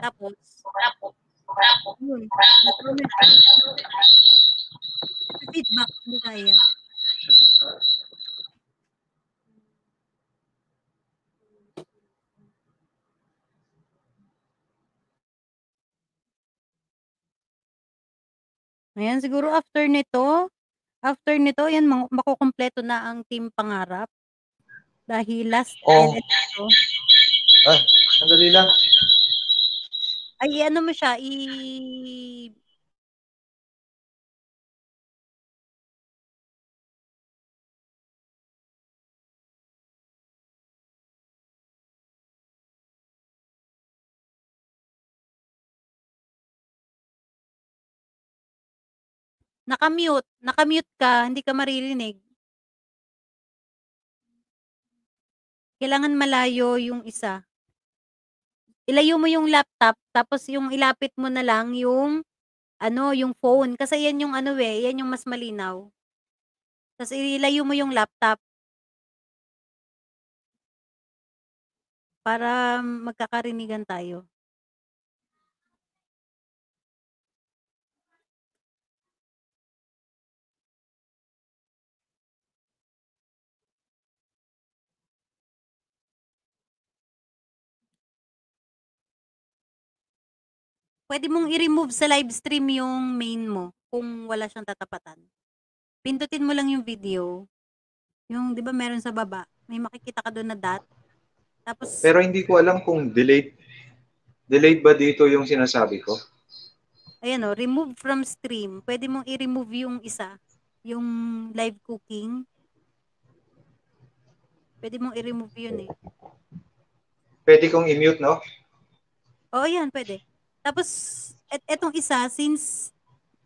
tapos, yun, natuloy na. Feedback, hindi kaya. Ayan, siguro after nito, after nito, yan, ma- makukumpleto na ang team pangarap. Dahil last Oh. island ito, Ah, sandali lang. ay ano mo siya, i... Nakamute, nakamute ka, hindi ka maririnig. Kailangan malayo yung isa. Ilayo mo yung laptop, tapos yung ilapit mo na lang yung ano, yung phone. Kasi yan yung ano eh, yan yung mas malinaw. Tapos ilayo mo yung laptop. Para magkakarinigan tayo. Pwede mong i-remove sa live stream yung main mo kung wala siyang tatapatan. Pindutin mo lang yung video. Yung, di ba meron sa baba, may makikita ka doon na dot. Tapos, Pero hindi ko alam kung delayed. Delayed ba dito yung sinasabi ko? ayan o, remove from stream. Pwede mong i-remove yung isa. Yung live cooking. Pwede mong i-remove yun eh. Pwede kong i-mute, no? Oo, yan, pwede. Tapos, et etong isa, since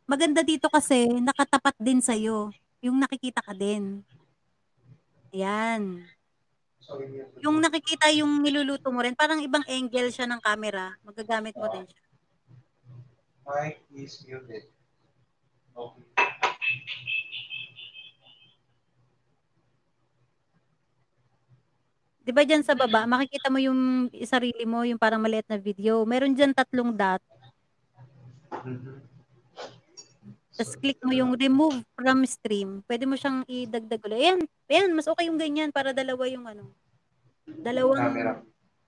maganda dito kasi, nakatapat din sa'yo. Yung nakikita ka din. Ayan. Yung nakikita yung niluluto mo rin, parang ibang angle siya ng camera. Magagamit mo din siya. Mic is muted. Okay. Di ba dyan sa baba, makikita mo yung sarili mo, yung parang maliit na video. Meron dyan tatlong dot. Tapos click mo yung remove from stream. Pwede mo siyang idagdag ulit. Ayan, ayan, mas okay yung ganyan para dalawa yung ano. Dalawang Camera.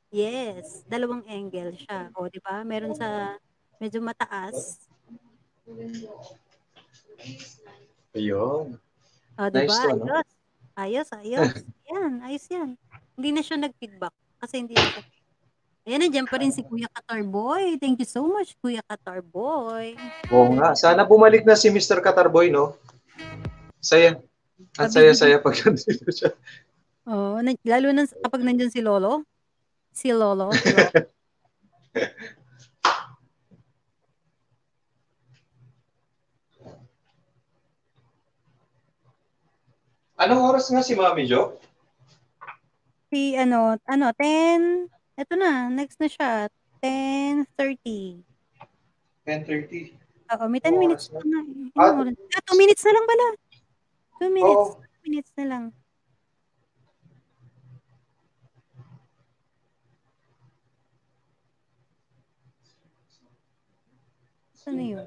Yes, dalawang angle siya. O, di ba? Meron sa medyo mataas. Ayun. O, di Nice ba? no? Ayos. Ayos, ayos. yan, ayos yan. Hindi na siya nag-feedback kasi hindi na siya. Ayan, nandiyan pa rin si Kuya Katarboy. Thank you so much, Kuya Katarboy. Oo nga. Sana bumalik na si Mr. Katarboy, no? Saya. At saya-saya pag nandito siya. Oo, na- lalo na kapag nandiyan si Lolo. Si Lolo. Si Lolo. Anong oras nga si Mami Jo? Si ano, ano, 10, eto na, next na siya. 10.30. 10.30. Oo, may 10 Oo, minutes na. na. eh. Ah, Anong oras? Ah, 2 minutes na lang pala. 2 minutes. Oo. 2 minutes na lang. Ano yun?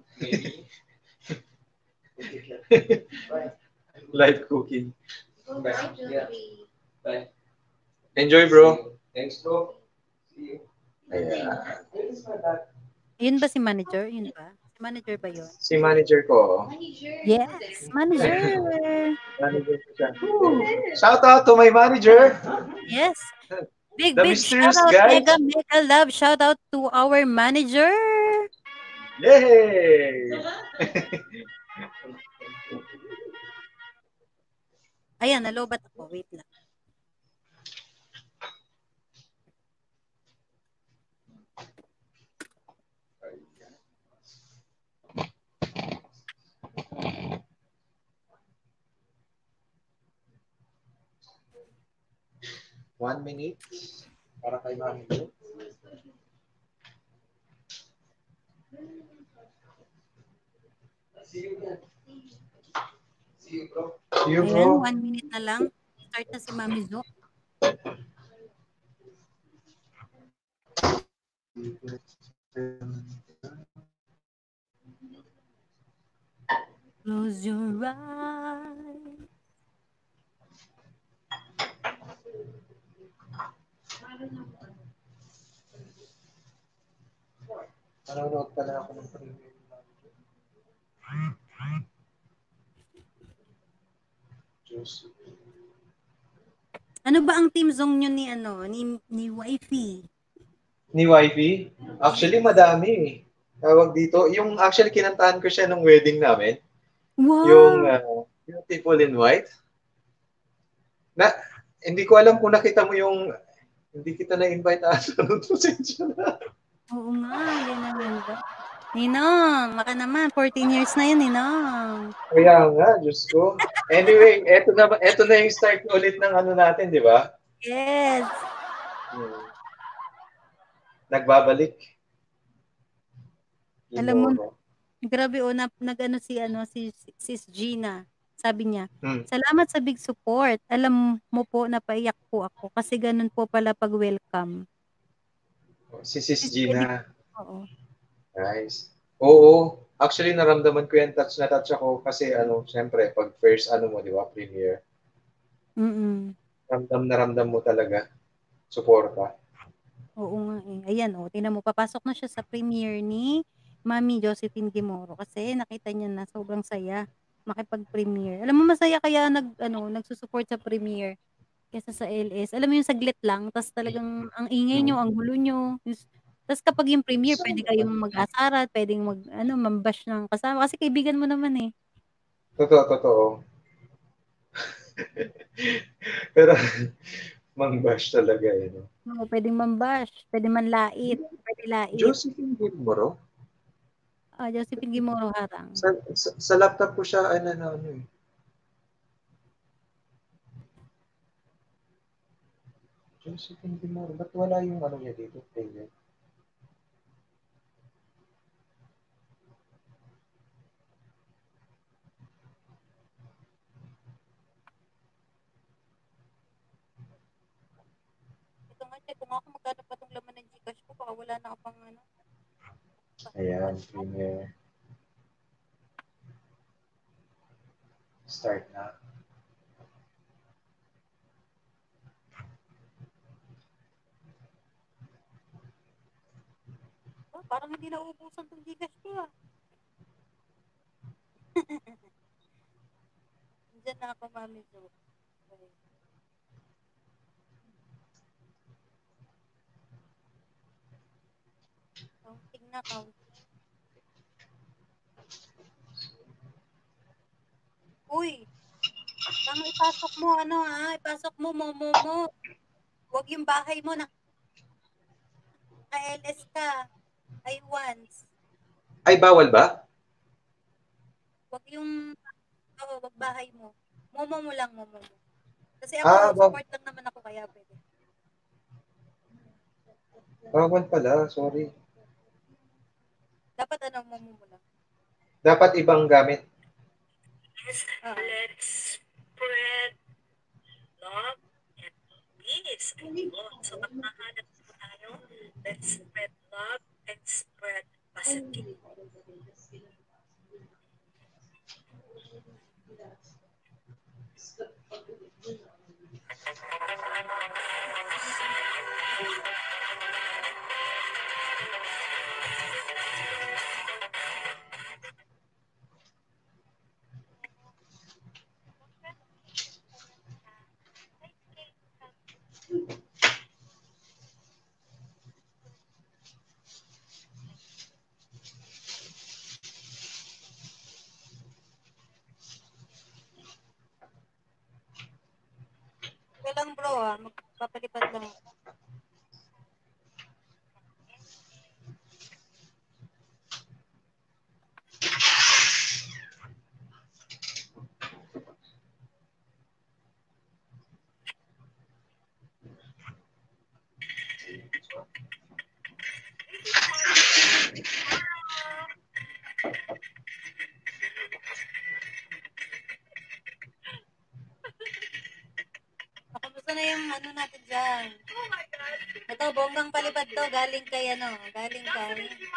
Live cooking. Yeah. Bye. Enjoy, bro. Thanks, bro. See you. Ayan. Yun ba si manager? Yun ba? Si manager ba yun? Si manager ko. Manager. Yes, manager. Manager siya. Shout out to my manager. Yes. Big, The big mysterious shout out, guy. mega, mega love. Shout out to our manager. Yay! Ayan, nalobat ako. Wait lang. One minute. Para kay Mami. See you, man. See you, bro. See you, Ayan, bro. one minute na lang. Start na si Mami Zo. Close your eyes. Nanonood pala ako ng premium. Juicy. Ano ba ang team song nyo ni ano, ni ni Wifey? Ni Wifey? Actually, madami eh. Tawag dito. Yung actually kinantahan ko siya nung wedding namin. Wow. Yung uh, Beautiful in White. Na, hindi ko alam kung nakita mo yung hindi kita na-invite asa nung pasensya na. Oo nga, yan ang ganda. Ninong, maka naman, 14 years na yun, Ninong. Kaya nga, Diyos ko. Anyway, eto na, eto na yung start ulit ng ano natin, di ba? Yes. Hmm. Nagbabalik. Alam mo, Gimoro. grabe o, nag, nag-ano si, ano, si Sis Gina. Sabi niya, Hmm. salamat sa big support. Alam mo po, napaiyak po ako kasi ganun po pala pag welcome. Si Sis Gina. Oo. Nice. Oo. Actually, naramdaman ko yan, touch na touch ako kasi ano, syempre, pag first ano mo, di ba, premiere, Mm-mm. ramdam na ramdam mo talaga. Suporta. Oo nga eh. Ayan o, tingnan mo, papasok na siya sa premiere ni Mami Josephine Gimoro kasi nakita niya na sobrang saya makipag-premiere. Alam mo, masaya kaya nag, ano, nagsusupport sa premiere kesa sa LS. Alam mo yung saglit lang, tas talagang ang ingay nyo, ang gulo nyo. Tapos kapag yung premiere, pwede kayong mag-asarat, pwedeng mag, ano, mambash ng kasama. Kasi kaibigan mo naman eh. Totoo, totoo. Pero, mang-bash talaga eh. No? Oo, pwedeng mambash, pwede manlait, pwede lait. Josephine Gilmoro? Ah, Josephine Gimoro Harang. Sa, sa, sa laptop ko siya, ano, ano, ano eh. Josephine Gilmoro, ba't wala yung ano niya dito? Player? Nga kung magkano pa itong laman ng Gcash ko. Baka wala na ako pang ano. Ayan, premiere. Start na. Oh, parang hindi nauubusan itong Gcash ko ah. Diyan na ako, Mami Jo. Okay. Counting na, counting. Uy! Tama ipasok mo, ano ha? Ipasok mo, momo mo. Huwag yung bahay mo na ka-LS ka. Ay, once. Ay, bawal ba? Wag yung, oo, wag bahay mo. Momo mo lang, momo mo. Kasi Ah, ako, wag- support lang naman ako kaya pwede. Bawal pala, sorry. Dapat ano, mo lang. Dapat ibang gamit. Oo. Let's spread love and peace and love. So, magmahanap po tayo. Let's spread love and spread positivity. Ito to. Galing kay ano, galing kay...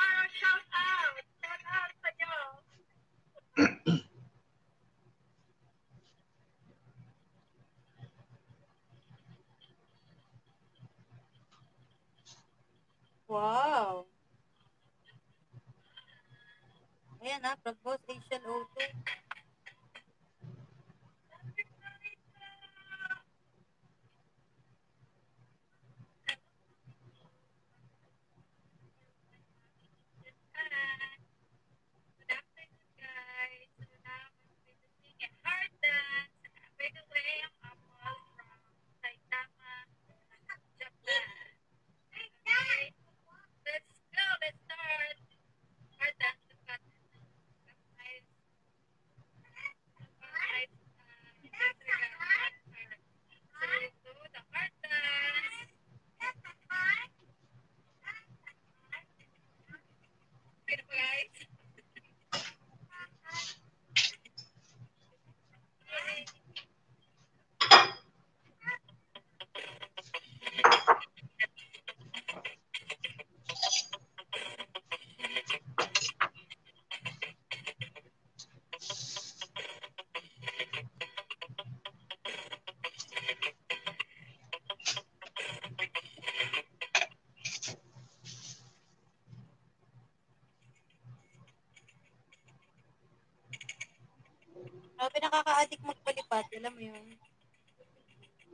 nakaka-addict magpalipad, alam mo yun.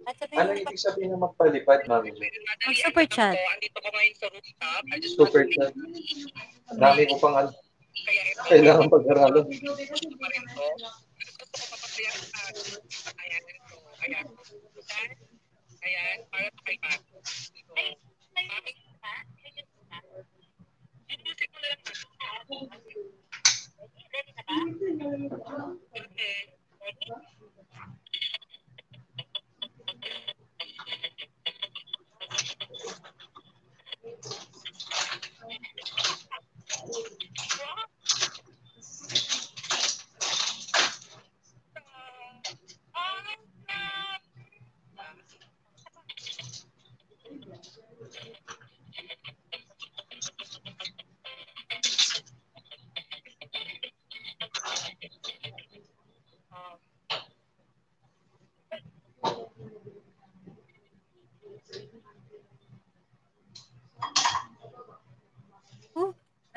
At sabi Ano ibig sabihin ng magpalipad, Mami? mag-super chat. Super chat. Dami ko pang ano. Kailangan pag-aralan.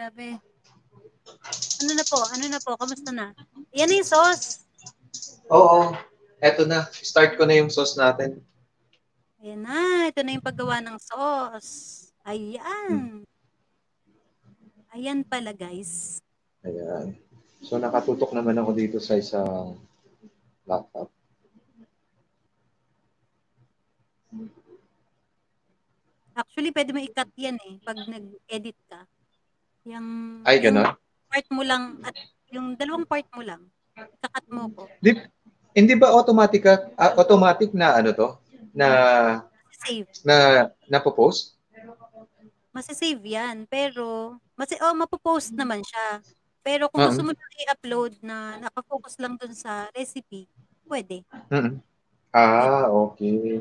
Grabe. Ano na po? Ano na po? Kamusta na? Yan na yung sauce. Oo. Eto na. Start ko na yung sauce natin. Ayan na. Ito na yung paggawa ng sauce. Ayan. Ayan pala, guys. Ayan. So nakatutok naman ako dito sa isang laptop. Actually, pwede mo i-cut yan eh. Pag nag-edit ka. Yung, Ay, yung ganon? part mo lang at yung dalawang part mo lang. Kakat mo ko. Di, hindi ba automatic ah, automatic na ano to? Na Save. na napopost? Masasave yan. Pero, masi oh, mapopost naman siya. Pero kung gusto Oo. mo lang i-upload na nakafocus lang dun sa recipe, pwede. Mm. Ah, okay.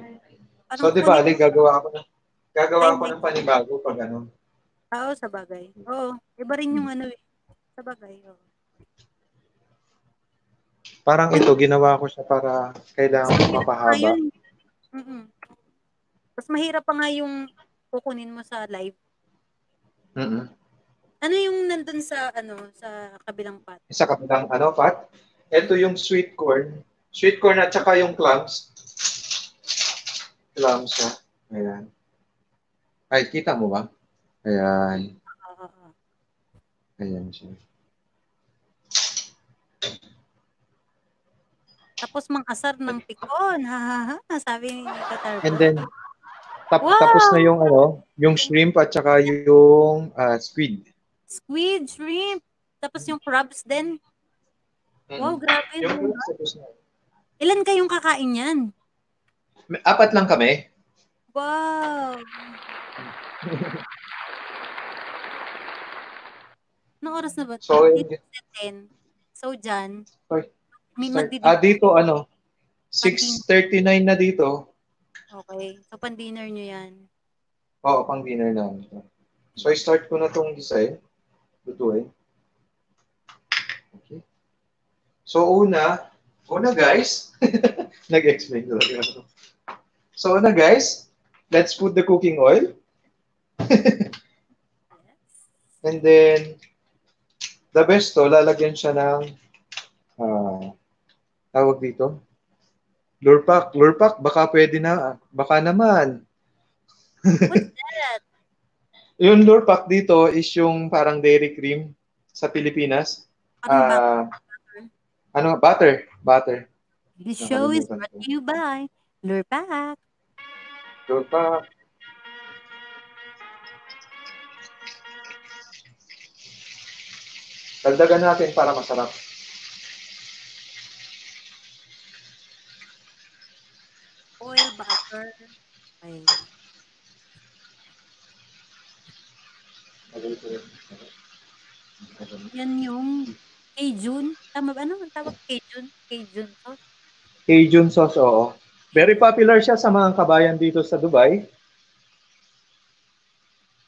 Parang So, di ba, Ali, gagawa ko na gagawa Ay, ko may- ng panibago pag ano. Oo, sa bagay. Oo, iba rin yung ano eh. Sa bagay, oo. Parang ito, ginawa ko siya para kailangan pa mapahaba. Mm-mm. Mas mahirap pa nga yung kukunin mo sa live. Mm-mm. Ano yung nandun sa ano sa kabilang pot? Sa kabilang ano, Pat? Ito yung sweet corn. Sweet corn at saka yung clams. Clams siya. Ayan. Ay, kita mo ba? Ayan. Oo, oo. Ayan siya. Tapos mang asar ng pikon. Ha, ha, ha. Sabi ni Katarbo. And then, tap- Wow! tapos na yung ano, yung shrimp at saka yung ah, squid. Squid, shrimp. Tapos yung crabs din. Wow, grabe. Yung no? crabs, tapos na. Ilan kayong kakain yan? Apat lang kami. Wow. Anong oras na ba? So, Dito sa 10. So, dyan. Sorry. May. Ah, dito ano, 6.39 na dito. Okay. So, pan-dinner nyo yan. Oo, pang dinner namin. to. So, i-start ko na tong design. Lutuin. Okay. So, una, una guys, nag-explain talaga ako. So, una guys, let's put the cooking oil. And then, the best to, lalagyan siya ng, ah, tawag dito, lurpak. Lurpak, baka pwede na, baka naman. yung lurpak dito is yung parang dairy cream sa Pilipinas. Ah, ano, butter. Butter. This show is brought to you by Lurpak. Lurpak. Dagdagan natin para masarap. Oil, butter. Okay. Yan yung Cajun. Tama ba? Ano ang tawag Cajun? Cajun sauce? Cajun sauce, oo. Very popular siya sa mga kabayan dito sa Dubai.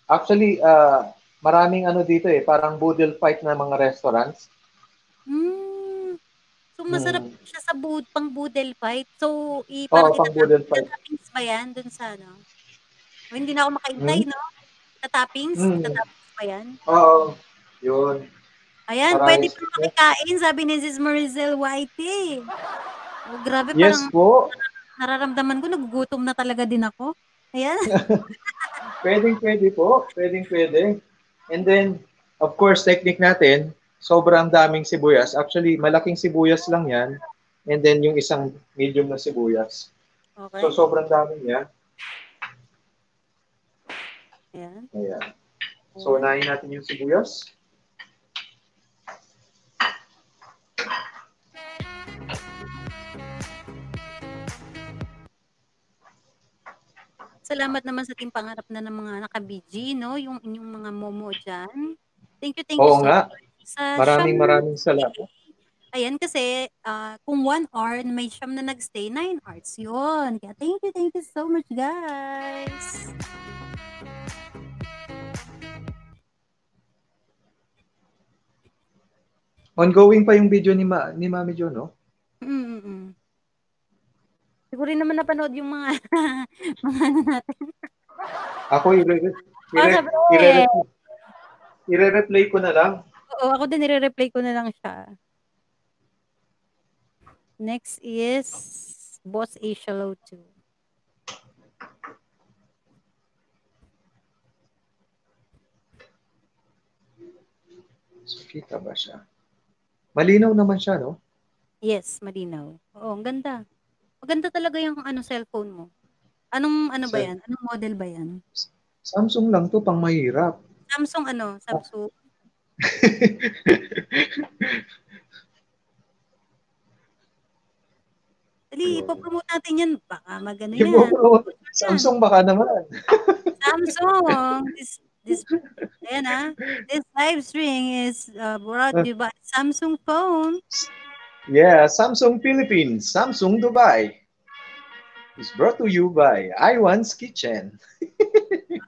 Actually, ah, maraming ano dito eh, parang boodle fight na mga restaurants. Mm. So, masarap Hmm. siya sa bood, pang boodle fight. So, i, parang pang boodle fight. itatoppings ba yan dun sa ano? O, hindi na ako makaintay, Hmm? no? Itatoppings? Hmm. Itatoppings ba yan? Oo, yun. Ayan, Maraming pwede pa makikain, sabi ni Sis Maricel Whitey. Oh, grabe, Yes parang po. nararamdaman ko, nagugutom na talaga din ako. Ayan. Pwedeng pwede po. Pwedeng pwede. And then, of course, technique natin, sobrang daming sibuyas. Actually, malaking sibuyas lang yan. And then, yung isang medium na sibuyas. Okay. So, sobrang dami niya. Ayan. Ayan. So, unahin natin yung sibuyas. Salamat naman sa team pangarap na ng mga naka-BG, no? Yung inyong mga momo dyan. Thank you, thank you Oo so nga. much. Sa Maraming siyam- maraming salamat. Ayan, kasi ah, kung one hour, may siyam na nagstay, nine hours yun. Kaya thank you, thank you so much, guys. Ongoing pa yung video ni, Ma, ni Mami Jo, no? Mm-mm. Siguro rin naman napanood yung mga mga ano natin. Ako, ire- Ah, ire- sabi, ire- ire-replay ko na lang. Oo, ako din nire-replay ko na lang siya. Next is Boss Asia Low 2. So, kita ba siya? Malinaw naman siya, no? Yes, malinaw. Oo, ang ganda. Maganda talaga yung ano cellphone mo. Anong ano ba yan? Anong model ba yan? Samsung lang to, pang mahirap. Samsung ano? Samsung. Dali, ipopromote natin yan. Baka magano yan. Samsung baka naman. Samsung. This, this, ayan ah. This live stream is uh, brought to you by Samsung phone. Yeah, Samsung Philippines, Samsung Dubai. Is brought to you by Iwan's Kitchen.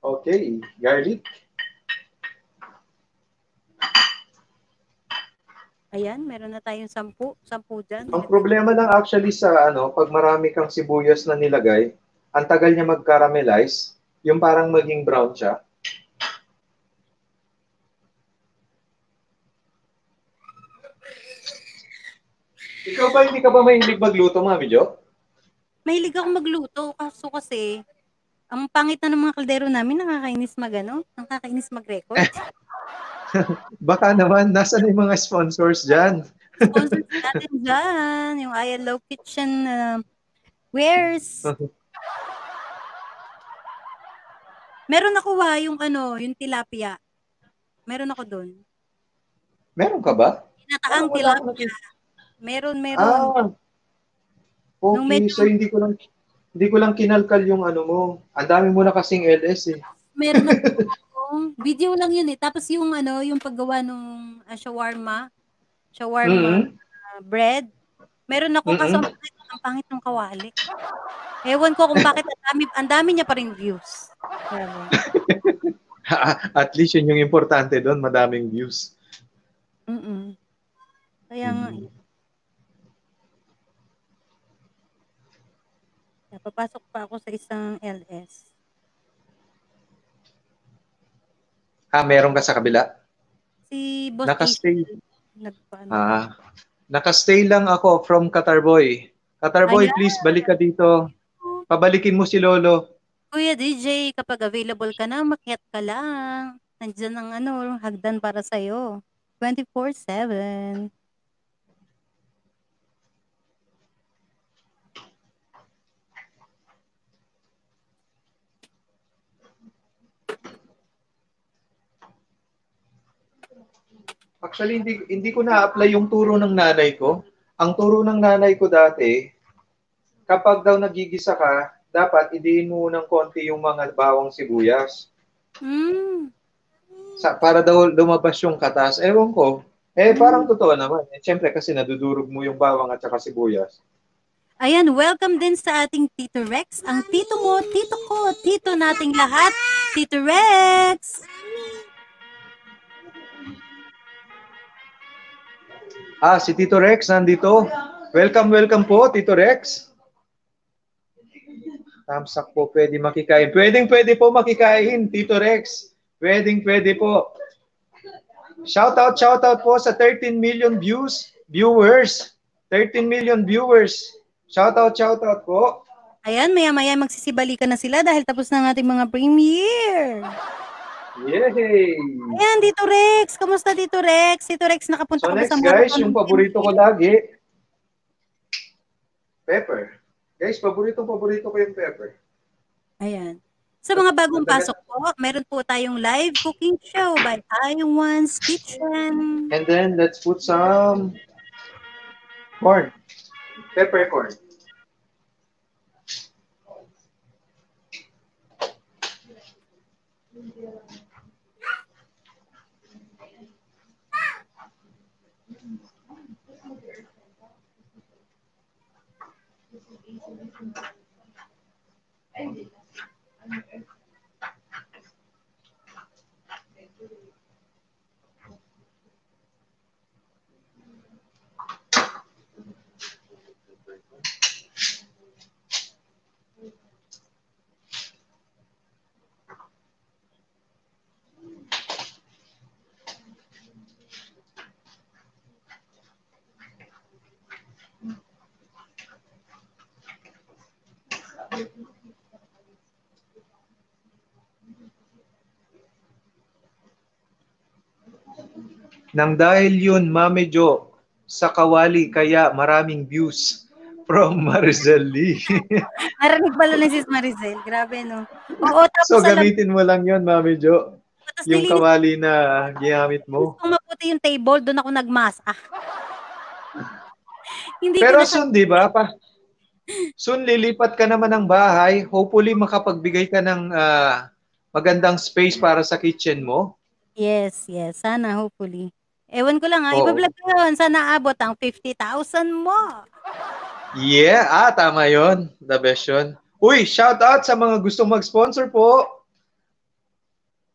okay, garlic. Ayan, meron na tayong sampu. Sampu dyan. Ang problema lang actually sa ano, pag marami kang sibuyas na nilagay, ang tagal niya mag-caramelize, yung parang maging brown siya. Ba hindi ka ba mahilig magluto, Mami Jo? Mahilig ako magluto. Kaso kasi, ang pangit na ng mga kaldero namin, nakakainis magano, nakakainis mag-record. Baka naman, nasa yung mga sponsors dyan? Sponsors natin dyan, yung ILO Kitchen uh, Wares. Meron ako wa, yung ano, yung tilapia. Meron ako doon. Meron ka ba? Wala akong tilapia. Meron, meron. Ah, Nung okay. medyo- So, hindi ko lang hindi ko lang kinalkal yung ano mo. Ang dami mo na kasing LS eh. Meron ako. video lang yun eh. Tapos yung ano, yung paggawa ng ah, shawarma, shawarma Mhm. ah, bread, Meron ako Mm-mm. pangit, ang pangit ng kawali. Ewan ko kung bakit ang dami, ang dami niya pa rin views. At least yun yung importante doon, madaming views. Mm-mm. Kaya nga, Mhm. eh. Kaya papasok pa ako sa isang LS. Ah, meron ka sa kabila? Si Boss Nakastay. Nagpaano. Ah, nakastay lang ako from Qatar Boy. Qatar Boy, Ayan. please balik ka dito. Pabalikin mo si Lolo. Kuya DJ, kapag available ka na, makiat ka lang. Nandiyan ang ano, hagdan para sa'yo. 24-7. Actually, hindi, hindi ko na-apply yung turo ng nanay ko. Ang turo ng nanay ko dati, kapag daw nagigisa ka, dapat idiin mo ng konti yung mga bawang sibuyas. Mm. Sa, para daw lumabas yung katas. Ewan ko. Eh, parang totoo naman. Eh, Siyempre, kasi nadudurog mo yung bawang at saka sibuyas. Ayan, welcome din sa ating Tito Rex. Ang tito mo, tito ko, tito nating lahat. Tito Rex! Ah, si Tito Rex nandito. Welcome, welcome po, Tito Rex. Tamsak po, pwede makikain. Pwedeng pwede po makikain, Tito Rex. Pwedeng pwede po. Shout out, shout out po sa 13 million views, viewers. 13 million viewers. Shout out, shout out po. Ayan, maya-maya magsisibalikan na sila dahil tapos na ang ating mga premiere. Yay! Ayan, Tito Rex. Kamusta, Tito Rex? Tito Rex, nakapunta So ka next sa guys, yung ng paborito ko lagi, pepper. Guys, paborito paborito ko yung pepper. Ayan. Sa mga bagong pasok po, meron po tayong live cooking show by Iowan's Kitchen. And then let's put some corn. Peppercorn. Bendito. Nang dahil yun, Mame Jo, sa kawali kaya maraming views from Maricel Lee. Narinig pala ni Sis Maricel. Grabe, no? Oo, tapos so alam gamitin mo lang yun, Mame Jo. Tapos Yung nilinis- kawali na ginamit mo. kung maputi yung table, doon ako nagmasa. Hindi Pero ko na soon, di ba? Pa, soon lilipat ka naman ng bahay. Hopefully makapagbigay ka ng ah, magandang space para sa kitchen mo. Yes, yes. Sana, hopefully. Ewan ko lang, ha? Oo. Iba-vlog ko yun. Sana abot ang 50,000 mo. Yeah, ah, tama yon. The best yun. Uy, shout out sa mga gustong mag-sponsor po.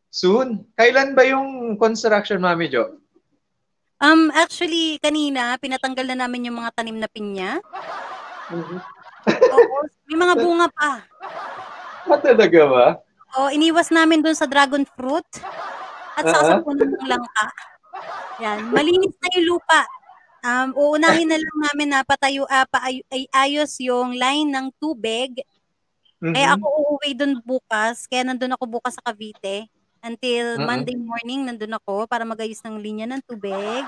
Soon. Kailan ba yung construction, Mami Jo? Um, actually, kanina, pinatanggal na namin yung mga tanim na pinya. Oo, may mga bunga pa. Ah, talaga ba? O, iniwas namin doon sa dragon fruit at saka sa Ah. ng langka. Yan, malinis na yung lupa. Um, uunahin na lang namin na patayo, ah, paay- ay, ayos yung line ng tubig. Kaya Mhm. ako uuwi doon bukas. Kaya nandun ako bukas sa Cavite. Until Mhm. Monday morning, nandun ako para magayos ng linya ng tubig.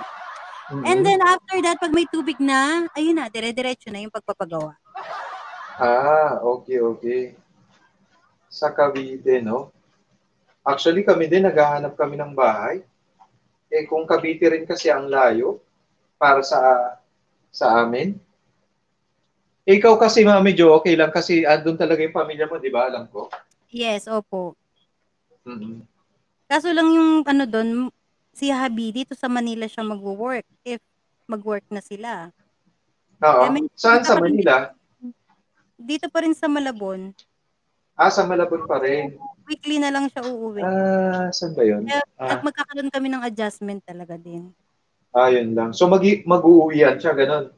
Mhm. And then after that, pag may tubig na, ayun na, dire-diretso na yung pagpapagawa. Ah, okay, okay. Sa Cavite, no? Actually, kami din, naghahanap kami ng bahay. Eh, kung Cavite rin kasi ang layo para sa sa amin. Ikaw kasi, Mami Jo, okay lang kasi andun talaga yung pamilya mo, di ba? Alam ko. Yes, opo. Mhm. Kaso lang yung ano doon, si Habi dito sa Manila siya magwo-work if mag-work na sila. Oo. Eh, may- Saan sa Manila? Dito pa rin sa Malabon. Ah, sa Malabon pa rin. Weekly na lang siya uuwi. Ah, saan ba yun? Kaya Ah, magkakaroon kami ng adjustment talaga din. ah yun lang. So, mag mag-uuwian siya, ganun.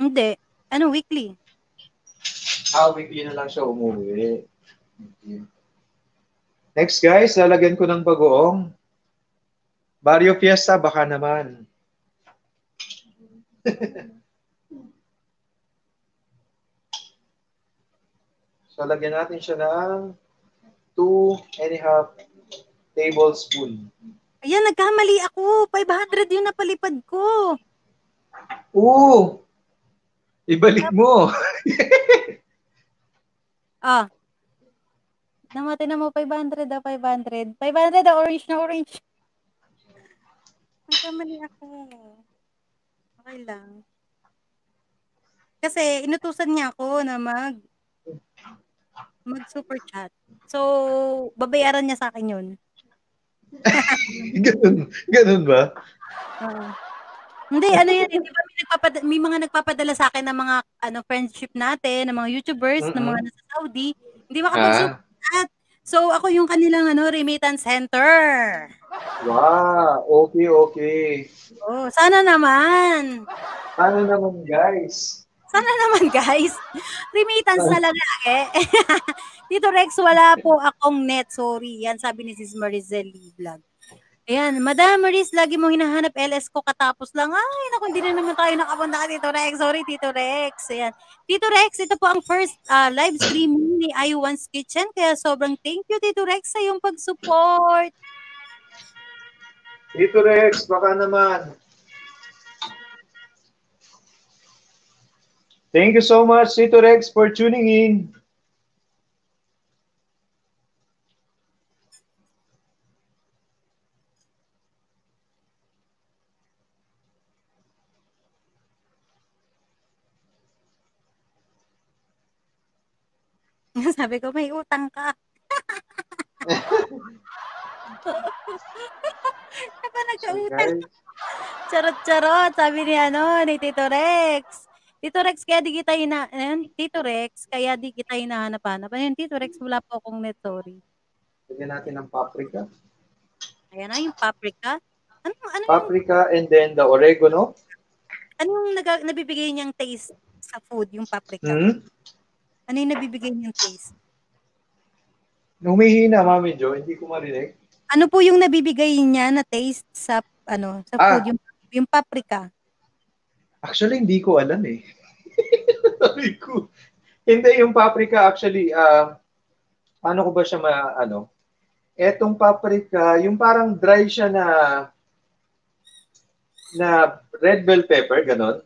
Hindi. Ano, weekly? Ah, weekly na lang siya umuwi. Okay. Next, guys, lalagyan ko ng bagoong. Barrio Fiesta, baka naman. so, lagyan natin siya ng 2 and a half tablespoon. Ayan, nagkamali ako. 500 yung napalipad ko. Oo! Ibalik mo. Ah. Namatay na mo 500 ah, 500. 500 ah, orange na orange. Nagkamali ako. Okay lang. Kasi inutusan niya ako na mag mag super chat. So, babayaran niya sa akin yun. ganun, ganun ba? Oo. Hindi, ano yan, hindi ba may, nagpapad- may mga nagpapadala sa akin ng mga ano friendship natin, ng mga YouTubers, ng mga nasa Saudi. Hindi makapag-super chat. So, ako yung kanilang ano, remittance center. Wow, okay, okay. Oh, sana naman. Ano naman, guys? Sana naman, guys. Remittance na lang lagi. Dito, Rex, wala po akong net. Sorry. Yan, sabi ni Sis Marizel Lee Vlog. Ayan, Madam Maris, lagi mo hinahanap LS ko katapos lang. Ay, naku, hindi na naman tayo nakapunta kay Tito Rex. Sorry, Tito Rex. Ayan. Tito Rex, ito po ang first ah, live streaming ni I1's Kitchen. Kaya sobrang thank you, Tito Rex, sa iyong pag-support. Tito Rex, baka naman. Thank you so much, Tito Rex, for tuning in. Sabi ko, may utang ka. Diba nagkautang? Charot-charot, sabi ni ano, ni Tito Rex. Tito Rex, kaya di kita hina... Ayan, Tito Rex, kaya di kita hinahanap-hanap. Ayun, Tito Rex, wala po akong net, sorry. lagyan natin ng paprika. Ayan na, yung paprika. Ano, ano, yung, Paprika and then the oregano. ano yung naga, nabibigay niyang taste sa food, yung paprika? Hmm? Ano yung nabibigay niyang taste? Humihina, Mami Jo. Hindi ko marinig. Ano po yung nabibigay niya na taste sa ano sa Ah. food yung yung paprika? Actually, hindi ko alam eh. Sabi ko. Hindi, yung paprika actually, ah, paano ko ba siya ma, ano? Etong paprika, yung parang dry siya na na red bell pepper, ganon.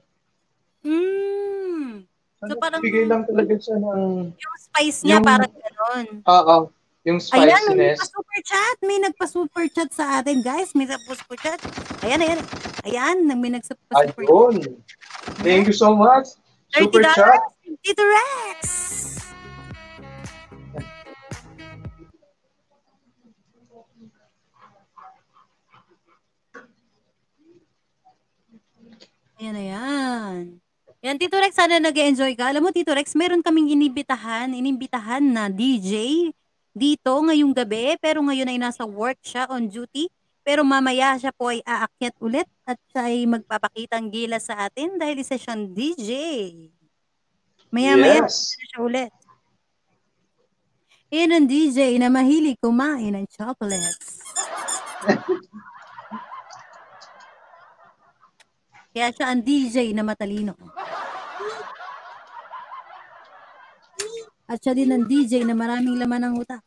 Mm. So parang Bigay lang talaga siya ng, yung spice niya yung- parang gano'n. oo, yung Ayan, may spiciness. nagpa-super chat. May nagpa-super chat sa atin, guys. May nagpa-super chat. Ayan, ayan. Ayan, may nagpa-super chat. Thank you so much. Super $30 chat. Tito Rex. Ayan, ayan. Yan, Tito Rex, sana nag enjoy ka. Alam mo, Tito Rex, meron kaming inibitahan, inimbitahan na DJ dito ngayong gabi, pero ngayon ay nasa work siya on duty. Pero mamaya siya po ay aakyat ulit at siya ay magpapakitang gila sa atin dahil isa siyang DJ. Maya-maya Yes. siya ulit. Yan ang DJ na mahilig kumain ng chocolates. Kaya siya ang DJ na matalino. At siya din ang DJ na maraming laman ng utak.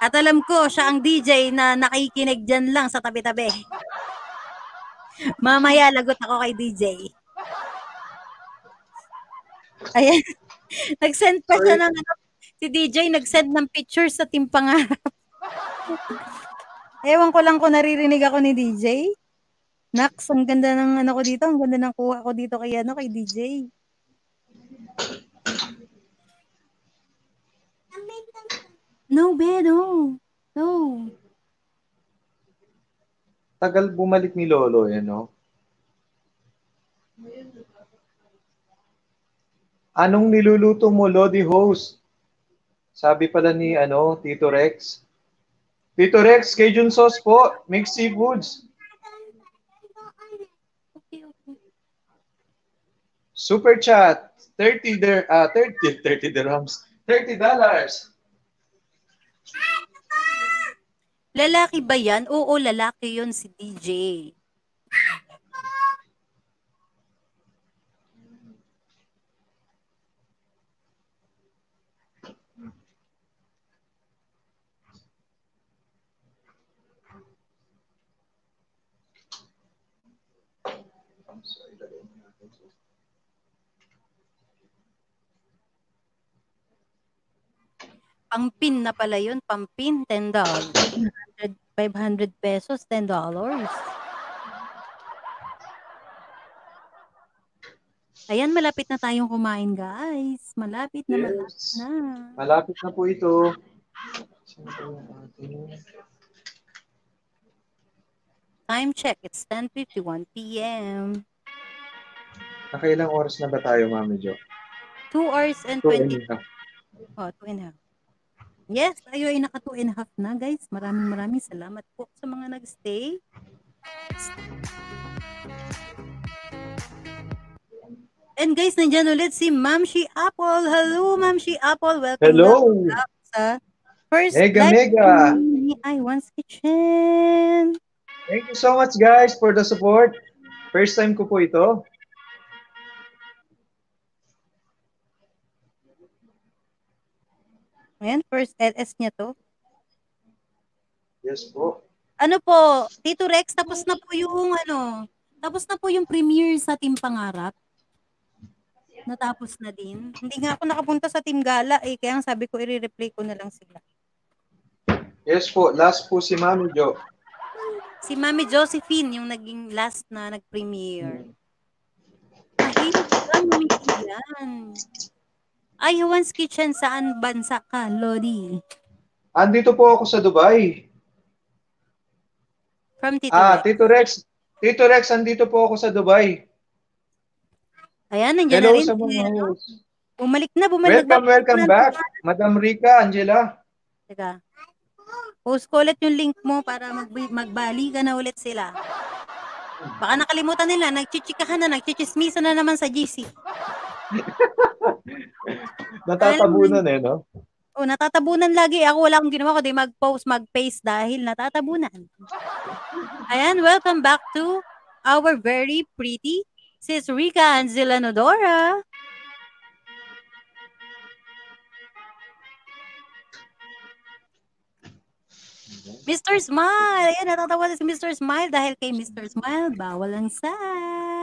At alam ko, siya ang DJ na nakikinig dyan lang sa tabi-tabi. Mamaya, lagot ako kay DJ. Ayan. Nag-send pa siya ng ano, si DJ nag-send ng picture sa team pangarap. Ewan ko lang kung naririnig ako ni DJ. Nax, ang ganda ng ano ko dito, ang ganda ng kuha ko dito kay ano kay DJ. No, be, no. Tagal bumalik ni Lolo, eh, no? Anong niluluto mo, Lodi host? Sabi pala ni ano, Tito Rex. Tito Rex, Cajun sauce po, mixed seafoods. Super chat, 30 der ah 30 30 dirhams. 30 dollars. Lalaki ba yan? Oo, lalaki yon si DJ. Pampin na pala yun. Pampin, $10. 500, 500 pesos, $10. Ayan, malapit na tayong kumain, guys. Malapit na, malapit Yes. na. Malapit na po ito. Time check, it's 10.51 p.m. Nakailang oras na ba tayo, Mami Jo? 2 hours and Two and 20 a half. Oh, two and a half. Yes, tayo ay naka two and a half na, guys. Maraming maraming salamat po sa mga nagstay. And guys, nandyan ulit si Mamshi Apple. Hello, Mamshi Apple. Welcome Hello. back sa first Mega, live mega. ni Iwan's Kitchen. Thank you so much, guys, for the support. First time ko po ito. Ayan, first LS niya to. Yes po. Ano po, Tito Rex, tapos na po yung ano, tapos na po yung premiere sa Team Pangarap. Natapos na din. Hindi nga ako nakapunta sa Team Gala eh, kaya ang sabi ko i-replay ko na lang sila. Yes po. Last po si Mami Jo. Si Mami Josephine yung naging last na nag-premiere. Mahirap ka, Mami yan. Ay, Juan's Kitchen, saan bansa ka, Lodi? Andito po ako sa Dubai. From Tito Ah, Rex. Tito Rex. Tito Rex, andito po ako sa Dubai. Ayan, nandiyan Hello na rin. sa si, mga ano, host. Bumalik na, bumalik Welcome, na. welcome back. Madam Rica, Angela. Teka. Post ko ulit yung link mo para mag magbali ka na ulit sila. Baka nakalimutan nila, nagchichikahan na, nagchichismisa na naman sa GC. Natatabunan eh, no? O, natatabunan lagi. Ako wala akong ginawa kundi mag-post, mag-paste dahil natatabunan. Ayan, welcome back to our very pretty Sis Rica Angela Nodora. Mr. Smile! Ayan, natatawa na si Mr. Smile dahil kay Mr. Smile, bawal ang sad.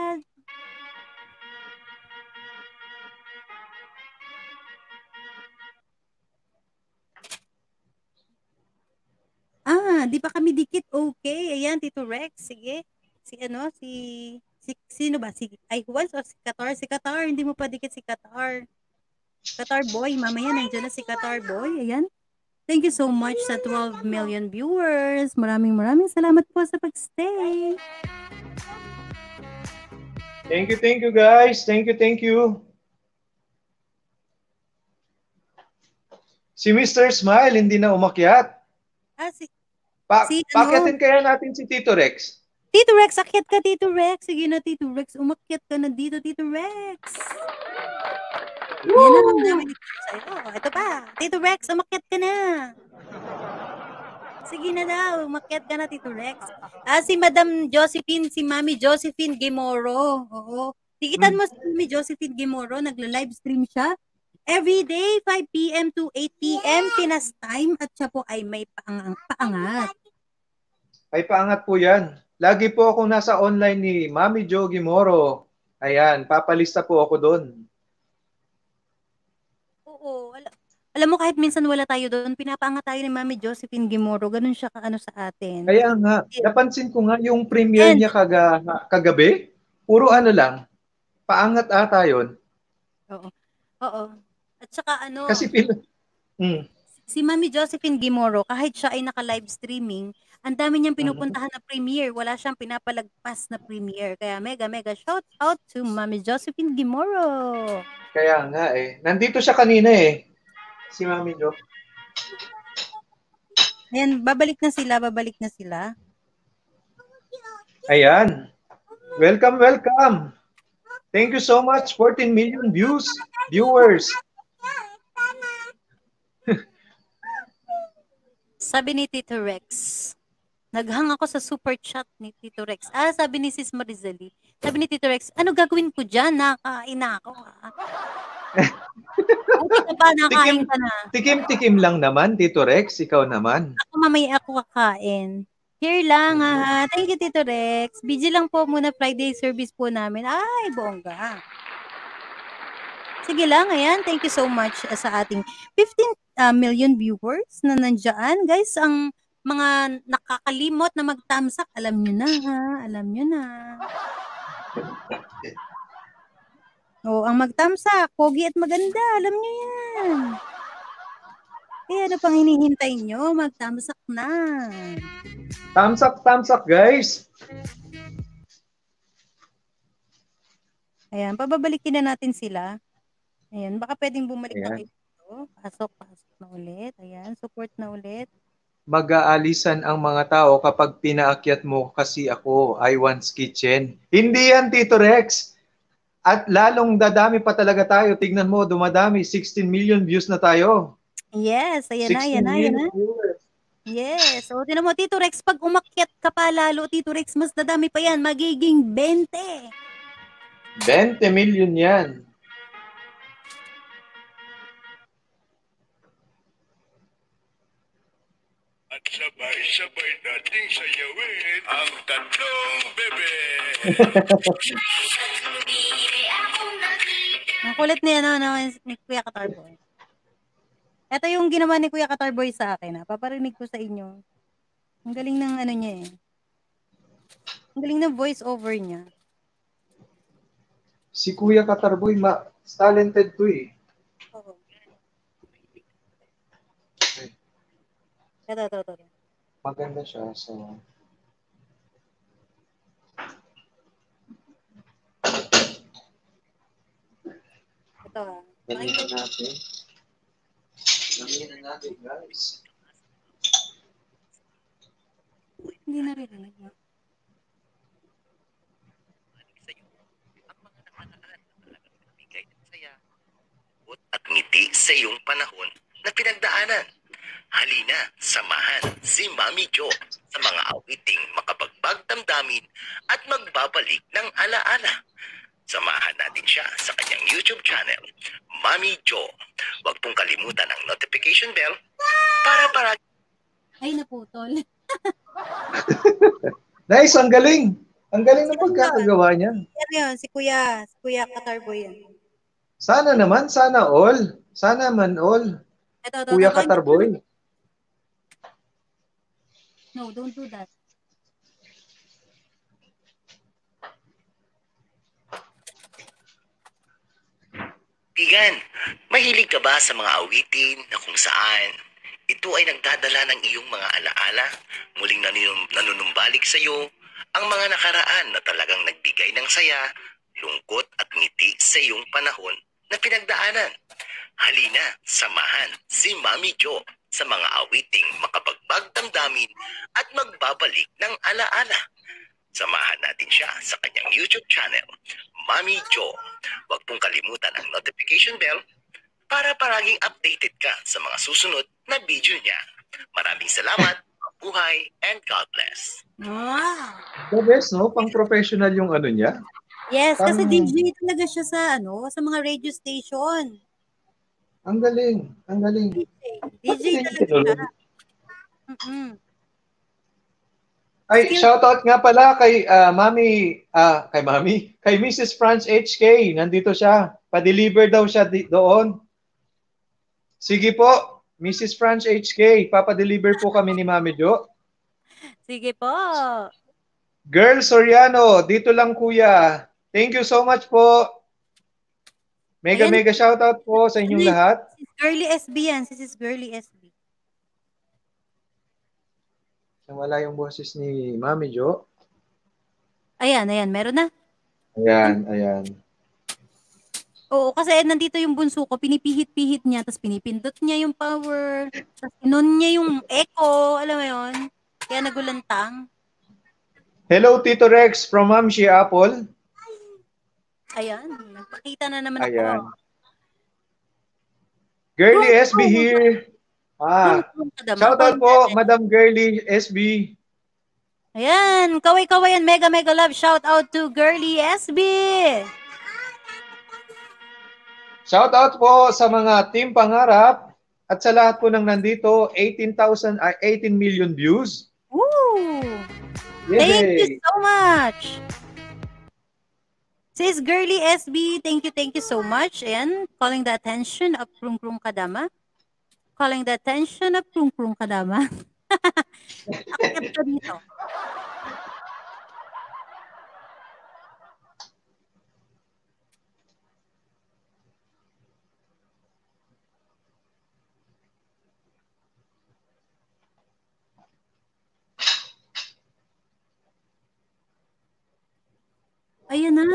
Ah, di pa kami dikit. Okay. Ayan, Tito Rex. Sige. Si ano, si, si sino ba? Si ay Juan o si Qatar? Si Qatar. Hindi mo pa dikit si Qatar. Qatar boy. Mamaya nandiyan na si Qatar boy. Ayan. Thank you so much sa 12 million viewers. Maraming maraming salamat po sa pagstay. Thank you, thank you, guys. Thank you, thank you. Si Mr. Smile, hindi na umakyat. Ah, si, Pa si ano? Pakyatin kaya natin si Tito Rex. Tito Rex, akyat ka, Tito Rex. Sige na, Tito Rex. Umakyat ka na dito, Tito Rex. Yan na lang namin sa'yo. Ito pa. Tito Rex, umakyat ka na. Sige na daw, umakyat ka na, Tito Rex. Ah, si Madam Josephine, si Mami Josephine Gimoro. Oo. Tikitan mo si Mami Josephine Gimoro, nagla-live stream siya. Every day, 5 p.m. to 8 p.m. Pinas time at siya po ay may paang paangat. Ay paangat po yan. Lagi po ako nasa online ni Mami Jo Gimoro. Ayan, papalista po ako doon. Oo, wala. Alam mo, kahit minsan wala tayo doon, pinapaangat tayo ni Mami Josephine Gimoro. Ganun siya kaano sa atin. Kaya nga, napansin ko nga yung premiere And- niya kaga, kagabi, puro ano lang, paangat ata yun. Oo. Oo. At saka ano, Kasi pin... Hmm. si Mami Josephine Gimoro, kahit siya ay naka-live streaming, ang dami niyang pinupuntahan na premiere. Wala siyang pinapalagpas na premiere. Kaya mega, mega shout out to Mami Josephine Gimoro. Kaya nga eh. Nandito siya kanina eh. Si Mami Jo. Ayan, babalik na sila, babalik na sila. Ayan. Welcome, welcome. Thank you so much. 14 million views, viewers. Sabi ni Tito Rex, naghang ako sa super chat ni Tito Rex. Ah, sabi ni Sis Marizali, sabi ni Tito Rex, ano gagawin ko dyan? Nakain na ako. ah." Buti pa, nakain ka na. Tikim-tikim lang naman, Tito Rex. Ikaw naman. Ako mamaya ako kakain. Here lang ha. Thank you, Tito Rex. Busy lang po muna Friday service po namin. Ay, bongga. Sige lang, ayan. Thank you so much uh, sa ating 15 uh, million viewers na nandyan. Guys, ang mga nakakalimot na magtamsak, alam nyo na ha. Alam nyo na. Oo, ang magtamsak, pogi at maganda. Alam nyo yan. Kaya ano pang hinihintay nyo? Magtamsak na. Thumbs up, guys. Ayan, pababalikin na natin sila. Ayan, baka pwedeng bumalik na Ayan. kayo dito. Pasok, pasok na ulit. Ayan, support na ulit. Mag-aalisan ang mga tao kapag pinaakyat mo kasi ako, I Want's Kitchen. Hindi yan, Tito Rex. At lalong dadami pa talaga tayo. Tignan mo, dumadami. 16 million views na tayo. Yes, ayan na, 16 ayan na, ayan na. viewers. Yes. O, tinan mo, Tito Rex, pag umakyat ka pa lalo, Tito Rex, mas dadami pa yan. Magiging 20. 20 million yan. At sabay-sabay nating sayawin ang tatlong bebe. Ang kulit ni, ano, no, ni Kuya Katarboy. Ito yung ginawa ni Kuya Katarboy sa akin. Ha. Paparinig ko sa inyo. Ang galing ng ano niya eh. Ang galing ng voice over niya. Si Kuya Katarboy, ma talented to eh. Ito, ito, ito. ito. Maganda siya. So, Ito ha. damihan natin. Damihan natin, guys. Hindi naririnig. no? at ngiti sa iyong panahon na pinagdaanan. Halina, samahan si Mami Jo sa mga awiting makabagbag damdamin at magbabalik ng alaala. Samahan natin siya sa kanyang YouTube channel, Mami Jo. Huwag pong kalimutan ang notification bell para para Ay, naputol. Nice, ang galing. Ang galing ng pagkakagawa niya. Yan yun, si Kuya, si Kuya Katarboy yan. Sana naman, sana all. Sana man all. Ito, ito, Kuya ito. Katarboy. No, don't do that. Bigan, mahilig ka ba sa mga awitin na kung saan ito ay nagdadala ng iyong mga alaala, muling nanunum- nanunumbalik sa iyo ang mga nakaraan na talagang nagbigay ng saya, lungkot at ngiti sa iyong panahon na pinagdaanan. Halina, samahan si Mami Jo sa mga awiting makabagbag damdamin at magbabalik ng alaala. Samahan natin siya sa kanyang YouTube channel, Mami Jo. Huwag pong kalimutan ang notification bell para paraging updated ka sa mga susunod na video niya. Maraming salamat, mabuhay, and God bless. Ah. The best, no? Pang professional yung ano niya. Yes, kasi Pang- DJ talaga siya sa ano, sa mga radio station. Ang galing. Ang galing. DJ talaga. Mm-mm. Ay, shoutout nga pala kay ah, Mami, ah, kay Mami, kay Mrs. Franz HK. Nandito siya. Pa-deliver daw siya di- doon. Sige po, Mrs. Franz HK, papa-deliver po kami ni Mami Jo. Sige po. Girl Soriano, dito lang kuya. Thank you so much po. Mega, Ayan. mega shoutout po sa inyong Please, lahat. Girly SB yan. This is Girly SB. Nawala yung boses ni Mami Jo. Ayan, ayan. Meron na. Ayan, ayan. Oo, kasi nandito yung bunso ko, pinipihit-pihit niya, tapos pinipindot niya yung power, tapos inon niya yung echo, alam mo yon Kaya nagulantang. Hello, Tito Rex from Mamshi Apple. Ayan, nagpakita na naman Ayan. ako. Girly SB here. Ah, Madam, shout out po, Madam Girly SB. Ayan, kaway-kaway and mega mega love shout out to Girly SB. Shout out po sa mga Team Pangarap at sa lahat po ng nandito, 18,000 ah, 18 million views. Woo! Thank you so much. Sis Girly SB, thank you, thank you so much. And calling the attention of Krung Krung Kadama. Calling the attention of Krung Krung Kadama. Ka dito. Ayan na.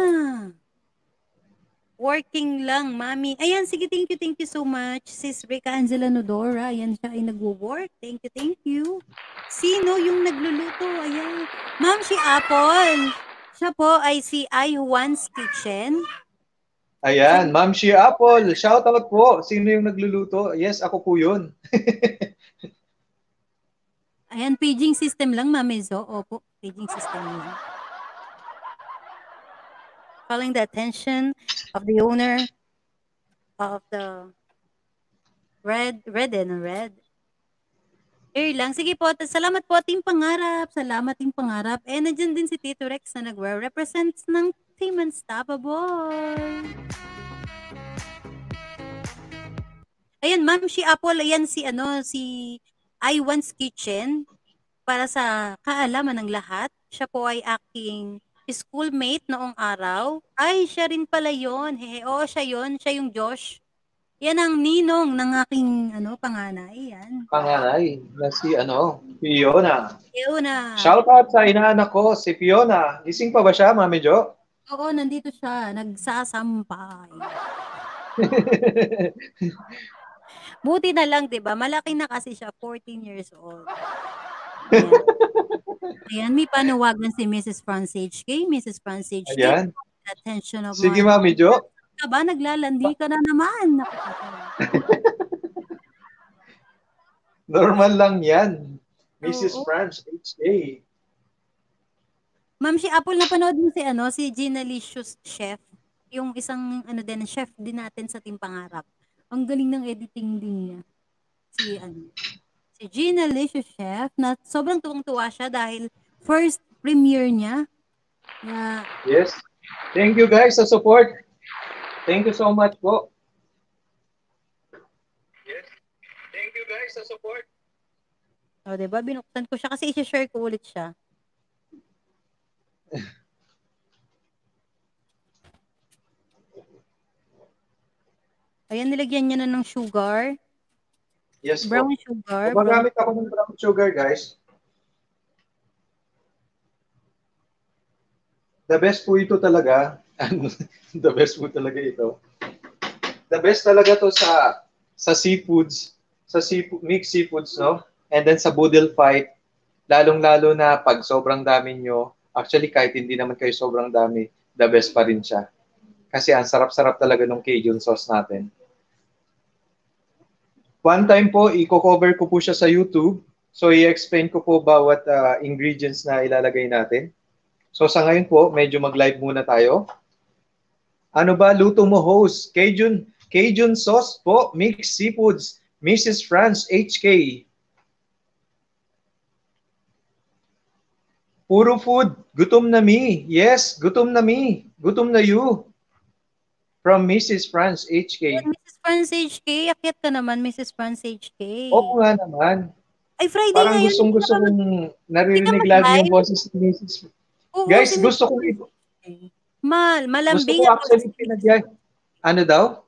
Working lang, mami. Ayan, sige, thank you, thank you so much. Sis Rica Angela Nodora, ayan siya ay nagwo-work. Thank you, thank you. Sino yung nagluluto? Ayan. Ma'am, si Apple. Siya po ay si I Juan's Kitchen. Ayan, Ma'am Shi Apple, shout out po. Sino yung nagluluto? Yes, ako po yun. Ayan, paging system lang, Mami Zo. Opo, paging system lang. Calling the attention of the owner of the red, red and red. Here lang. Sige po. Salamat po, Team Pangarap. Salamat, Team Pangarap. Eh, nandiyan din si Tito Rex na nagre-represent ng Team Unstoppable. Ayan, ma'am, si Apple, ayan si, ano, si I-One's Kitchen. Para sa kaalaman ng lahat, siya po ay aking schoolmate noong araw. Ay, siya rin pala yun. Hehe, oo, siya yun. Siya yung Josh. Yan ang ninong ng aking ano, panganay. Yan. Panganay na si ano, Fiona. Yun na. Shout out sa inaanak ko, si Fiona. Gising pa ba siya, Mami Jo? Oo, nandito siya. Nagsasampay. Buti na lang, 'di ba? Malaki na kasi siya, 14 years old. Ayan. May panawagan si Mrs. Franz HK. Mrs. Franz HK. Ayan. Attention of Sige, Mami Jo. Ka ba? Naglalandi ka na naman. Normal lang yan. Mrs. Oo. Franz HK. Ma'am, si Apple, napanood mo si ano, si Gina Licious Chef. Yung isang ano din, chef din natin sa Team Pangarap. Ang galing ng editing din niya. Si ano, si Gina Licious Chef na sobrang tuwang-tuwa siya dahil first premiere niya. Na Yes. Thank you guys sa support. Thank you so much po. Yes. Thank you guys sa support. O, oh, diba? Binuksan ko siya kasi i-share ko ulit siya. Ayan, nilagyan niya na ng sugar. Yes po. Brown sugar. Gumagamit ako ng brown sugar, guys. The best po ito talaga. The best po talaga ito. The best talaga to sa sa seafoods, sa seafood, mixed seafoods, no? And then sa boodle fight, lalong-lalo na pag sobrang dami nyo, actually kahit hindi naman kayo sobrang dami, the best pa rin siya. Kasi ang sarap-sarap talaga ng Cajun sauce natin. One time po, i-cover ko po siya sa YouTube. So, i-explain ko po bawat uh, ingredients na ilalagay natin. So, sa ngayon po, medyo mag-live muna tayo. Ano ba luto mo, host? Cajun, Cajun sauce po, mixed seafoods, Mrs. Franz HK. Puro food, gutom na me. Yes, gutom na me. Gutom na you. From Mrs. Franz HK. Mrs. Franz HK, akit ka naman, Mrs. Franz HK. Oo nga naman. Ay, Friday Parang ngayon. gustong gusto kong naririnig lagi yung boses ni Mrs. Oo, Guys, si gusto kong Mal, gusto malambing ko ang boses, actually pinagyan. Ano daw?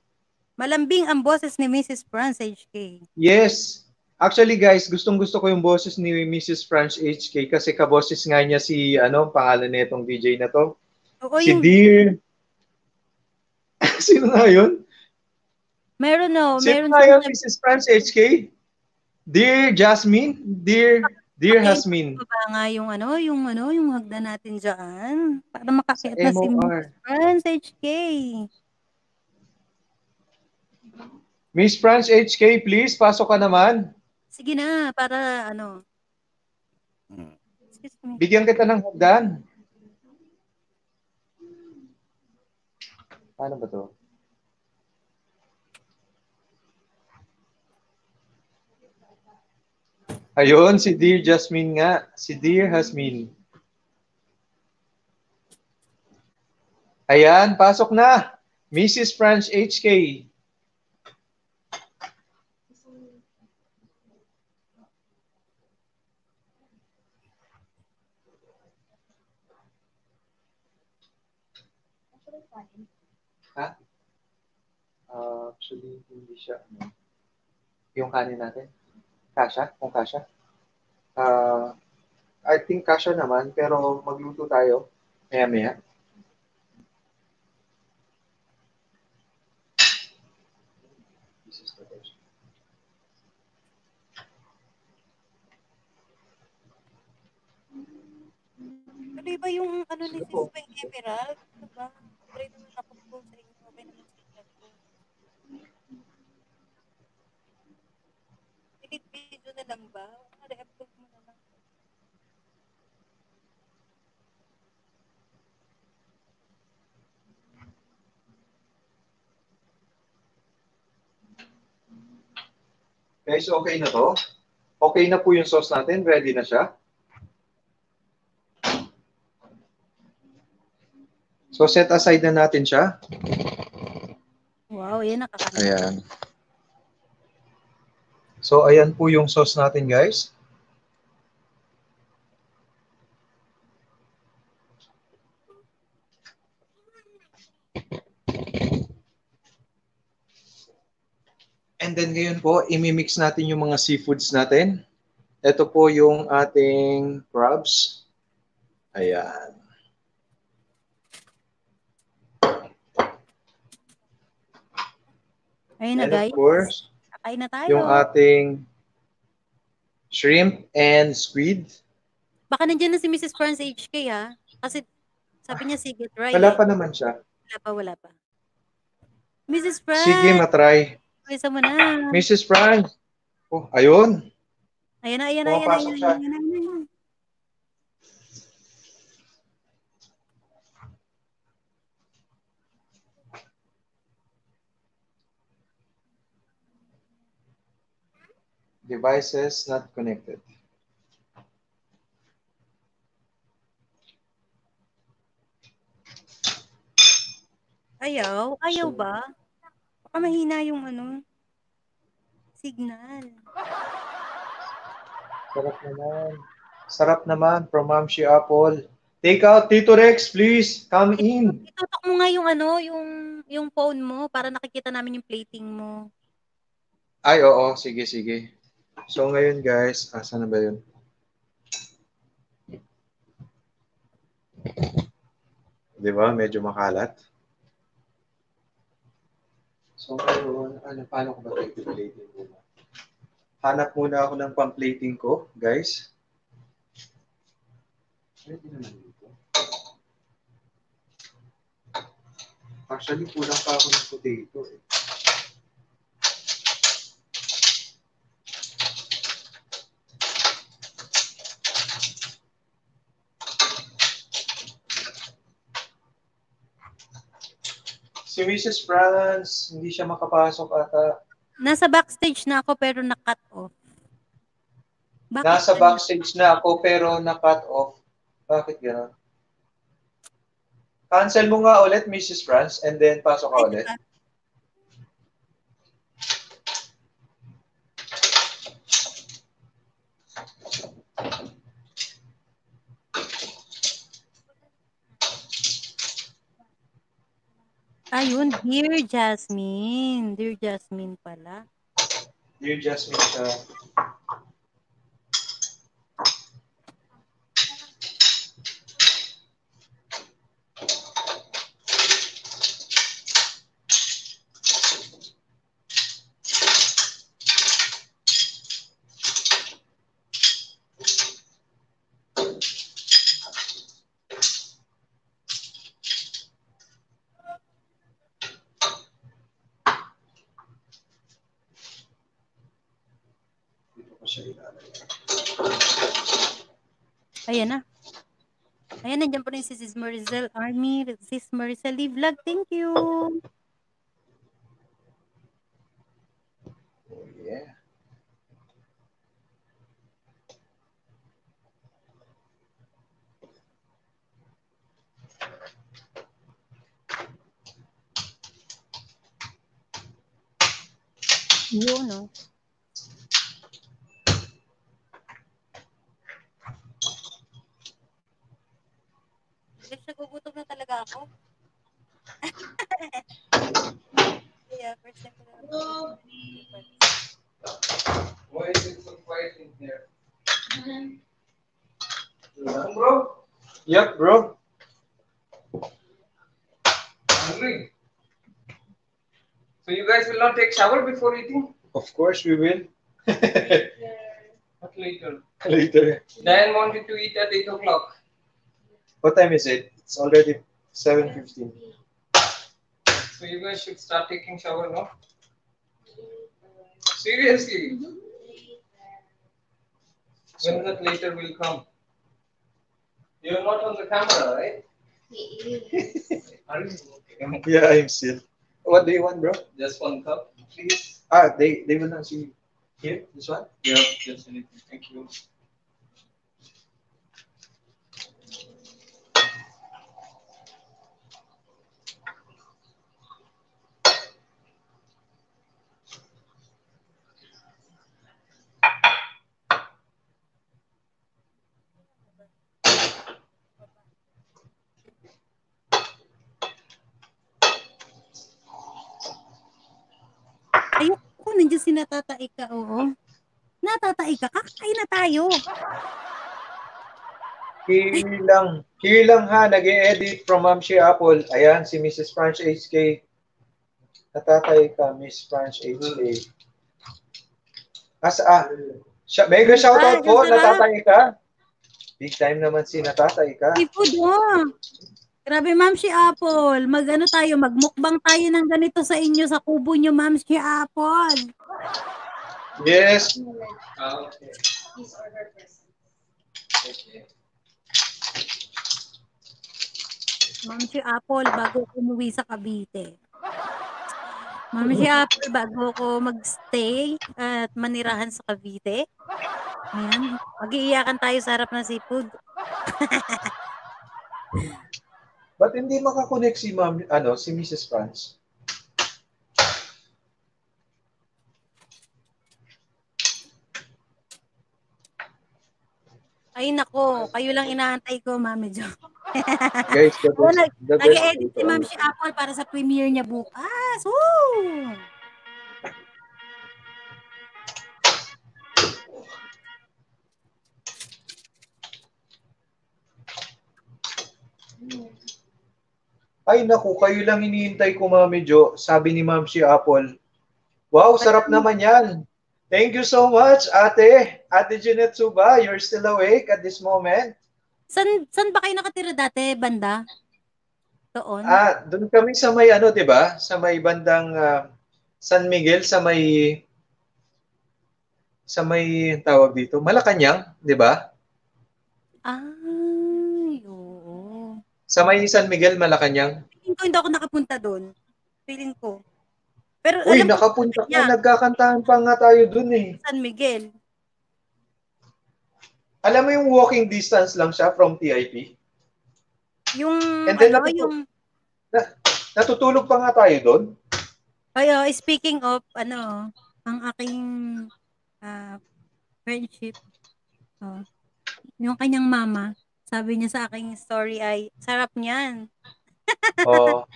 malambing ang boses ni Mrs. Franz HK. Yes. Actually guys, gustong gusto ko yung boses ni Mrs. French HK kasi kaboses nga niya si ano, pangalan nitong DJ na to. Oo, si yung, Dear. Sino na yun? meron no, Sino meron na yun, Mrs. French HK? Dear Jasmine? Dear, Dear Hasmin. Baba nga yung ano, yung ano, yung hagdan natin dyan. Para makakita si MOR. Miss Franz HK. Miss French HK, please, pasok ka naman. Sige na, para ano. Bigyan kita ng hagdan. Paano ba to? Ayun, si Dear Jasmine nga. Si Dear Hasmin. Ayan, pasok na. Mrs. French HK. Ha? Uh, actually, hindi siya. Ano, yung kanin natin. Kasha? Kung kasha? Uh, I think kasha naman, pero magluto tayo. Maya-maya. Ano ba yung ano ni Sis Emerald? Ano ba? Try naman ako po sa inyo. Okay naman signal ko. Delete video na lang ba? Re-upload mo na lang. Guys, okay na to? Okay na po yung sauce natin. Ready na siya. So, set aside na natin siya. Wow, yan nakakanta. Ayan. So, ayan po yung sauce natin, guys. And then ngayon po, imimix natin yung mga seafoods natin. Ito po yung ating crabs. Ayan. Ayun na And guys. of course, Kakain na tayo. yung ating shrimp and squid. Baka nandiyan na si Mrs. Franz HK ha. Kasi sabi niya sige, try. Wala pa naman siya. Wala pa, wala pa. Mrs. Franz! Sige, matry. Pwesa mo na. Mrs. Franz. Oh, ayun. Ayan na, ayan na, ayan na, ayan na, ayan na, ayan na. Devices not connected. Ayaw? Ayaw ba? Baka mahina yung ano, signal. Sarap naman. Sarap naman from Ma'am Shi Apple. Take out Tito Rex, please. Come in. Itutok mo nga yung ano, yung yung phone mo para nakikita namin yung plating mo. Ay, oo. Sige, sige. So ngayon guys, asa na ba yun? Di ba? Medyo makalat. So ngayon, ano, paano ko ba ito i-plating muna? Hanap muna ako ng pang-plating ko, guys. Pwede naman dito. Actually, kulang pa ako ng potato eh. Si Mrs. Franz, hindi siya makapasok ata. Nasa backstage na ako pero na-cut off. Bakit Nasa ganun? backstage na ako pero na-cut off. Bakit gano'n? Cancel mo nga ulit, Mrs. Franz, and then pasok ka ulit. Ayun, Dear Jasmine. Dear Jasmine pala. Dear Jasmine siya ilalagay. Ayan na. Ayan, nandiyan pa rin si Sis Maricel Army, Sis Maricel Lee Vlog. Thank you. Oh, yeah. Yun, no? Nagugutom na talaga ako. yeah, first time ko na Why is it so quiet in here? Bro, Yep, bro. hungry. So you guys will not take shower before eating? Of course we will. Not later. Later. Diane wanted to eat at 8 o'clock. What time is it? It's already 7.15. So you guys should start taking shower now. Seriously. When that later will come. You're not on the camera, right? Are you? Okay. Yeah, I'm still. What do you want, bro? Just one cup, please. Ah, they, they will not see you. here, this one? Yeah, just anything. Thank you. Natatay ka, oo. Natatay ka, kakain na tayo. Kiwi lang. Kiwi lang ha, nag edit from Ma'am Shea Apple. Ayan, si Mrs. French HK. Natatay ka, Miss French HK. Asa, ah, siya, mega shoutout Ay, po, natatay ka. Big time naman si natatay ka. Seafood, oh. Grabe, Ma'am si Apple. Mag-ano tayo, magmukbang tayo ng ganito sa inyo sa kubo nyo, Ma'am si Apple. Yes. Ah, okay. Ma'am si Apple, bago umuwi sa Cavite. Ma'am si Apple, bago ako magstay at manirahan sa Cavite. Ayan, mag-iiyakan tayo sa harap ng seafood. Ba't hindi makakonect si Ma'am, ano, si Mrs. Franz? Ay nako, kayo lang inaantay ko, Mami Jo. Guys, the best Nag-edit si. Ma'am si Apple para sa premiere niya bukas. Woo! Ay naku, kayo lang iniintay ko, Mami Jo. Sabi ni Ma'am si Apple. Wow, sarap naman yan. Thank you so much, ate. Ate Jeanette Suba, you're still awake at this moment. San, san ba kayo nakatira dati, banda? Doon? Ah, doon kami sa may ano, 'di ba? Sa may bandang ah, San Miguel sa may sa may tawag dito, Malacanang, 'di ba? Oo. Sa may San Miguel, Malacanang. Feeling ko hindi ako nakapunta doon. Feeling ko. Pero Uy, alam ko, nakapunta ka, niya. nagkakantahan pa nga tayo doon eh. San Miguel. Alam mo yung walking distance lang siya from TIP? Yung, And then ano, natutu- yung, Natutulog pa nga tayo doon. Kaya, speaking of, ano, ang aking ah, friendship, oh, yung kanyang mama, sabi niya sa aking story ay, sarap niyan. Oo.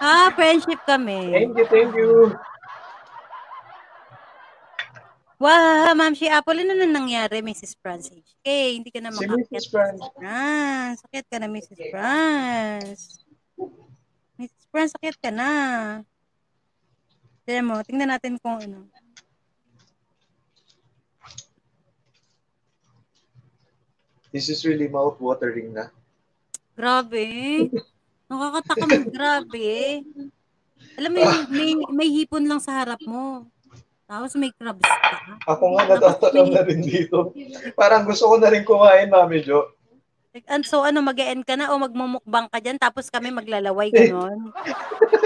Ah, friendship kami. thank you, thank you. Wow, Ma'am si Apple, ano na nangyari, Mrs. Francis? Eh, hindi ka na Si makakyat. Mrs. Franz. Franz, sakit ka na, Mrs. Franz. Mrs. Franz, sakit ka na. Tignan mo, tingnan natin kung ano. This is really mouth-watering na. Grabe. Nakakatakam, grabe. Alam mo yung may, may hipon lang sa harap mo. Tapos may crabs ka. Ako nga natatanong na rin dito. Parang gusto ko na rin kumain, Mami Jo. And so ano, mag end ka na o magmumukbang ka dyan tapos kami maglalaway ganon.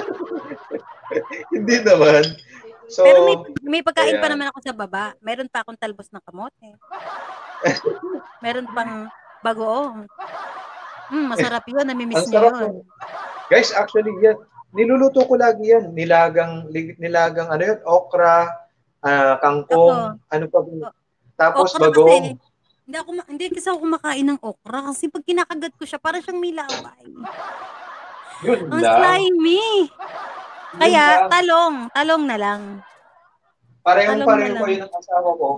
Hindi naman. So, Pero may, may pagkain pa ayan. naman ako sa baba. Meron pa akong talbos ng kamote. Meron pang bagoong. Mm, masarap yun. Namimiss niya yun. Guys, actually, yan. Niluluto ko lagi yan. Nilagang, nilagang, ano yun, okra, ah, kangkong, ano pa ba? Tapos Okra bagong. kasi, hindi, ako, hindi kasi ako kumakain ng okra kasi pag kinakagat ko siya, parang siyang may laway. Yun Ang lang. slimy. Kaya, lang. talong. Talong na lang. Parehong Talong pareho ko yun ang asawa ko.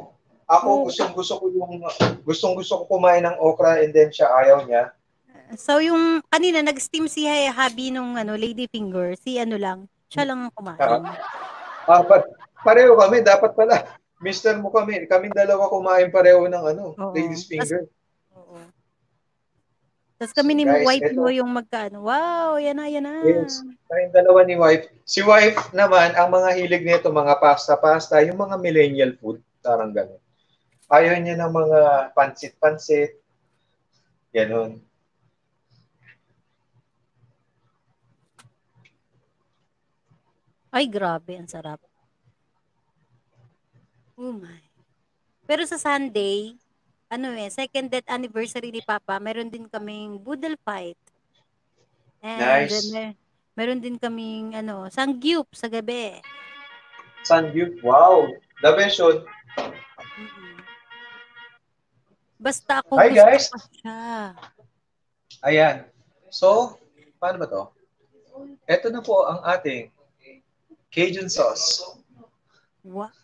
Ako gustong gusto ko yung gustong gusto ko kumain ng okra and then siya ayaw niya. So, yung kanina, nag-steam si Habi nung ano, lady finger. Si ano lang. Siya lang ang kumain. Ah, pa- pareho kami dapat pala. Mister mo kami, kaming dalawa kumain pareho ng ano, Oo. ladies finger. Tapos kami ni Guys, wife mo yung magkaano. Wow, yan na, yan na. Yes. Kaming dalawa ni wife. Si wife naman, ang mga hilig nito, mga pasta-pasta, yung mga millennial food, parang gano'n. Ayaw niya ng mga pansit-pansit. Ganon. Ay, grabe. Ang sarap. Oh my. Pero sa Sunday, ano eh, second death anniversary ni Papa, meron din kaming boodle fight. And Nice. then, mer- meron din kaming ano, sangyup sa gabi. Sangyup, wow. The best yun. Basta ako Hi, gusto guys. siya. Ayan. So, paano ba to? Ito na po ang ating Cajun sauce. Wow.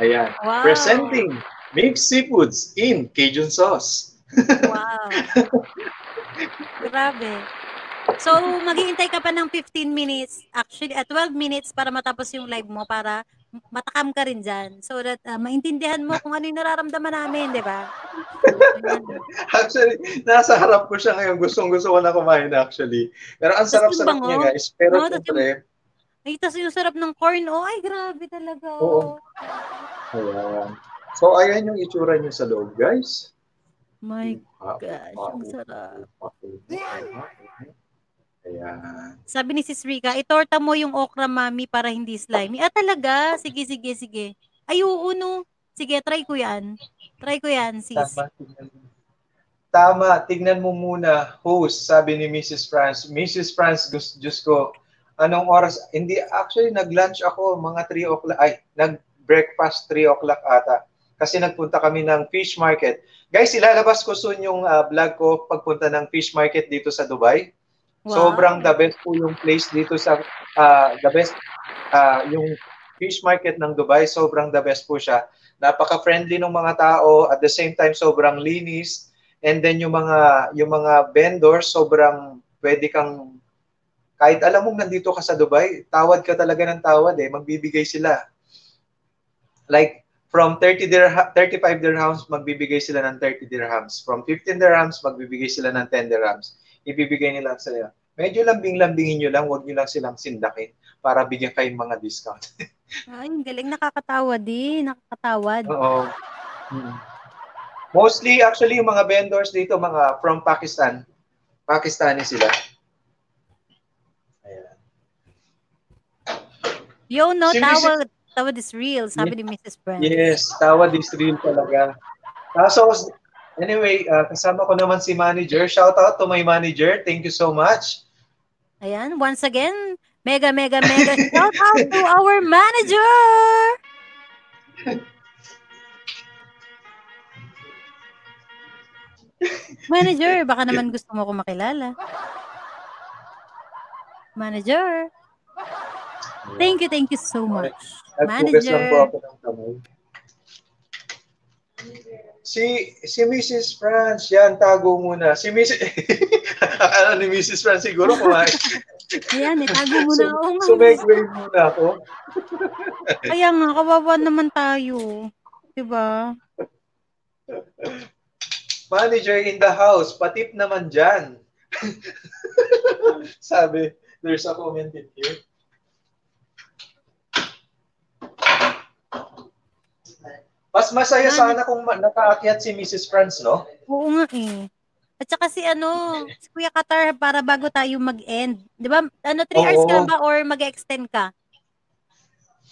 Ayan. Wow. Presenting mixed seafoods in Cajun sauce. Wow. Grabe. So, maghihintay ka pa ng 15 minutes, actually, at 12 minutes para matapos yung live mo para matakam ka rin dyan. So that uh, maintindihan mo kung ano yung nararamdaman namin, di ba? Actually, nasa harap ko siya ngayon. Gustong gusto ko na kumain actually. Pero ang sarap-sarap niya guys. Pero tas syempre, Ay, tas yung sarap ng corn. Oh, ay, grabe talaga. Oo. ayan. So, ayan yung itsura niya sa loob guys. My gosh, ang sarap. Ayan. Sabi ni Sis Rika, itorta mo yung okra, mami, para hindi slimy. Ah, talaga? Sige, sige, sige. Ay, oo, no. Sige, try ko yan. Try ko yan, sis. Tama, tignan mo. Tama, tignan mo muna, host, sabi ni Mrs. France. Mrs. France, Diyos, Diyos ko, anong oras? Hindi, actually, nag-lunch ako, mga 3 o'clock, ay, nag-breakfast 3 o'clock ata. Kasi nagpunta kami ng fish market. Guys, ilalabas ko soon yung ah, vlog ko pagpunta ng fish market dito sa Dubai. Wow. Sobrang the best po yung place dito sa, ah, the best, ah, yung fish market ng Dubai, sobrang the best po siya. Napaka-friendly ng mga tao, at the same time sobrang linis. And then yung mga yung mga vendors sobrang pwede kang kahit alam mong nandito ka sa Dubai, tawad ka talaga ng tawad eh, magbibigay sila. Like from 30 dirham, 35 dirhams magbibigay sila ng 30 dirhams. From 15 dirhams magbibigay sila ng 10 dirhams. Ibibigay nila sa iyo. Medyo lambing-lambingin nyo lang, huwag nyo lang silang sindakin para bigyan kayong mga discount. Ay, ang galing. Nakakatawa din. Nakakatawad. Oo. Mostly, actually, yung mga vendors dito, mga from Pakistan. Pakistani sila. Yo, no, Si tawad. Tawad is real, sabi ni Mrs. Brand. Yes, tawad is real talaga. Kaso, anyway, uh, kasama ko naman si manager. Shout out to my manager. Thank you so much. Ayan, once again, mega, mega, mega shout out to our manager! Manager, baka naman gusto mo ko makilala. Manager. Thank you, thank you so much. Nagpugas lang po Manager. ako ng kamay. Si si Mrs. France, yan, tago muna. Si Mrs. Akala ni Mrs. France siguro kumain. Ayan, eh, tago mo na. Oo nga. Sumegway muna ako. Kaya nga, kawawa naman tayo. Diba? Manager in the house, patip naman dyan. Sabi, there's a comment in here. Mas masaya sana kung nakaakyat si Mrs. Franz, no? Oo nga eh. At saka si ano, si Kuya Qatar para bago tayo mag-end. 'Di ba? Ano 3 hours ka ba or mag-extend ka?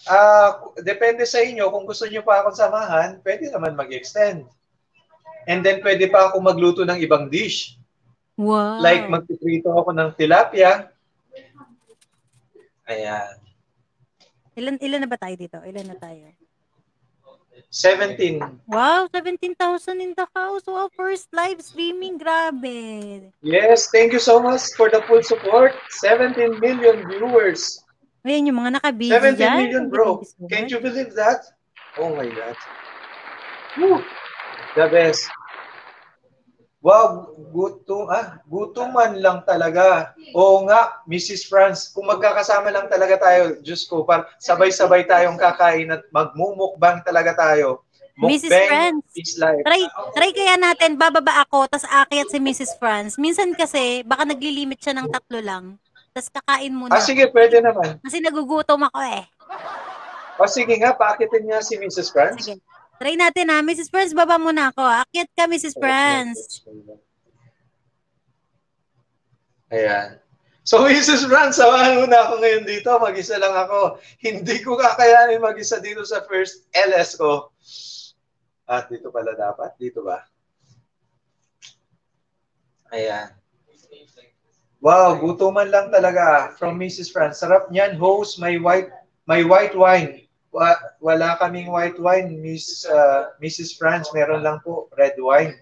Ah, depende sa inyo kung gusto niyo pa akong samahan, pwede naman mag-extend. And then pwede pa ako magluto ng ibang dish. Wow. Like magpiprito ako ng tilapia. Ayan. Ilan ilan na ba tayo dito? Ilan na tayo? 17. Wow, 17,000 in the house. Wow, first live streaming. Grabe. Yes, thank you so much for the full support. 17 million viewers. Ayan yung mga naka-busy 17 dyan. million, bro. Can't you believe that? Oh my God. Woo! The best. Wow, gutom, ah, gutuman lang talaga. Oo nga, Mrs. Franz, kung magkakasama lang talaga tayo, Diyos ko, par sabay-sabay tayong kakain at magmumukbang talaga tayo. Mrs. Mukbang Franz, is life. try, try kaya natin, bababa ako, tas aakyat si Mrs. Franz. Minsan kasi, baka naglilimit siya ng tatlo lang. Tas kakain muna. Ah, sige, pwede naman. Kasi nagugutom ako eh. O sige nga, paakitin niya si Mrs. Franz. Sige. Try natin ha. Mrs. Franz, baba muna ako. Akyat ka, Mrs. Franz. Ayan. So, Mrs. Franz, samahan mo na ako ngayon dito. Mag-isa lang ako. Hindi ko kakayanin mag-isa dito sa first LS ko. At dito pala dapat. Dito ba? Ayan. Wow, gutuman lang talaga from Mrs. Franz. Sarap niyan, host, may white may white wine. Wa- Wala kaming white wine, Miss uh, Mrs. Franz. Meron lang po red wine.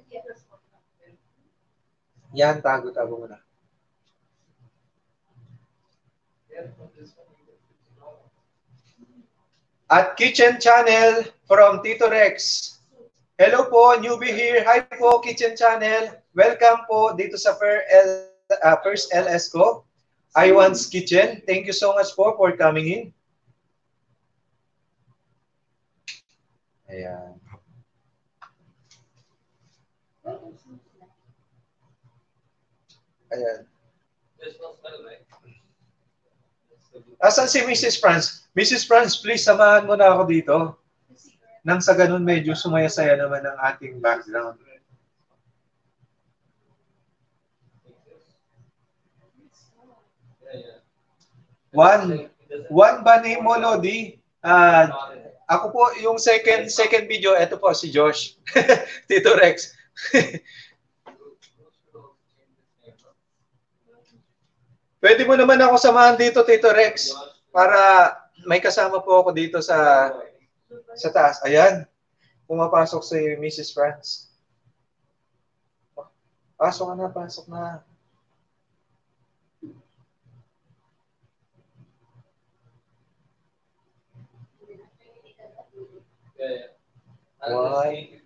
Yan, tago-tago mo na. At Kitchen Channel from Tito Rex. Hello po, newbie here. Hi po, Kitchen Channel. Welcome po dito sa per L, uh, First LS ko. Iwan's Kitchen. Thank you so much po for coming in. Ayan. Ayan. Asan si Mrs. Franz? Mrs. Franz, please samahan mo na ako dito. Nang sa ganun medyo sumaya-saya naman ang ating background. One, one ba ni Molody? Ah, ako po yung second second video, ito po si Josh. Tito Rex. Pwede mo naman ako samahan dito, Tito Rex, para may kasama po ako dito sa sa taas. Ayan. Pumapasok si Mrs. Franz. Pasok na, pasok na. Why?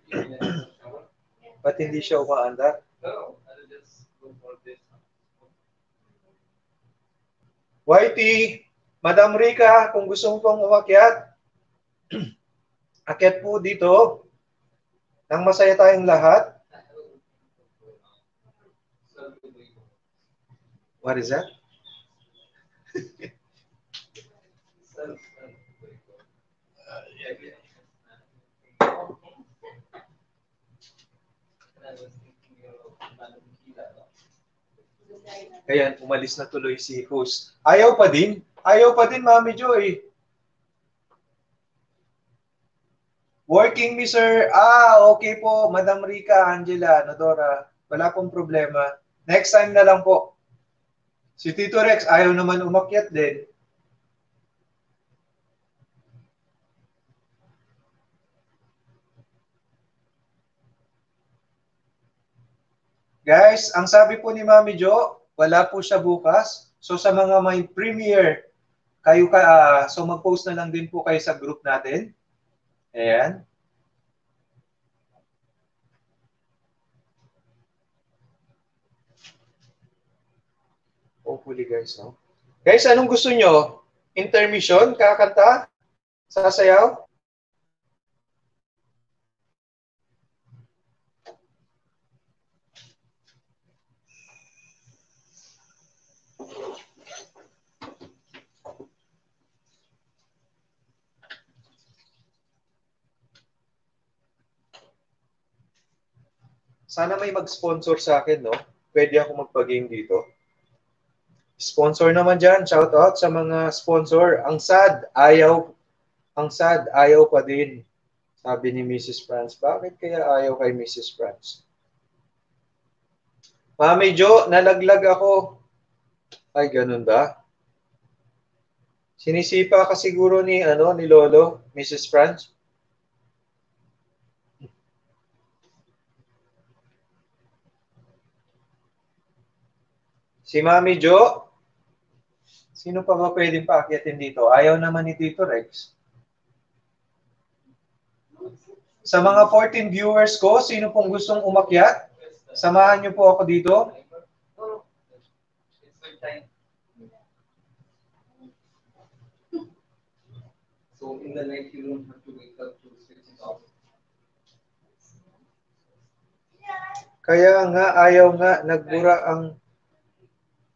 Ba't hindi siya umaandar? Whitey, Madam Rica, kung gusto mo pong umakyat, akyat po dito. Nang masaya tayong lahat. What is that? Ayan, umalis na tuloy si host. Ayaw pa din? Ayaw pa din, Mami Joy. Working me, sir. Ah, okay po. Madam Rica, Angela, Nodora. Wala pong problema. Next time na lang po. Si Tito Rex, ayaw naman umakyat din. Guys, ang sabi po ni Mami Jo, wala po siya bukas. So sa mga may premiere, kayo ka, ah, so mag-post na lang din po kayo sa group natin. Ayan. Hopefully guys, no? Guys, anong gusto nyo? Intermission? Kakanta? Sasayaw? Sana may mag-sponsor sa akin, no? Pwede ako magpa-game dito. Sponsor naman dyan. Shout out sa mga sponsor. Ang sad, ayaw. Ang sad, ayaw pa din. Sabi ni Mrs. France. Bakit kaya ayaw kay Mrs. France? Mami Jo, nalaglag ako. Ay, ganun ba? Sinisipa ka siguro ni ano ni Lolo, Mrs. France? Si Mami Jo, sino pa ba pwedeng paakyatin dito? Ayaw naman ni Tito Rex. Sa mga 14 viewers ko, sino pong gustong umakyat? Samahan niyo po ako dito. So in the night, you don't have to wake up to switch it off. Kaya nga, ayaw nga, nagbura ang,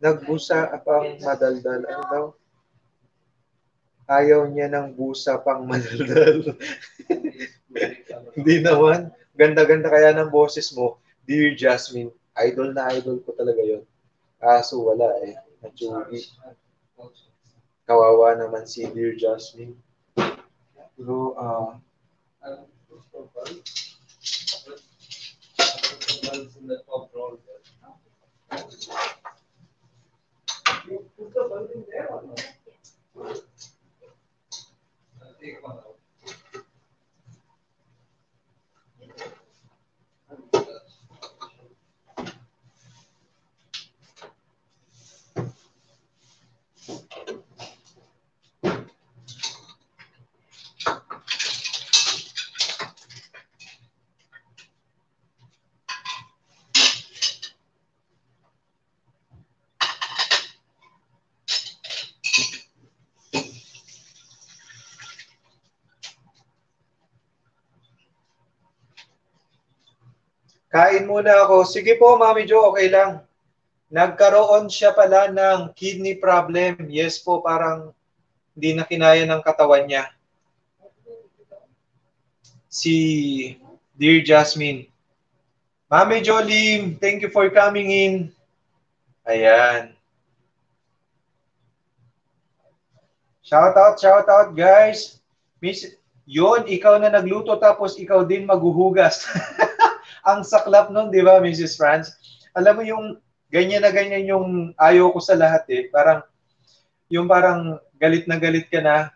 nagbusa pang madaldal. Ano daw? Ayaw niya ng busa pang madaldal. Hindi naman. Ganda-ganda kaya ng boses mo. Dear Jasmine, idol na idol ko talaga yon. Kaso wala eh. Natsugi. Kawawa naman si Dear Jasmine. Pero, ah, in the top drawer there. You put the bulb in there or not? I'll take one out. Kain muna ako. Sige po, Mami Jo, okay lang. Nagkaroon siya pala ng kidney problem. Yes po, parang hindi na kinaya ng katawan niya. Si Dear Jasmine. Mami Jo Lim, thank you for coming in. Ayan. Shout out, shout out guys. Miss, yon ikaw na nagluto tapos ikaw din maghuhugas. Ang saklap nun, di ba, Mrs. Franz? Alam mo yung ganyan na ganyan yung ayaw ko sa lahat eh. Parang, yung parang galit na galit ka na,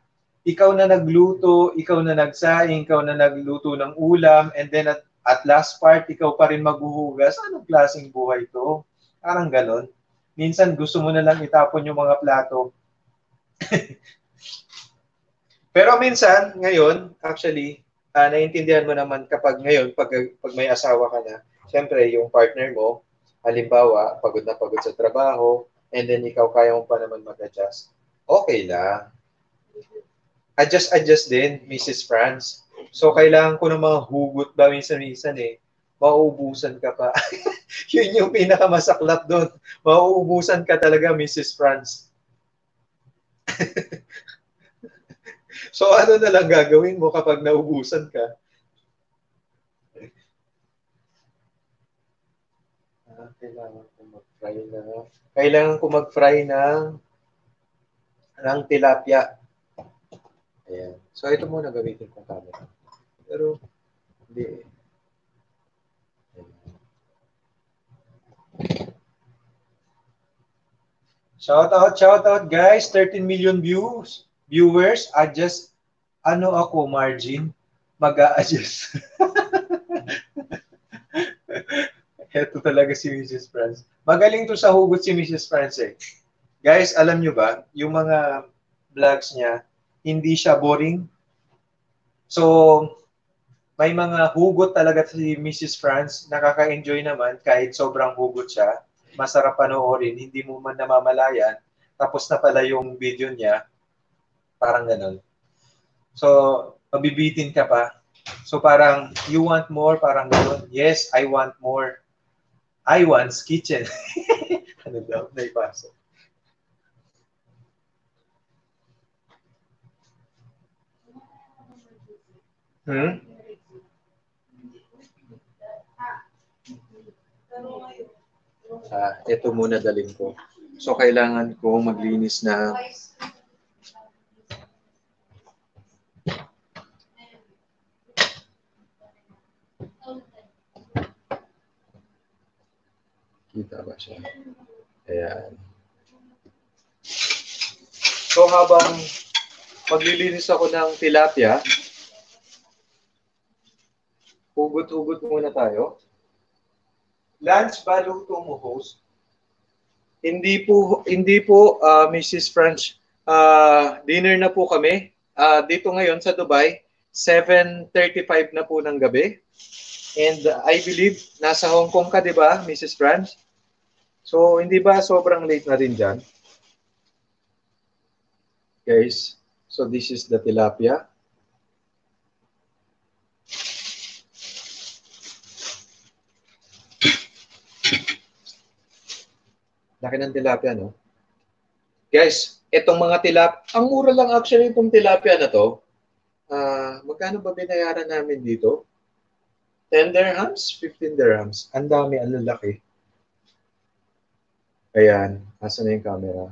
ikaw na nagluto, ikaw na nagsaing, ikaw na nagluto ng ulam, and then at, at last part, ikaw pa rin maghuhugas. Anong klaseng buhay to? Parang ganon. Minsan gusto mo na lang itapon yung mga plato. Pero minsan, ngayon, actually, uh, naiintindihan mo naman kapag ngayon, pag, pag may asawa ka na, syempre, yung partner mo, halimbawa, pagod na pagod sa trabaho, and then ikaw kaya mo pa naman mag-adjust, okay lang. Adjust, adjust din, Mrs. Franz. So, kailangan ko ng mga hugot ba minsan-minsan eh. Mauubusan ka pa. Yun yung pinakamasaklap doon. Mauubusan ka talaga, Mrs. Franz. So ano na lang gagawin mo kapag naubusan ka? Ah, kailangan ko mag-fry na. Kailangan ko mag-fry ng ng tilapia. Ayan. So ito muna gamitin kong camera. Pero hindi eh. Shout out, shout out guys. 13 million views viewers, adjust, ano ako, margin, mag-a-adjust. Ito talaga si Mrs. France. Magaling to sa hugot si Mrs. France eh. Guys, alam nyo ba, yung mga vlogs niya, hindi siya boring. So, may mga hugot talaga si Mrs. France. Nakaka-enjoy naman kahit sobrang hugot siya. Masarap panoorin, hindi mo man namamalayan. Tapos na pala yung video niya, Parang ganun. So, mabibitin ka pa. So, parang, you want more? Parang ganun. Yes, I want more. I want's kitchen. ano daw? Naipasok. Hmm? Ah, ito muna dalhin ko. So, kailangan ko maglinis na Kita ba siya? Ayan. So habang maglilinis ako ng tilapia, hugot-hugot muna tayo. Lunch ba luto mo, host? Hindi po, hindi po, uh, Mrs. French. Uh, dinner na po kami. Uh, dito ngayon sa Dubai, 7.35 na po ng gabi. And uh, I believe, nasa Hong Kong ka, di ba, Mrs. French? So, hindi ba sobrang late na rin dyan? Guys, so this is the tilapia. Laki ng tilapia, no? Guys, itong mga tilap, ang mura lang actually itong tilapia na to. Uh, magkano ba binayaran namin dito? 10 dirhams? 15 dirhams. Ang dami, ang lalaki. Ayan, asa na yung camera?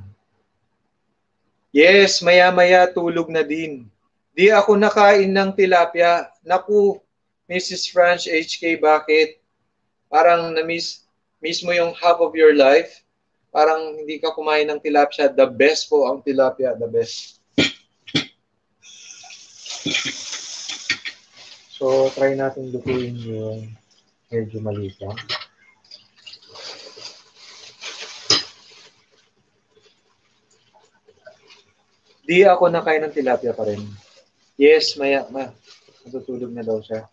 Yes, maya-maya tulog na din. Di ako nakain ng tilapia. Naku, Mrs. French HK, bakit? Parang na-miss miss mo yung half of your life. Parang hindi ka kumain ng tilapia. The best po ang tilapia, the best. So, try natin lutuin yung medyo maliit lang. Di ako nakain ng tilapia pa rin. Yes, maya, ma. Matutulog na daw siya.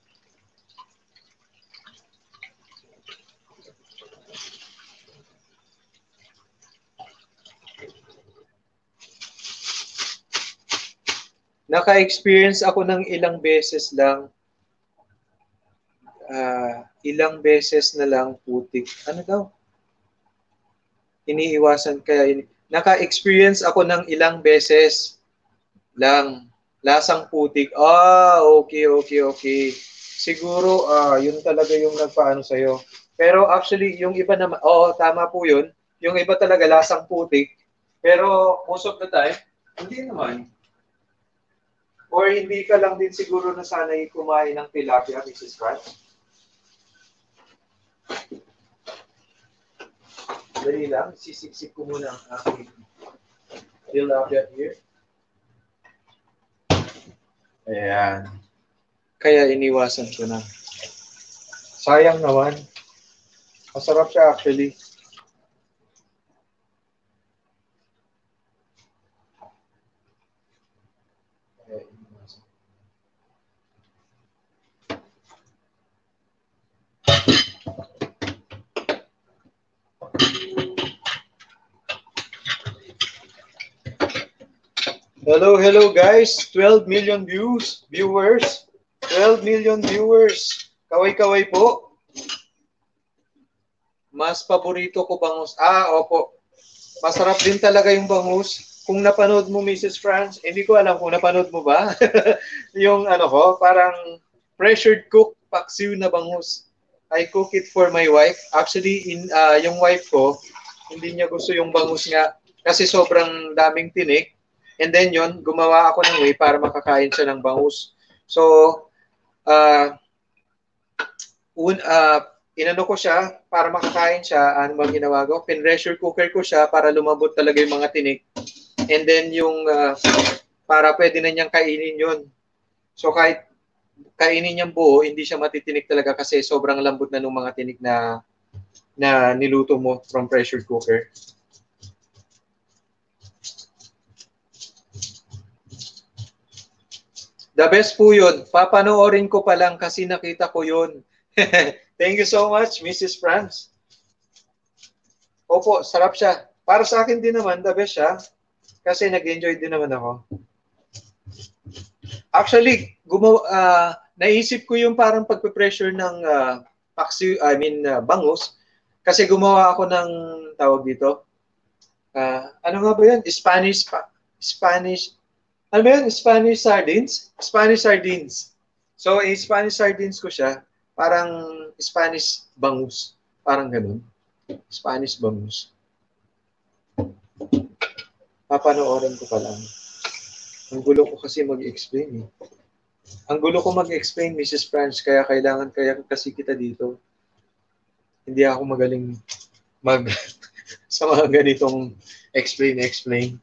Naka-experience ako ng ilang beses lang. Uh, ilang beses na lang putik. Ano daw? Iniiwasan kaya ini naka-experience ako ng ilang beses lang lasang putik. Ah, okay, okay, okay. Siguro ah yun talaga yung nagpaano sa iyo. Pero actually yung iba naman, oo, tama po yun. Yung iba talaga lasang putik. Pero most of the time, hindi naman. Or hindi ka lang din siguro na sanay kumain ng tilapia, Mrs. Pratt? Dali lang, sisiksik ko muna ang aking tilapia here. Ayan. Kaya iniwasan ko na. Sayang naman. Masarap siya actually. Hello, guys. 12 million views, viewers. 12 million viewers. Kaway-kaway po. Mas paborito ko bangus. Ah, opo. Masarap din talaga yung bangus. Kung napanood mo Mrs. France, hindi ko alam kung napanood mo ba. yung ano ko, parang pressured cook paksiw na bangus. I cook it for my wife. Actually, in uh, yung wife ko, hindi niya gusto yung bangus nga kasi sobrang daming tinik And then yon gumawa ako ng way para makakain siya ng bangus. So, uh, un, uh, inano ko siya para makakain siya. Ano bang ginawa ko? Pin-pressure cooker ko siya para lumabot talaga yung mga tinik. And then yung uh, para pwede na niyang kainin yon. So kahit kainin niyang buo, hindi siya matitinik talaga kasi sobrang lambot na ng mga tinik na na niluto mo from pressure cooker. The best po yun. Papanoorin ko pa lang kasi nakita ko yun. Thank you so much, Mrs. Franz. Opo, sarap siya. Para sa akin din naman, the best siya. Kasi nag-enjoy din naman ako. Actually, gumawa, uh, naisip ko yung parang pagpe-pressure ng uh, paksi, I mean, uh, bangus. Kasi gumawa ako ng tawag dito. Uh, ano nga ba yun? Spanish, Spanish, ano yun? Spanish sardines? Spanish sardines. So, eh, Spanish sardines ko siya, parang Spanish bangus. Parang ganun. Spanish bangus. Papanoorin ko pa lang. Ang gulo ko kasi mag-explain eh. Ang gulo ko mag-explain, Mrs. Franz, kaya kailangan kaya kasi kita dito. Hindi ako magaling mag sa mga ganitong explain-explain.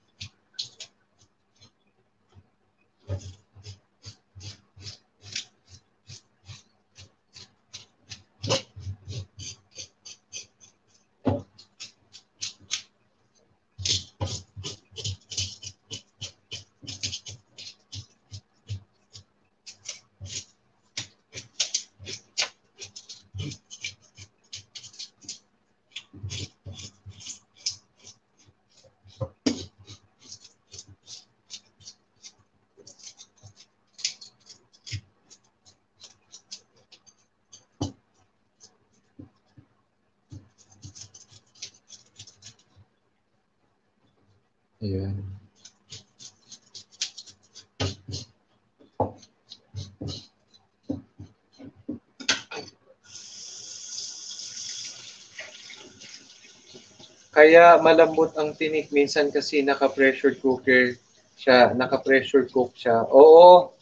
Kaya malambot ang tinik minsan kasi naka-pressure cooker siya, naka-pressure cook siya. Oo,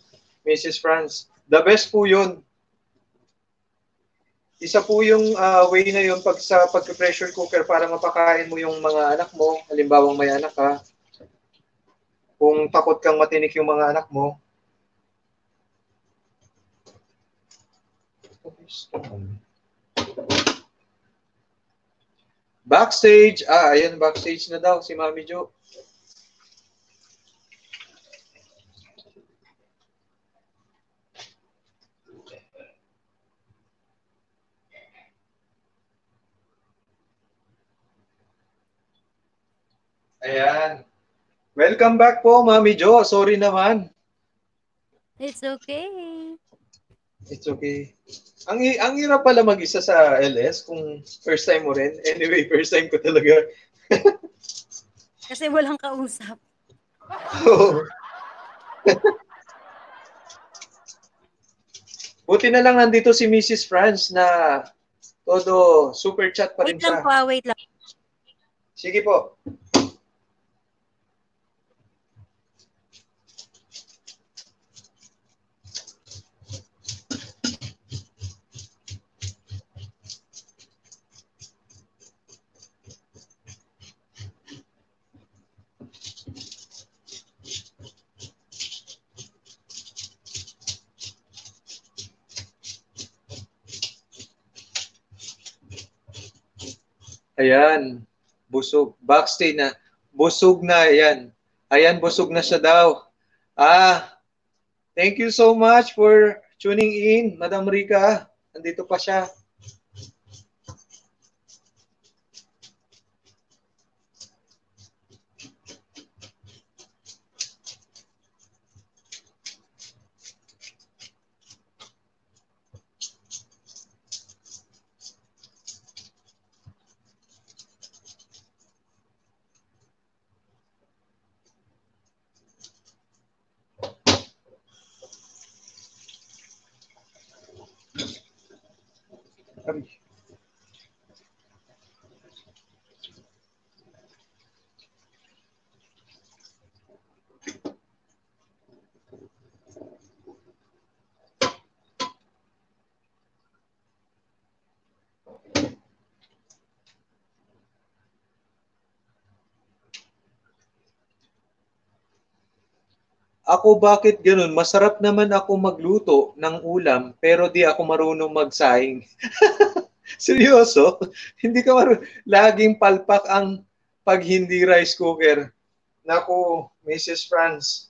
Mrs. Franz, the best po 'yun. Isa po yung ah, way na yun pag sa pagka-pressure cooker para mapakain mo yung mga anak mo. Halimbawa may anak ka. Kung takot kang matinik yung mga anak mo. Backstage. Ah, ayan, backstage na daw si Mami Jo. Ayan. Welcome back po, Mami Jo. Sorry naman. It's okay. It's okay. Ang ang hirap pala mag-isa sa LS kung first time mo rin. Anyway, first time ko talaga. Kasi walang kausap. Oo. Buti na lang nandito si Mrs. Franz na todo super chat pa rin Wait lang siya. po, ah, wait lang. Sige po. Ayan. Busog. Backstage na. Busog na. Ayan. Ayan, busog na siya daw. Ah, thank you so much for tuning in, Madam Rica. Nandito pa siya. Ako bakit ganun? Masarap naman ako magluto ng ulam pero di ako marunong magsaing. Seryoso? Hindi ka marunong. Laging palpak ang pag hindi rice cooker. Naku, Mrs. Franz.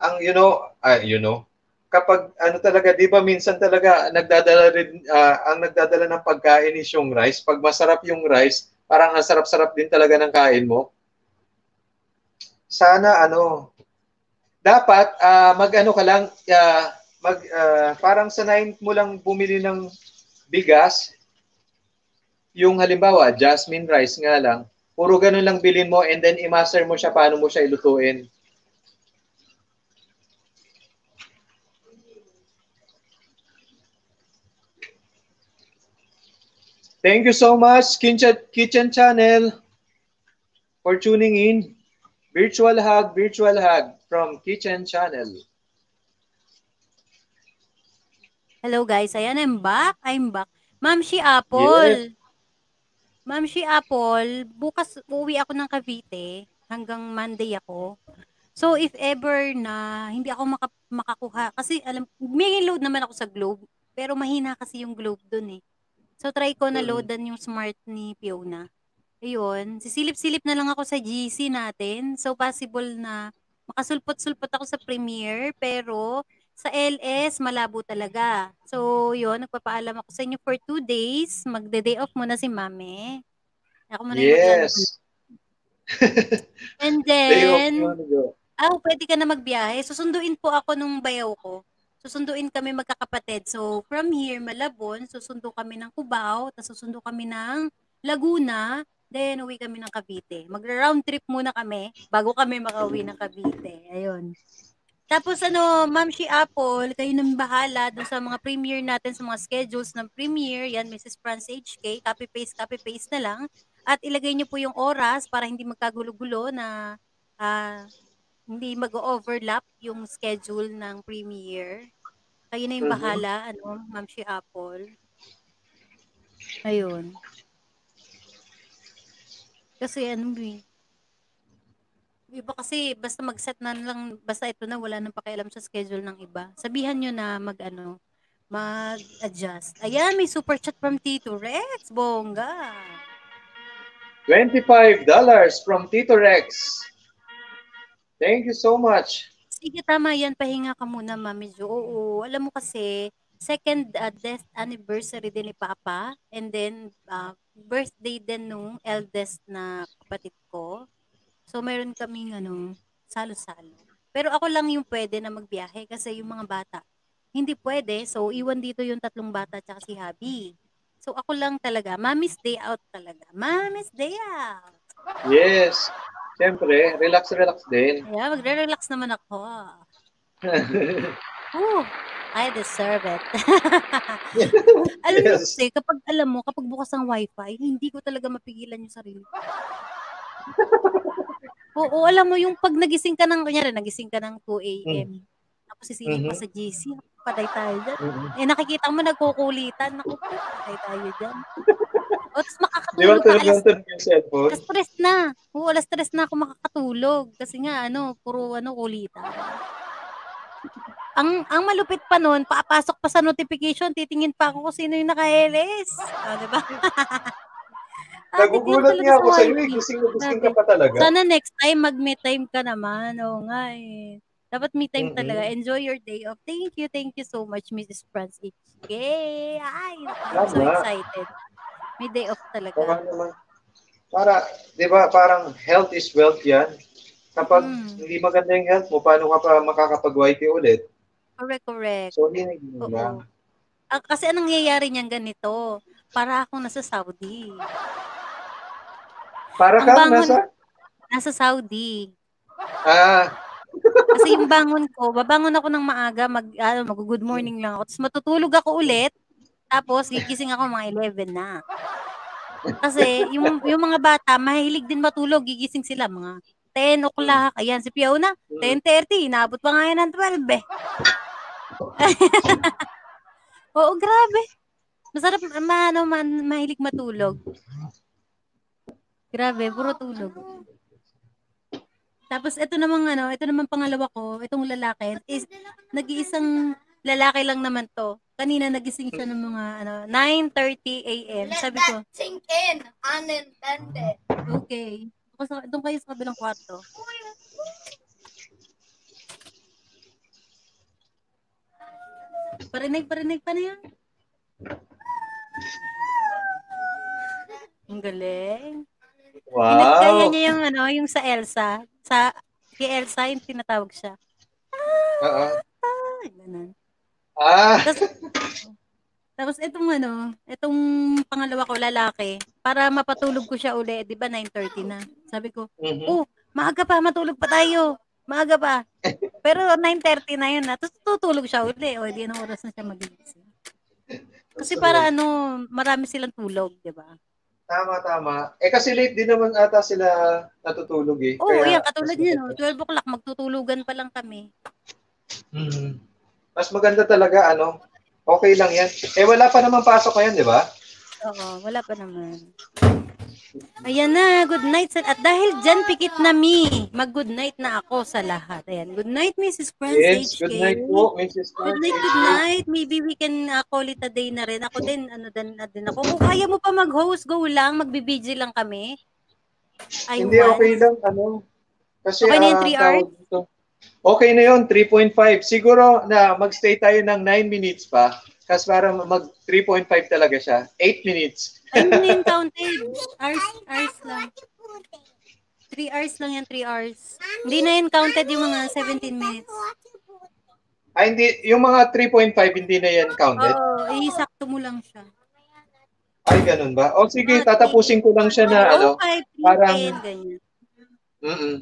Ang you know, ah, you know, kapag ano talaga, 'di ba minsan talaga nagdadala rin ah, ang nagdadala ng pagkain is yung rice. Pag masarap yung rice, parang ang sarap-sarap din talaga ng kain mo. Sana ano, dapat ah, mag-ano ka lang, ah, mag ah, parang sanayin mo lang bumili ng bigas. Yung halimbawa, jasmine rice nga lang. Puro ganun lang bilhin mo and then i-master mo siya paano mo siya ilutuin. Thank you so much, Kitchen, Kitchen Channel, for tuning in. Virtual hug, virtual hug from Kitchen Channel. Hello guys, ayan, I'm back. I'm back. Ma'am Shi Apple. Ma'am Shi Apple, bukas uuwi ako ng Cavite hanggang Monday ako. So if ever na hindi ako maka, makakuha, kasi alam, may load naman ako sa Globe, pero mahina kasi yung Globe dun eh. So try ko na Mm. loadan yung smart ni Fiona. Ayun, sisilip-silip na lang ako sa GC natin. So possible na makasulpot-sulpot ako sa Premiere, pero sa LS, malabo talaga. So, yun, nagpapaalam ako sa inyo for two days. Magde-day off muna si Mami. Ako muna. Yes. And then, ah, pwede ka na magbiyahe. Susunduin po ako nung bayaw ko. Susunduin kami magkakapatid. So, from here, Malabon, susundo kami ng Cubao, tapos susundo kami ng Laguna, then uwi kami ng Cavite. Magra-round trip muna kami bago kami makauwi ng Cavite. Ayun. Tapos ano, Ma'am Shi Apple, kayo nang bahala dun sa mga premiere natin, sa mga schedules ng premiere. Yan, Mrs. Franz HK. Copy-paste, copy-paste na lang. At ilagay niyo po yung oras para hindi magkagulo-gulo na ah, hindi mag-overlap yung schedule ng premiere. Kayo na yung Mhm. bahala, ano, Ma'am Shi Apple. Ayun. Kasi ano eh, Iba kasi basta mag-set na lang, basta ito na wala nang pakialam sa schedule ng iba. Sabihan nyo na mag ano, mag-adjust. Ayan, may super chat from Tito Rex. Bongga. $25 from Tito Rex. Thank you so much. Sige, tama yan. Pahinga ka muna, Mami Jo. Oo, alam mo kasi, second uh, death anniversary din ni Papa. And then, uh, birthday din nung eldest na kapatid ko. So, meron kaming ano, salo-salo. Pero ako lang yung pwede na magbiyahe kasi yung mga bata, hindi pwede. So, iwan dito yung tatlong bata tsaka si Habi. So, ako lang talaga. Mommy's day out talaga. Mommy's day out. Yes. Siyempre, relax, relax din. Yeah, magre-relax naman ako. Ooh, I deserve it. alam mo Yes. kasi, kapag alam mo, kapag bukas ang wifi, hindi ko talaga mapigilan yung sarili ko. Oo, alam mo, yung pag nagising ka ng, kunyari, nagising ka ng 2 a.m., tapos sisingin pa Mhm. sa GC, patay tayo dyan. Mhm. Eh, nakikita mo, nagkukulitan. Naku, patay tayo dyan. O, tapos makakatulog ka, cellphone? alas stress na. Oo, alas stress na ako makakatulog. Kasi nga, ano, puro, ano, kulitan. Ang ang malupit pa noon, papasok pa sa notification, titingin pa ako kung sino yung naka-LS. Ah, di ba? Lang Nagugulat sa ako sa iyo, eh. gising na gising ka pa talaga. Sana next time, mag-me time ka naman. Oo nga eh. Dapat me time Mm-mm. talaga. Enjoy your day off. Thank you, thank you so much, Mrs. Franz HK. Ay, I'm so excited. May day off talaga. Baka naman. Para, di ba, parang health is wealth yan. Kapag Mm. hindi maganda yung health mo, paano ka pa makakapag-wifi ulit? Correct, correct. So, Oo. lang. Ah, kasi anong nangyayari niyan ganito? Para akong nasa Saudi. Para Ang ka, bangon, nasa? nasa Saudi. Ah, Kasi yung bangon ko, babangon ako ng maaga, mag, ano, mag-good morning lang ako. Tapos matutulog ako ulit. Tapos gigising ako mga 11 na. Kasi yung, yung mga bata, mahilig din matulog. Gigising sila mga 10 o'clock. Ayan, si Fiona, 10.30. Inaabot pa nga yan ng 12 eh. Oo, grabe. Masarap, ma, ano, ma, mahilig matulog. Grabe, puro tulog. Tapos ito namang ano, ito namang pangalawa ko, itong lalaki is nag-iisang lalaki lang naman to. Kanina nagising siya ng mga ano 9:30 AM. Sabi ko, sink in. Unintended. okay. Doon kayo sa kabilang kwarto. Parinig, parinig pa na yan. Ang galing. Wow. niya yung ano, yung sa Elsa. Sa kay Elsa yung tinatawag siya. Oo. Ah, ganun. Ah, Tapos, tapos itong ano, itong pangalawa ko lalaki, para mapatulog ko siya uli, 'di ba 9:30 na. Sabi ko, Mhm. "Oh, maaga pa, matulog pa tayo. Maaga pa." Pero 9:30 na yun na. Tapos tutulog siya uli. O, di anong oras na siya magigising. Kasi para ano, marami silang tulog, di ba? Tama, tama. Eh kasi late din naman ata sila natutulog eh. Oo, Kaya yan, katulad niya, no? 12 o'clock, magtutulugan pa lang kami. Mhm. Mas maganda talaga, ano, okay lang yan. Eh wala pa naman pasok ngayon, di ba? Oo, wala pa naman. Ayan na, good night. Sa, at dahil dyan, pikit na mi. Mag-good night na ako sa lahat. Ayan, good night, Mrs. Franz Yes, HK. good night po, Mrs. Good night, good night. Maybe we can uh, call it a day na rin. Ako din, ano din, na din ako. Kung kaya mo pa mag-host, go lang. Magbibidyo lang kami. I Hindi, want. okay lang, ano. Kasi, Okay na yung ah, three tawag hours? Okay na yun, 3.5. Siguro na magstay tayo ng 9 minutes pa. Kasi para mag 3.5 talaga siya. 8 minutes. Time na yung counted. Hours, hours lang. 3 hours lang yan, 3 hours. Hindi na yun counted yung mga 17 minutes. Ay, hindi, yung mga 3.5 hindi na yan counted. Oo, isakto mo lang siya. Ay, ganun ba? O sige, tatapusin ko lang siya na, ano, Oh, 5, 3, parang, 10, ganyan. mm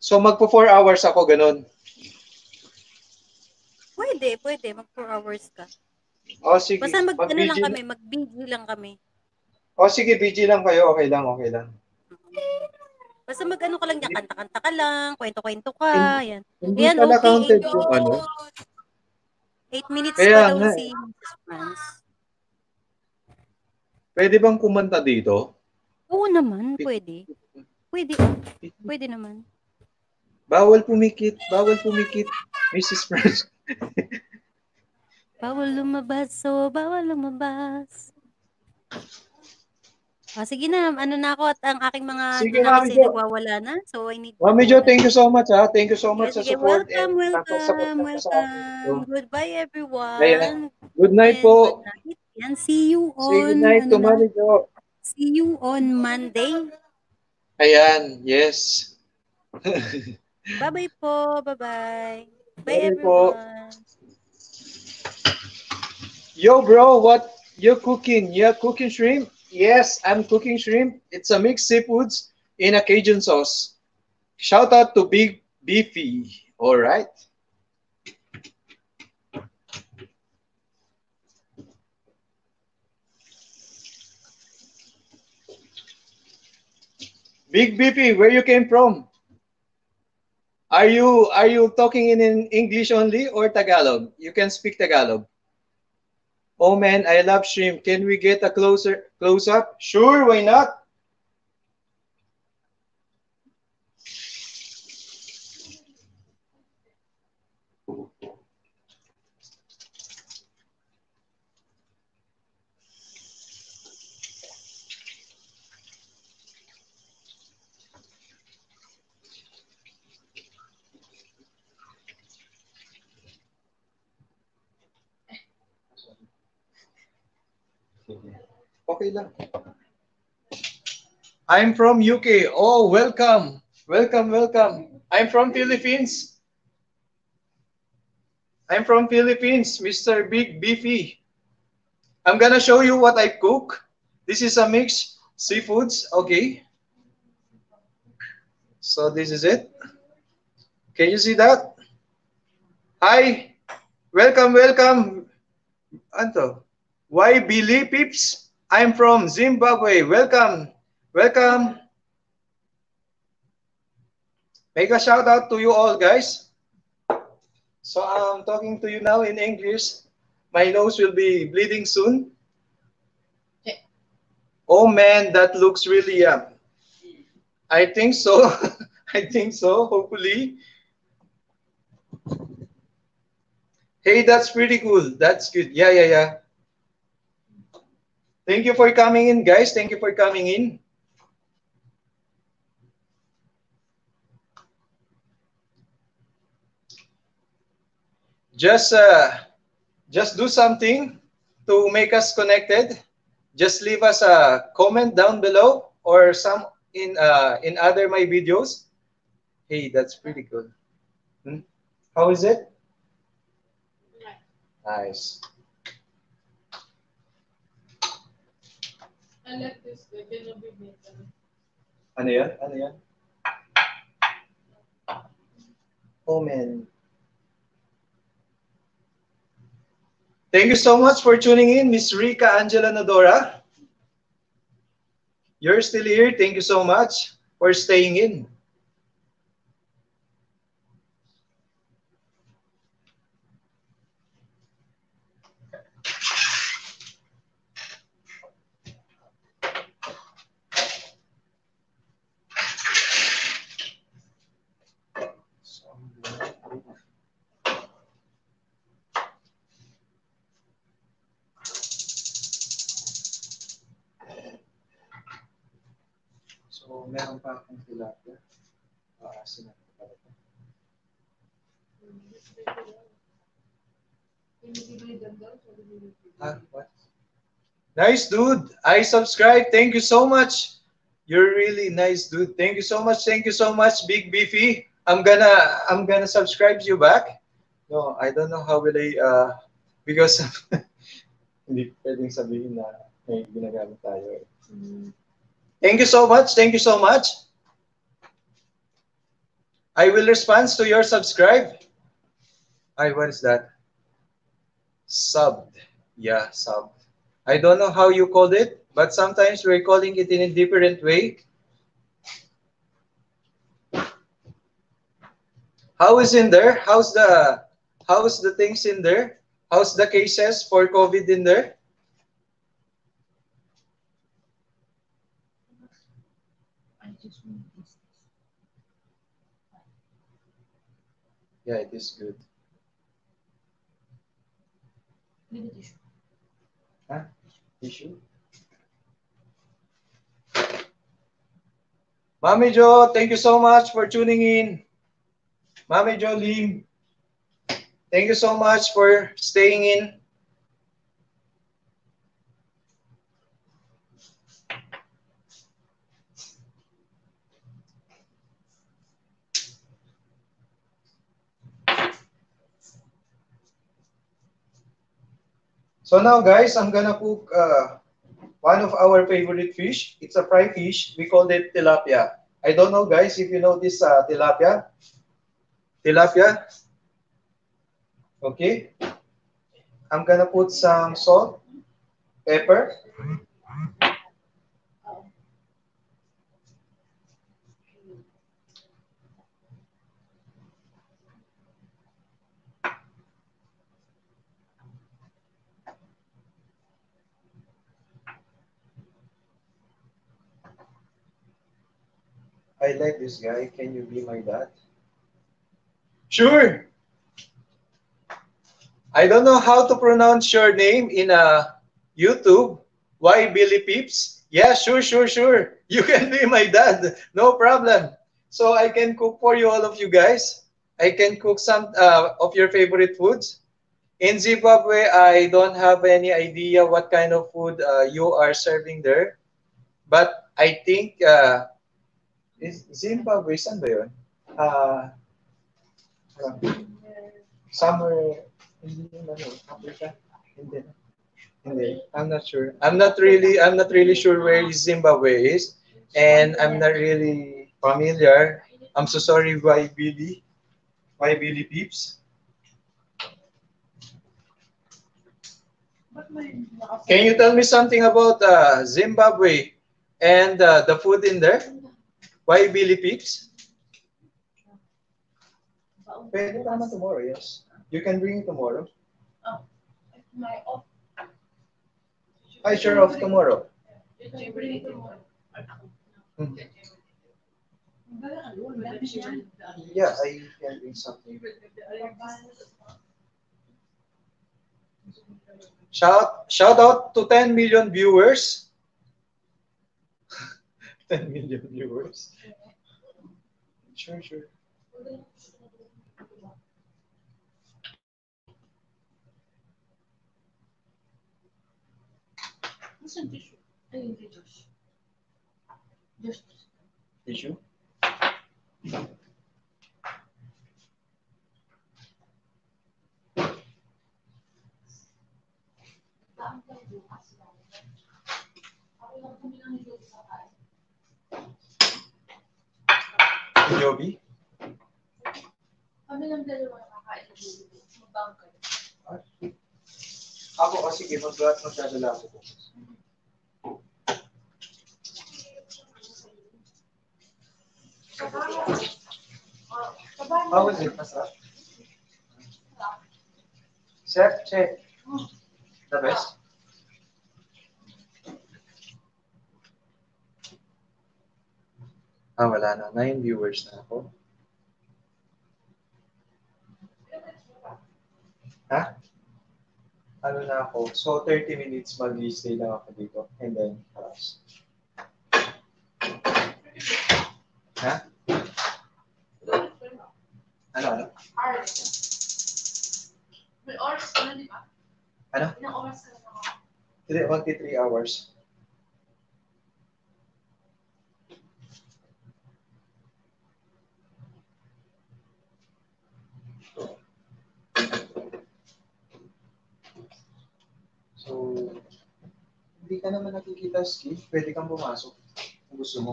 So, magpo 4 hours ako, ganun. Pwede, pwede. Mag 4 hours ka. O sige, Basta mag, ano lang kami, mag-busy lang kami. O sige, BG lang kayo. Okay lang, okay lang. Basta mag-ano ka lang niya, kanta-kanta ka lang, kwento-kwento ka, yan. Hindi Yan, pala okay. counted yung ano. 8 minutes Kaya pa daw si. Mrs. Franz. Pwede bang kumanta dito? Oo naman, pwede. Pwede. Pwede naman. Bawal pumikit, bawal pumikit. Mrs. French. Bawal lumabas, so bawal lumabas. Ah, sige na, ano na ako at ang aking mga Sige, Mami kasi nagwawala na. So I need Mami Jo, thank you so much ha. Thank you so much sa support. welcome, and welcome, support welcome. Goodbye everyone. Ayan. Good night po. Yan, see you on Say good night to ano na? Mami Jo. See you on Monday. Ayan, yes. Bye-bye po. Bye-bye. Bye Bye po. Yo, bro, what you cooking? You're cooking shrimp? Yes, I'm cooking shrimp. It's a mixed seafoods in a Cajun sauce. Shout out to Big Beefy. All right. Big Beefy, where you came from? Are you are you talking in, in English only or Tagalog? You can speak Tagalog. Oh man, I love shrimp. Can we get a closer close up? Sure, why not? Okay lang. I'm from UK. Oh, welcome. Welcome, welcome. I'm from Philippines. I'm from Philippines, Mr. Big Beefy. I'm gonna show you what I cook. This is a mix seafoods. Okay. So this is it. Can you see that? Hi. Welcome, welcome. Anto. Why Billy Pips? I'm from Zimbabwe. Welcome. Welcome. Make a shout out to you all, guys. So I'm talking to you now in English. My nose will be bleeding soon. Yeah. Oh man, that looks really yum. I think so. I think so, hopefully. Hey, that's pretty cool. That's good. Yeah, yeah, yeah. Thank you for coming in, guys. Thank you for coming in. Just uh, just do something to make us connected. Just leave us a comment down below or some in uh, in other my videos. Hey, that's pretty good. Hmm? How is it? Nice. I like this. Ano yan? Ano yan? Man. Thank you so much for tuning in, Miss Rika Angela Nodora. You're still here. Thank you so much for staying in. So, meron pa akong tilapia. Ah, sinabi ko pala ito. Ah, what? Nice dude. I subscribe. Thank you so much. You're really nice dude. Thank you so much. Thank you so much, Big Beefy. I'm gonna I'm gonna subscribe you back. No, I don't know how will I uh because hindi pwedeng sabihin na may ginagamit tayo. eh. Thank you so much. Thank you so much. I will respond to your subscribe. I what is that? Subbed. Yeah, subbed. I don't know how you called it, but sometimes we're calling it in a different way. How is in there? How's the how's the things in there? How's the cases for COVID in there? Yeah, it is good. Huh? Tissue? Mami Jo, thank you so much for tuning in. Mami Jo Lim, thank you so much for staying in. So now, guys, I'm gonna cook uh, one of our favorite fish. It's a fry fish. We call it tilapia. I don't know, guys, if you know this uh, tilapia. Tilapia. Okay. I'm gonna put some salt, pepper. I like this guy. Can you be my dad? Sure. I don't know how to pronounce your name in uh, YouTube. Why Billy Peeps? Yeah, sure, sure, sure. You can be my dad. No problem. So I can cook for you, all of you guys. I can cook some uh, of your favorite foods. In Zimbabwe, I don't have any idea what kind of food uh, you are serving there. But I think uh, is Zimbabwe, saan ba yun? Uh, somewhere, naman ano, Africa? Hindi. Hindi. I'm not sure. I'm not really, I'm not really sure where Zimbabwe is. And I'm not really familiar. I'm so sorry, why Billy? Why Billy Peeps? Can you tell me something about uh, Zimbabwe and uh, the food in there? Why Billy Peeps? Pwede tama tomorrow, yes. You can bring it tomorrow. My off. I sure off tomorrow. You bring it tomorrow. Hmm. Yeah, I can bring something. Shout shout out to 10 million viewers. 10 million viewers. Sure, sure. Nasaan tissue? Ay, hindi Josh. Josh. Tissue? Joby? Kami lang dalawa nakakain sa dulo. Magbang kayo. Ako, o sige, mag magdadala ako. How was it, Masarap? Chef, check. The best? Ah, wala na. Nine viewers na ako. Ha? Ano na ako? So, 30 minutes mag-stay lang ako dito. And then, paras. Ha? Ano, ano? May oras ka na, di ba? Ano? Ilang oras ka na ako? Three, magti 3 hours. So, hindi ka naman nakikita, Steve. Pwede kang pumasok kung gusto mo.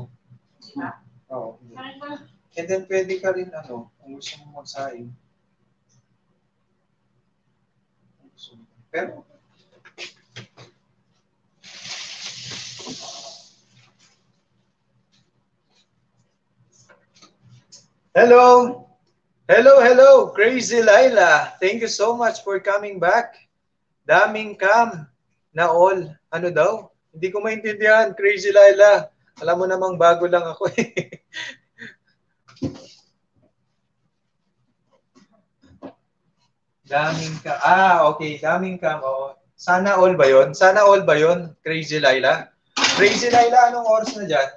Oo. Kain ka. And then pwede ka rin, ano, kung gusto mo magsaing. Pero, Hello! Hello, hello! Crazy Laila! Thank you so much for coming back. Daming cam na all. Ano daw? Hindi ko maintindihan, Crazy Laila. Alam mo namang bago lang ako eh. Daming ka. Ah, okay. Daming cam. Oo. Sana all ba yon? Sana all ba yon? Crazy Laila? Crazy Laila, anong oras na dyan?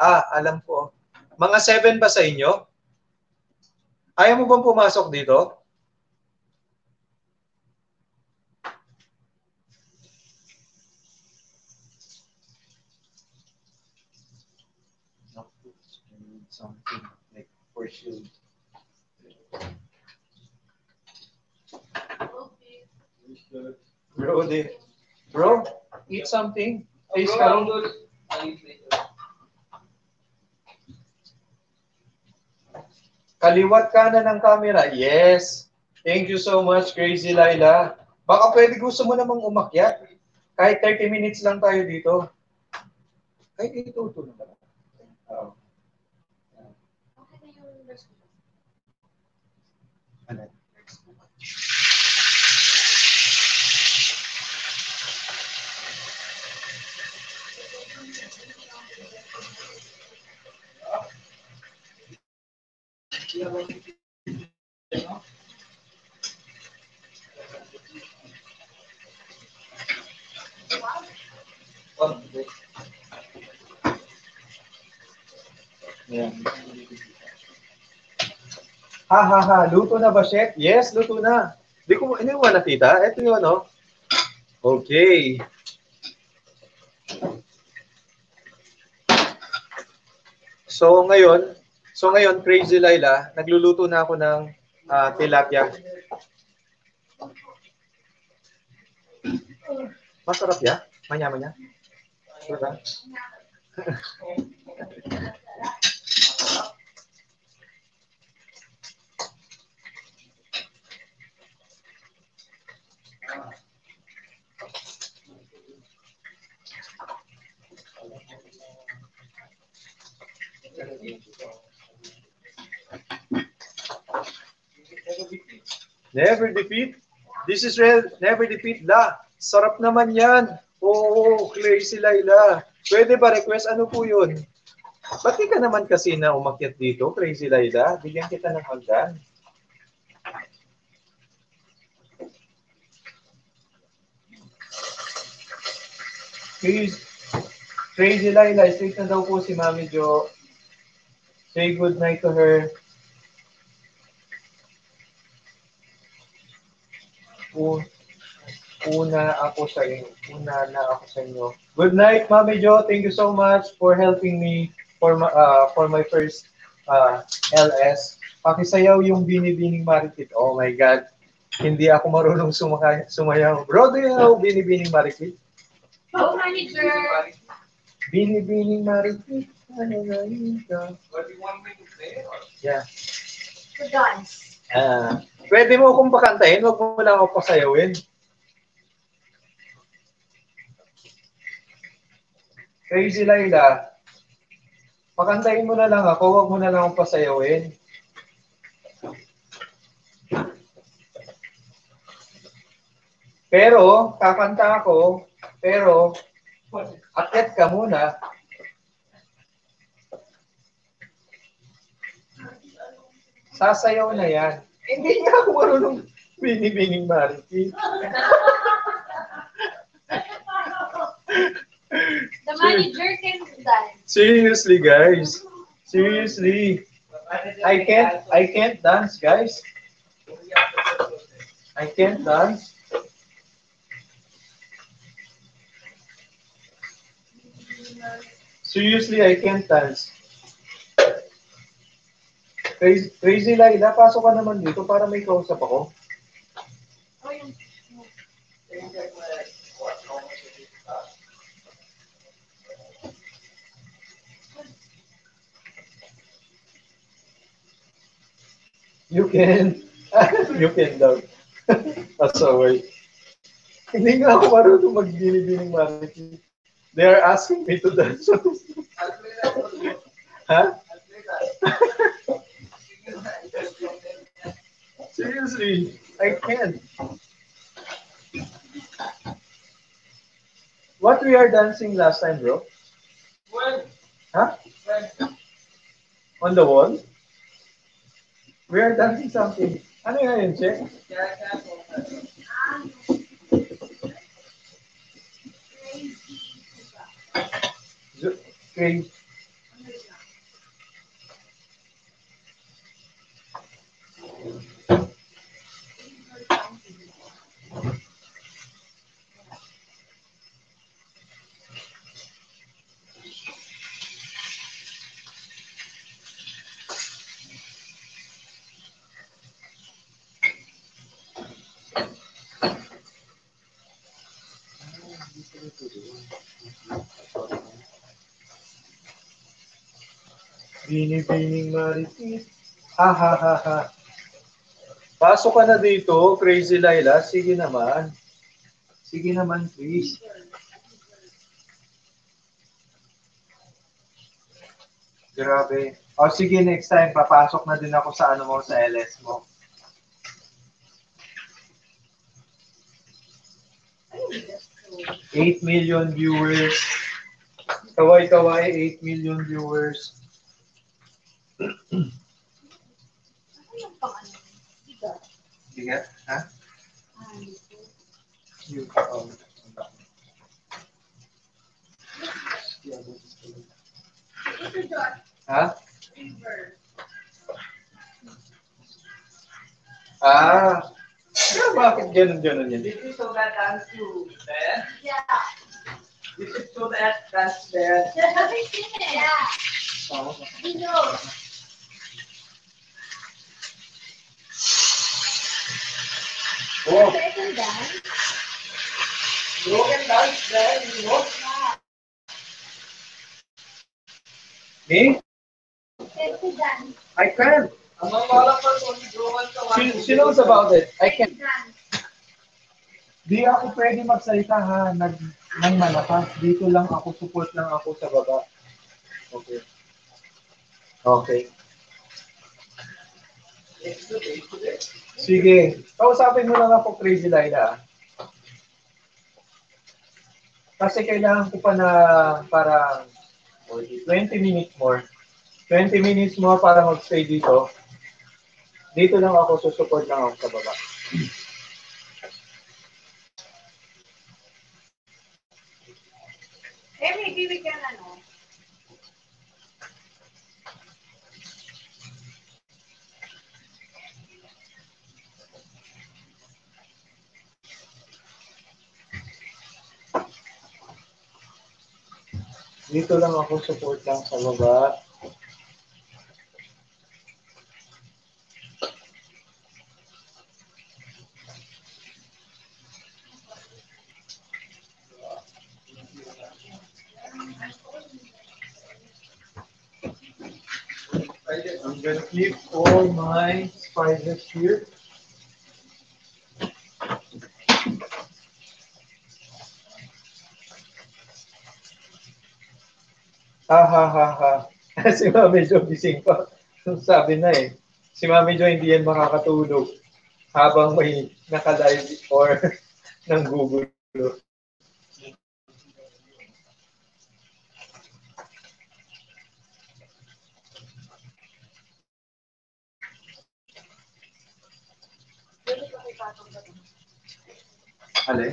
Ah, alam ko. Mga 7 ba sa inyo? Ayaw mo bang pumasok dito? Something like for shield. Bro, di, bro, eat something. Ka rin. Kaliwat ka na ng camera. Yes. Thank you so much, Crazy Laila. Baka pwede gusto mo namang umakyat. Kahit 30 minutes lang tayo dito. Kahit ito, ito naman. Oo. Ano? Yan. Ha ha ha, luto na ba, chef? Yes, luto na. Di ko, ano yung nakita? Ito yung ano. Okay. So ngayon, so ngayon, Crazy Laila, nagluluto na ako ng ah, tilapia. Masarap ya? Manya-manya? Diba? Never defeat. This is real. Never defeat la. Sarap naman yan. Oo, Crazy Laila. Pwede ba request? Ano po yun? Ba't ka naman kasi na umakyat dito, Crazy Laila? Bigyan kita ng hagdan. Please, Crazy Laila, straight na daw po si Mami Jo. Say good night to her. Una ako sa inyo. Una na ako sa inyo. Good night, Mami Jo. Thank you so much for helping me for my, uh, for my first uh, LS. Pakisayaw yung binibining marikit. Oh my God. Hindi ako marunong sumaka, sumayaw. Bro, do you know binibining marikit? Oh, manager. Binibining marikit. Ano na yun ka? What do you want me to play? Or? Yeah. The dance. Ah, Pwede mo akong pakantahin, wag mo lang ako pasayawin. Crazy Laila, pakantahin mo na lang ako, wag mo na lang akong pasayawin. Pero, kakanta ako, pero, akyat ka muna. Sasayaw na yan. Hindi nga ako marunong bini-bining Mariki. The manager can dance. Seriously, guys. Seriously. I can't I can't dance, guys. I can't dance. Seriously, I can't dance. Crazy, crazy Laila, pasok ka naman dito para may kausap ako. You can. you can daw. Pasaway. Hindi nga ako marunong magbini-bining mariki. They are asking me to dance. ha? Seriously, I can't. What we are dancing last time, bro? When? Huh? When? On the wall? We are dancing something. Ano nga yun, Che? Zo- Crazy. Binibining maritis. Ha ha ha ha. Pasok ka na dito, Crazy Laila. Sige naman. Sige naman, please. Grabe. O sige, next time, papasok na din ako sa ano mo, sa LS mo. Eight million viewers. Kaway-kaway, 8 million viewers. Sige, ha? Yung, um, Ha? Ah. Ah, bakit ganun-ganun yan? Did you show that dance to Ben? Yeah. You should show that dance Ben. Yeah. Oh. He knows. Oh, Second dance. You can dance Ben, you know? me? I can. Ang mga wala pa only Johan ka She, she knows about it. I can. Di ako pwede magsalita ha, nag, ng malakas. Dito lang ako, support lang ako sa baba. Okay. Okay. Sige. Kausapin mo lang ako, Crazy Laila. Kasi kailangan ko pa na parang 20 minutes more. 20 minutes more para magstay dito. Dito lang ako, susupport lang ako sa baba. Eh, may bibigyan ano. Dito lang ako, support lang sa baba. I'm gonna keep all my spiders here. Ha ha ha ha. si Mami Jo gising pa. Sabi na eh. Si Mami Jo hindi yan makakatulog habang may naka-live or ng Google. Alin?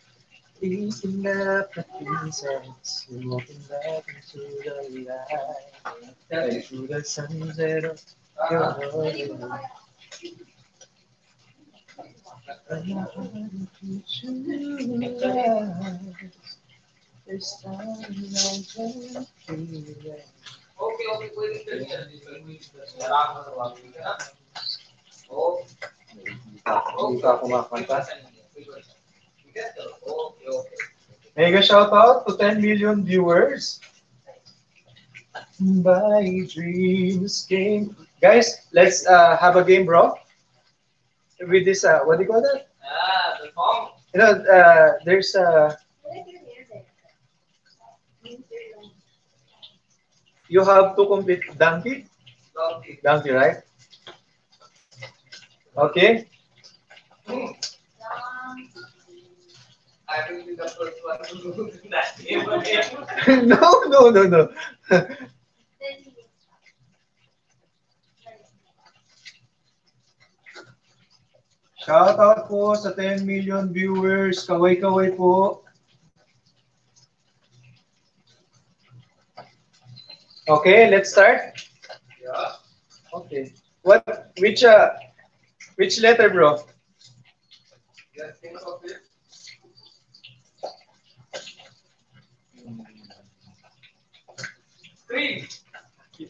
Easing up the pieces, walking back into the light, through the sunset of your love. This time I can feel it. Okay, okay, कोई दिक्कत नहीं है. आराम से बात कीजिए ना. Okay. Hindi pa ako makanta. ठीक है? Mega shout out to 10 million viewers. My dreams came. Guys, let's uh, have a game, bro. With this, uh, what do you call that? Ah, the song. You know, uh, there's uh, you have to complete donkey, Donkey. donkey, right? Okay. I will be the first one to do that game again. no, no, no, no. Shout out po sa 10 million viewers. Kaway-kaway po. Okay, let's start. Yeah. Okay. What which uh which letter, bro? Just think of it. Three.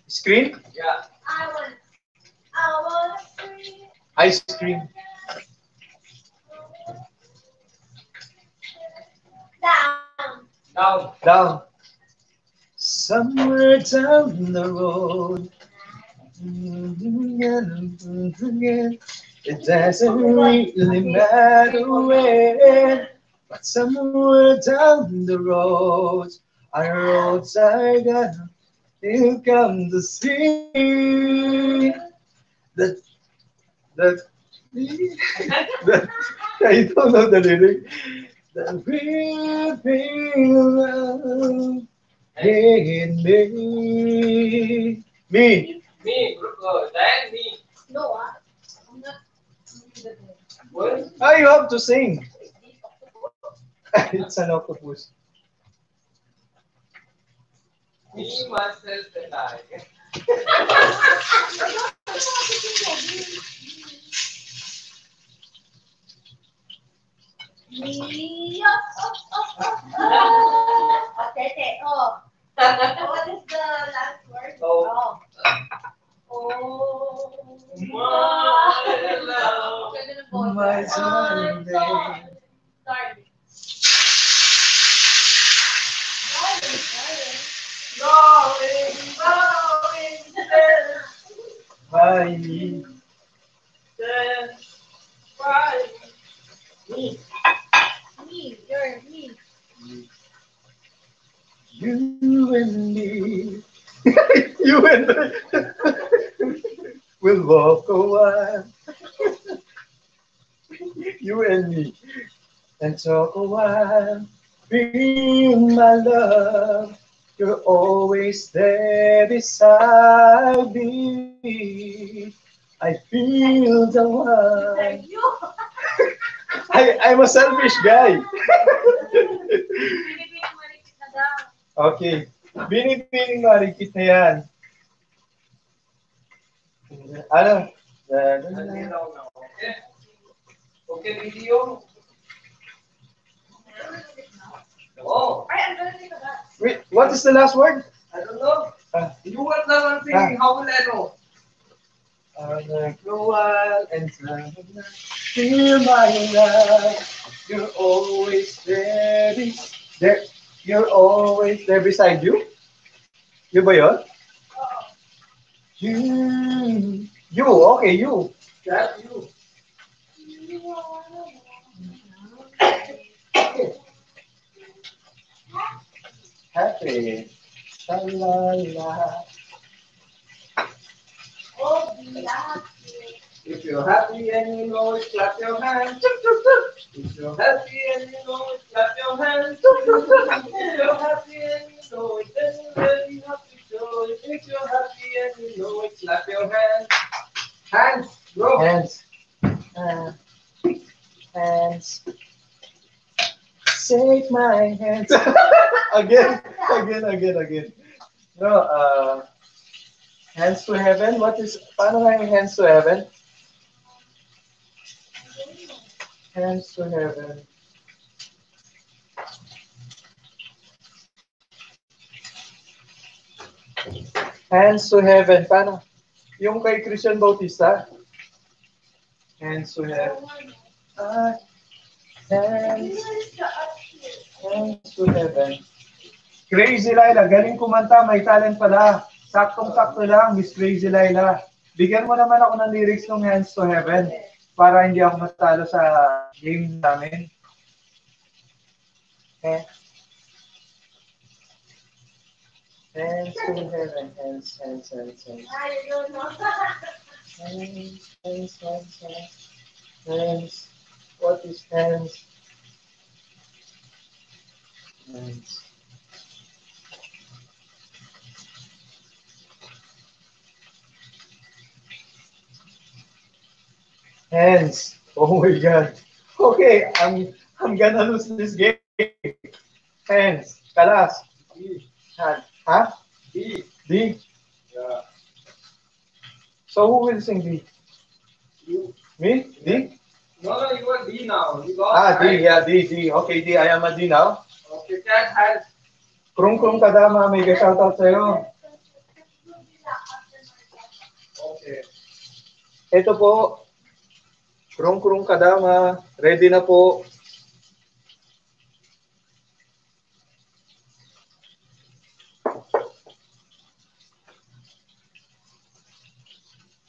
Screen? Yeah. I want, I want free. Ice cream. Down. Down. Down. Somewhere down the road. It doesn't really matter where, but somewhere down the road, our roads are gonna you come to see that that that I don't know the lyric. That we feel in me. Me. Me, uh, then me. No, ah. I'm not. What? Ah, you have to sing. it's an octopus. Me, myself, and I. Me, oh, oh, oh, oh, oh. Tete, oh. What is the last word? Oh. Oh. My love. We're gonna My darling. Darling. Darling. Darling, darling, Bye. then, why? Me. Me, you're me. You and me. you and me. will walk a while. you and me. And talk a while. Be my love. You're always there beside me. I feel the one. You. I, I'm a selfish guy. okay. Binibining marikit na yan. Ano? Okay, Okay, video. Oh, Alright, I'm gonna take a bath. Wait, what is the last word? I don't know. Ah. You were the one singing. How will I know? Nagluwal and Feel my love. You're always there. There. You're always there beside you. You ba yun? You. You. Okay, you. That you. Happy. Shalala. Oh, black. If you're happy and you know it, clap your hands. If you're happy and you know it, clap your hands. If you're happy and you know it, then you really have to show it. If you're happy and you know it, clap your hands. Hands, bro. Hands. Uh, hands. Take my hands. again, again, again, again. No, uh, hands to heaven. What is, paano nga yung hands to heaven? Hands to heaven. Hands to heaven. Paano? Yung kay Christian Bautista. Hands to heaven. Ah, hands, hands to heaven. Crazy Laila, galing kumanta, may talent pala. Saktong-sakto lang, Miss Crazy Laila. Bigyan mo naman ako ng lyrics ng Hands to Heaven para hindi ako matalo sa game namin. Eh. Hands to heaven, hands, hands, hands, hands. I don't know. Hands, hands, hands, hands. Hands. What is hands? Hands. Hands. Oh my God. Okay, I'm I'm gonna lose this game. Hands. Kalas. Hand. Huh? D. D. Yeah. So who will sing D? You. Me? D? No, no, you are D now. You lost. Ah, D. right? Yeah, D. D. Okay, D. I am a D now. Okay, cat has. Krung Krung Kadama, may shoutout sa'yo. Okay. Ito po. Krung Krung Kadama. Ready na po.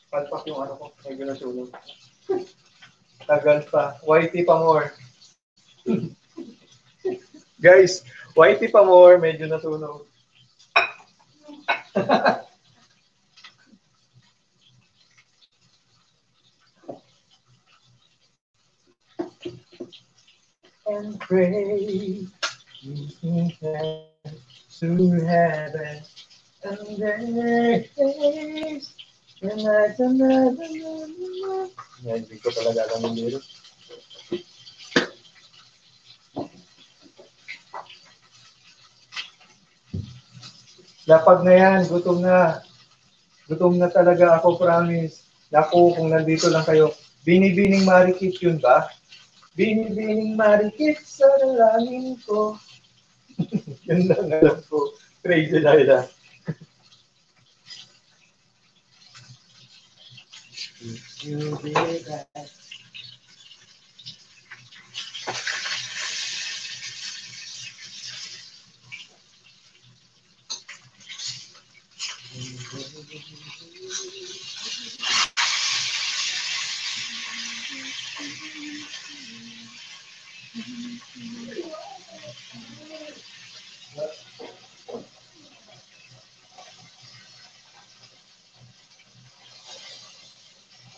Palpak yung ano ko. Medyo nasunog. Tagal pa. Whitey pa more. Guys, Whitey pa more. Medyo nasunog. and pray to heaven and days when I Yan, hindi ko talaga alam yung lyrics. Lapag na yan, gutom na. Gutom na talaga ako, promise. Naku, kung nandito lang kayo. Binibining marikit yun ba? Binibining marikit sa dalangin ko. yun lang alam ko. Crazy Laila. If you be back.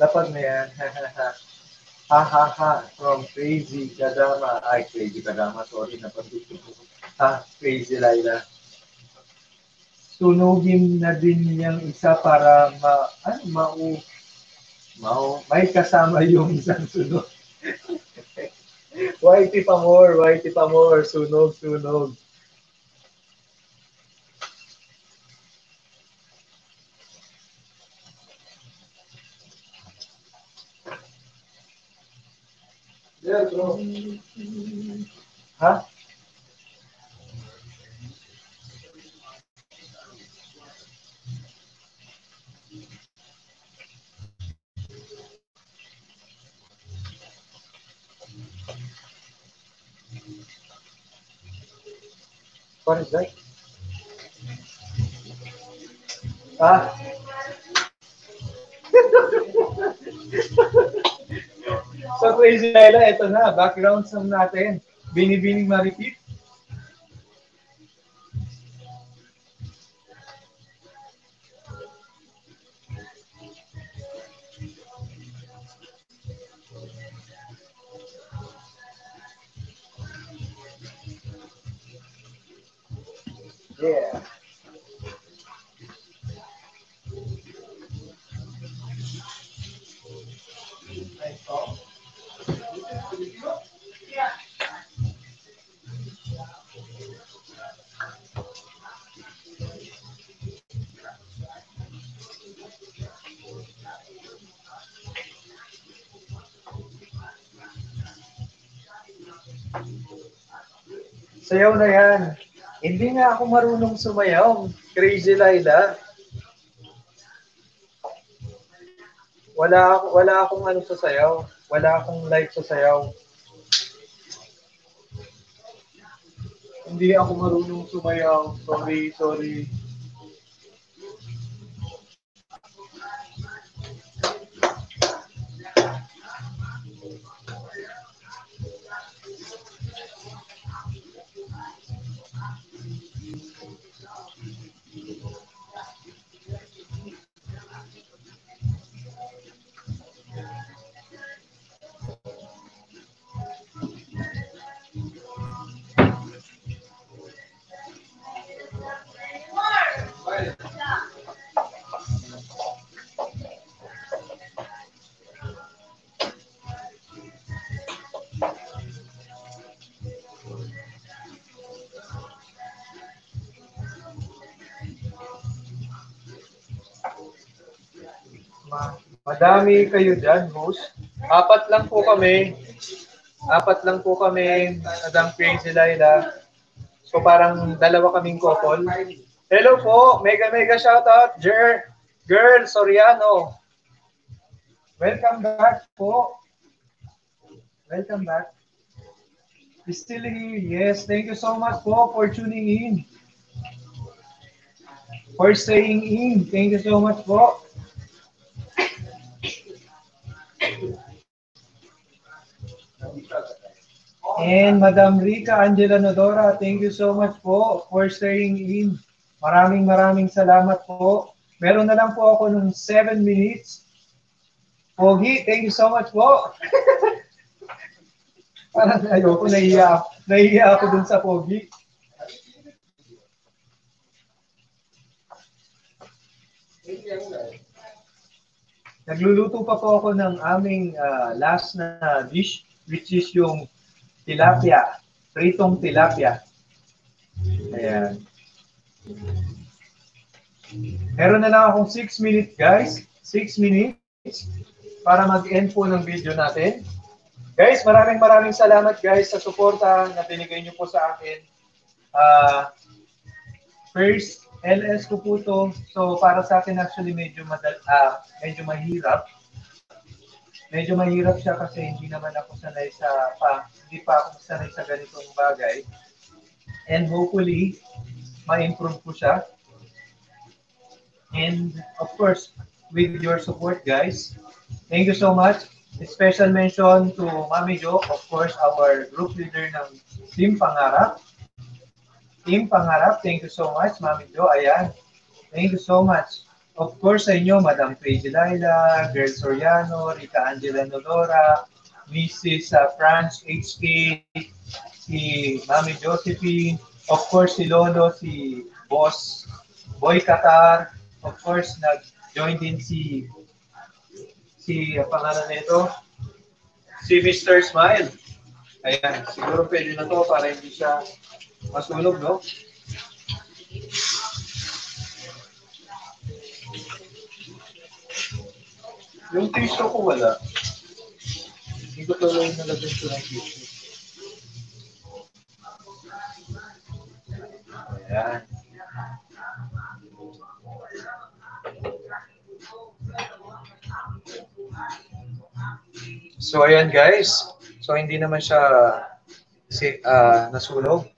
Dapat na yan. ha ha ha. From Crazy Kadama. Ay, Crazy Kadama. Sorry, napansin ko. Ha, Crazy Laila. Sunugin na din niyang isa para ma, ano, mau, mau, may kasama yung isang sunog. Whitey pa more, whitey pa more, sunog, sunog. Pedro. Hã? What é that? Ah. so crazy Ella, ito na, background song natin. Binibining ma-repeat. Yeah. Sayaw na yan. Hindi nga ako marunong sumayaw. Crazy Laila. Wala wala akong ano sa sayaw. Wala akong like sa sayaw. Hindi ako marunong sumayaw. Sorry, sorry. Madami kayo dyan, host. Apat lang po kami. Apat lang po kami, Madam Crazy Laila. So parang dalawa kaming couple. Hello po, mega mega shoutout, Jer, Girl Soriano. Welcome back po. Welcome back. Still here. Yes, thank you so much po for tuning in. For staying in. Thank you so much po. And Madam Rica Angela Nodora, thank you so much po for staying in. Maraming maraming salamat po. Meron na lang po ako ng 7 minutes. Pogi, thank you so much po. Parang ayoko, nahiya, nahiya ako dun sa Pogi. Nagluluto pa po ako ng aming ah, last na dish, which is yung tilapia, pritong tilapia. Ayan. Meron na lang akong 6 minutes, guys. 6 minutes para mag-end po ng video natin. Guys, maraming maraming salamat guys sa suporta na binigay niyo po sa akin. Ah, first, LS ko po to. So para sa akin actually medyo madal ah, medyo mahirap. Medyo mahirap siya kasi hindi naman ako sanay sa pa, hindi pa ako sanay sa ganitong bagay. And hopefully ma-improve ko siya. And of course, with your support guys. Thank you so much. Special mention to Mami Jo, of course, our group leader ng Team Pangarap. Team Pangarap, thank you so much, Mami Jo. Ayan. Thank you so much. Of course, sa inyo, Madam Crazy Laila, Girl Soriano, Rita Angela Nodora, Mrs. uh, Franz HK, si Mami Josephine, of course, si Lolo, si Boss Boy Qatar, of course, nag-join din si si ang pangalan nito, si Mr. Smile. Ayan, siguro pwede na to para hindi siya masunog, no? Yung tissue ko wala. Hindi ko tuloy nalagyan ko ng tissue. Ayan. So ayan guys. So hindi naman siya si, ah, nasulog.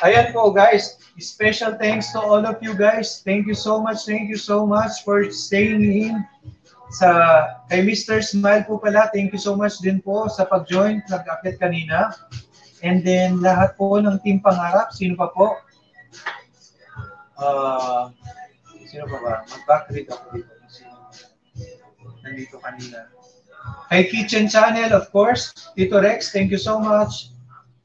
Ayan po guys, special thanks to all of you guys. Thank you so much, thank you so much for staying in sa kay Mr. Smile po pala. Thank you so much din po sa pag-join, nag-akit kanina. And then lahat po ng team pangarap, sino pa po? Ah, sino pa ba? Mag-backread ako dito. Sino? Nandito kanina. Kay Kitchen Channel, of course. Tito Rex, thank you so much.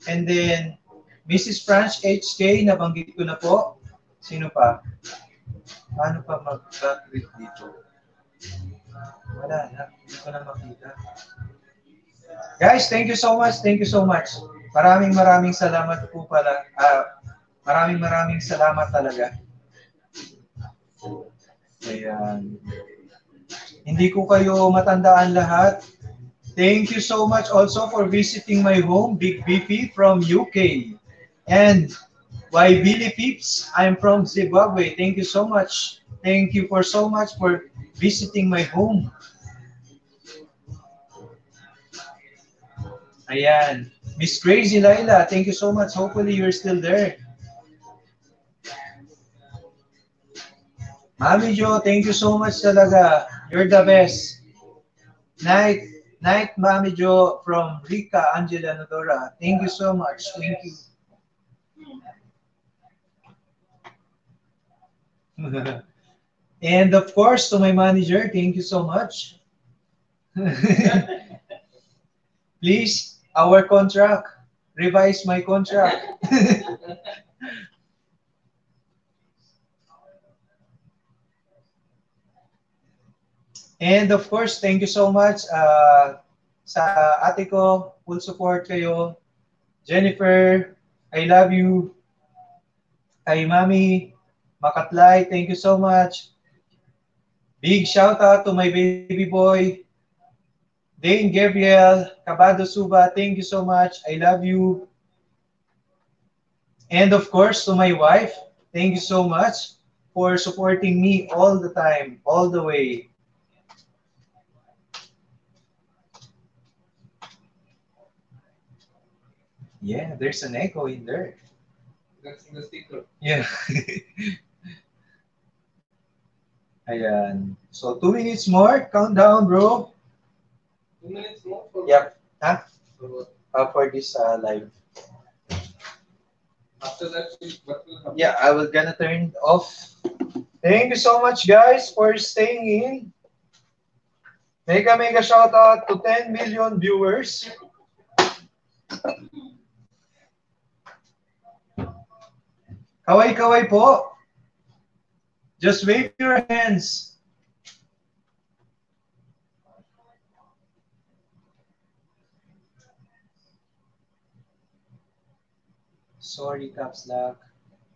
And then, Mrs. Franch HK, nabanggit ko na po. Sino pa? Paano pa mag-backread dito? Wala na. Hindi ko na makita. Guys, thank you so much. Thank you so much. Maraming maraming salamat po pala. Ah, maraming maraming salamat talaga. Ayan. Hindi ko kayo matandaan lahat. Thank you so much also for visiting my home, Big Beefy from UK. And Billy Peeps, I'm from Zimbabwe. Thank you so much. Thank you for so much for visiting my home. Ayan. Miss Crazy Laila, thank you so much. Hopefully you're still there. Mami Jo, thank you so much talaga. You're the best. Night, night, Mami Jo from Rika Angela Nodora. Thank you so much. Thank you. and of course, to my manager, thank you so much. Please, our contract, revise my contract. And of course, thank you so much uh, sa ate ko, full support kayo. Jennifer, I love you. Kay Mami, Makatlay, thank you so much. Big shout out to my baby boy, Dane Gabriel, Cabado Suba, thank you so much. I love you. And of course, to my wife, thank you so much for supporting me all the time, all the way. Yeah, there's an echo in there. That's the sticker. Yeah. Ayan. So, two minutes more. Countdown, bro. Two minutes more for Yep. Huh? for- Uh, for this uh, live. After that, what will happen? Yeah, I will gonna turn off. Thank you so much, guys, for staying in. Mega, mega shout out to 10 million viewers. Kaway-kaway po. Just wave your hands. Sorry, Caps Lock.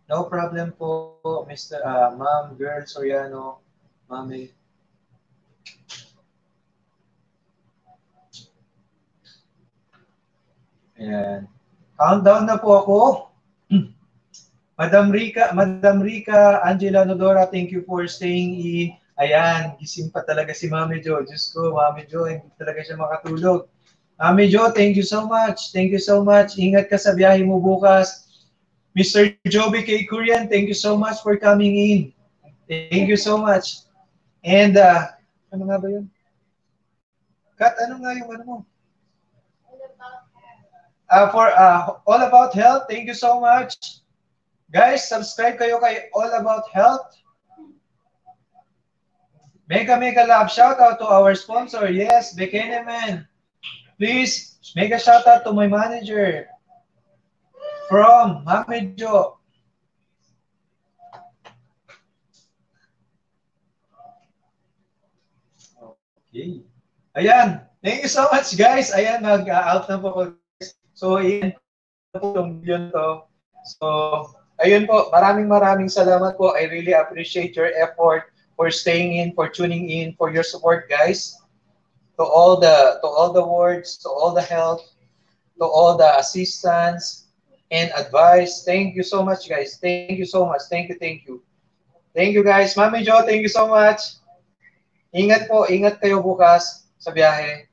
No problem po, Mr. Uh, Ma'am, Girl Soriano, Mami. Ayan. Countdown na po ako. Madam Rica, Madam Rica, Angela Nodora, thank you for staying in. Ayan, gising pa talaga si Mami Jo. Diyos ko, Mami Jo, hindi talaga siya makatulog. Mami Jo, thank you so much. Thank you so much. Ingat ka sa biyahe mo bukas. Mr. Joby K. Kurian, thank you so much for coming in. Thank you so much. And, uh, ano nga ba yun? Kat, ano nga yung ano mo? Uh, for uh, All About Health, thank you so much. Guys, subscribe kayo kay All About Health. Mega, mega love. Shout out to our sponsor. Yes, Bekeneman. Please, mega shout out to my manager from Mami Jo. Okay. Ayan. Thank you so much, guys. Ayan, mag-out na po. So, ayan po yung yun to. So, ayun po. Maraming maraming salamat po. I really appreciate your effort for staying in, for tuning in, for your support, guys. To all the to all the words, to all the help, to all the assistance and advice. Thank you so much, guys. Thank you so much. Thank you, thank you. Thank you, guys. Mami Jo, thank you so much. Ingat po, ingat kayo bukas sa biyahe.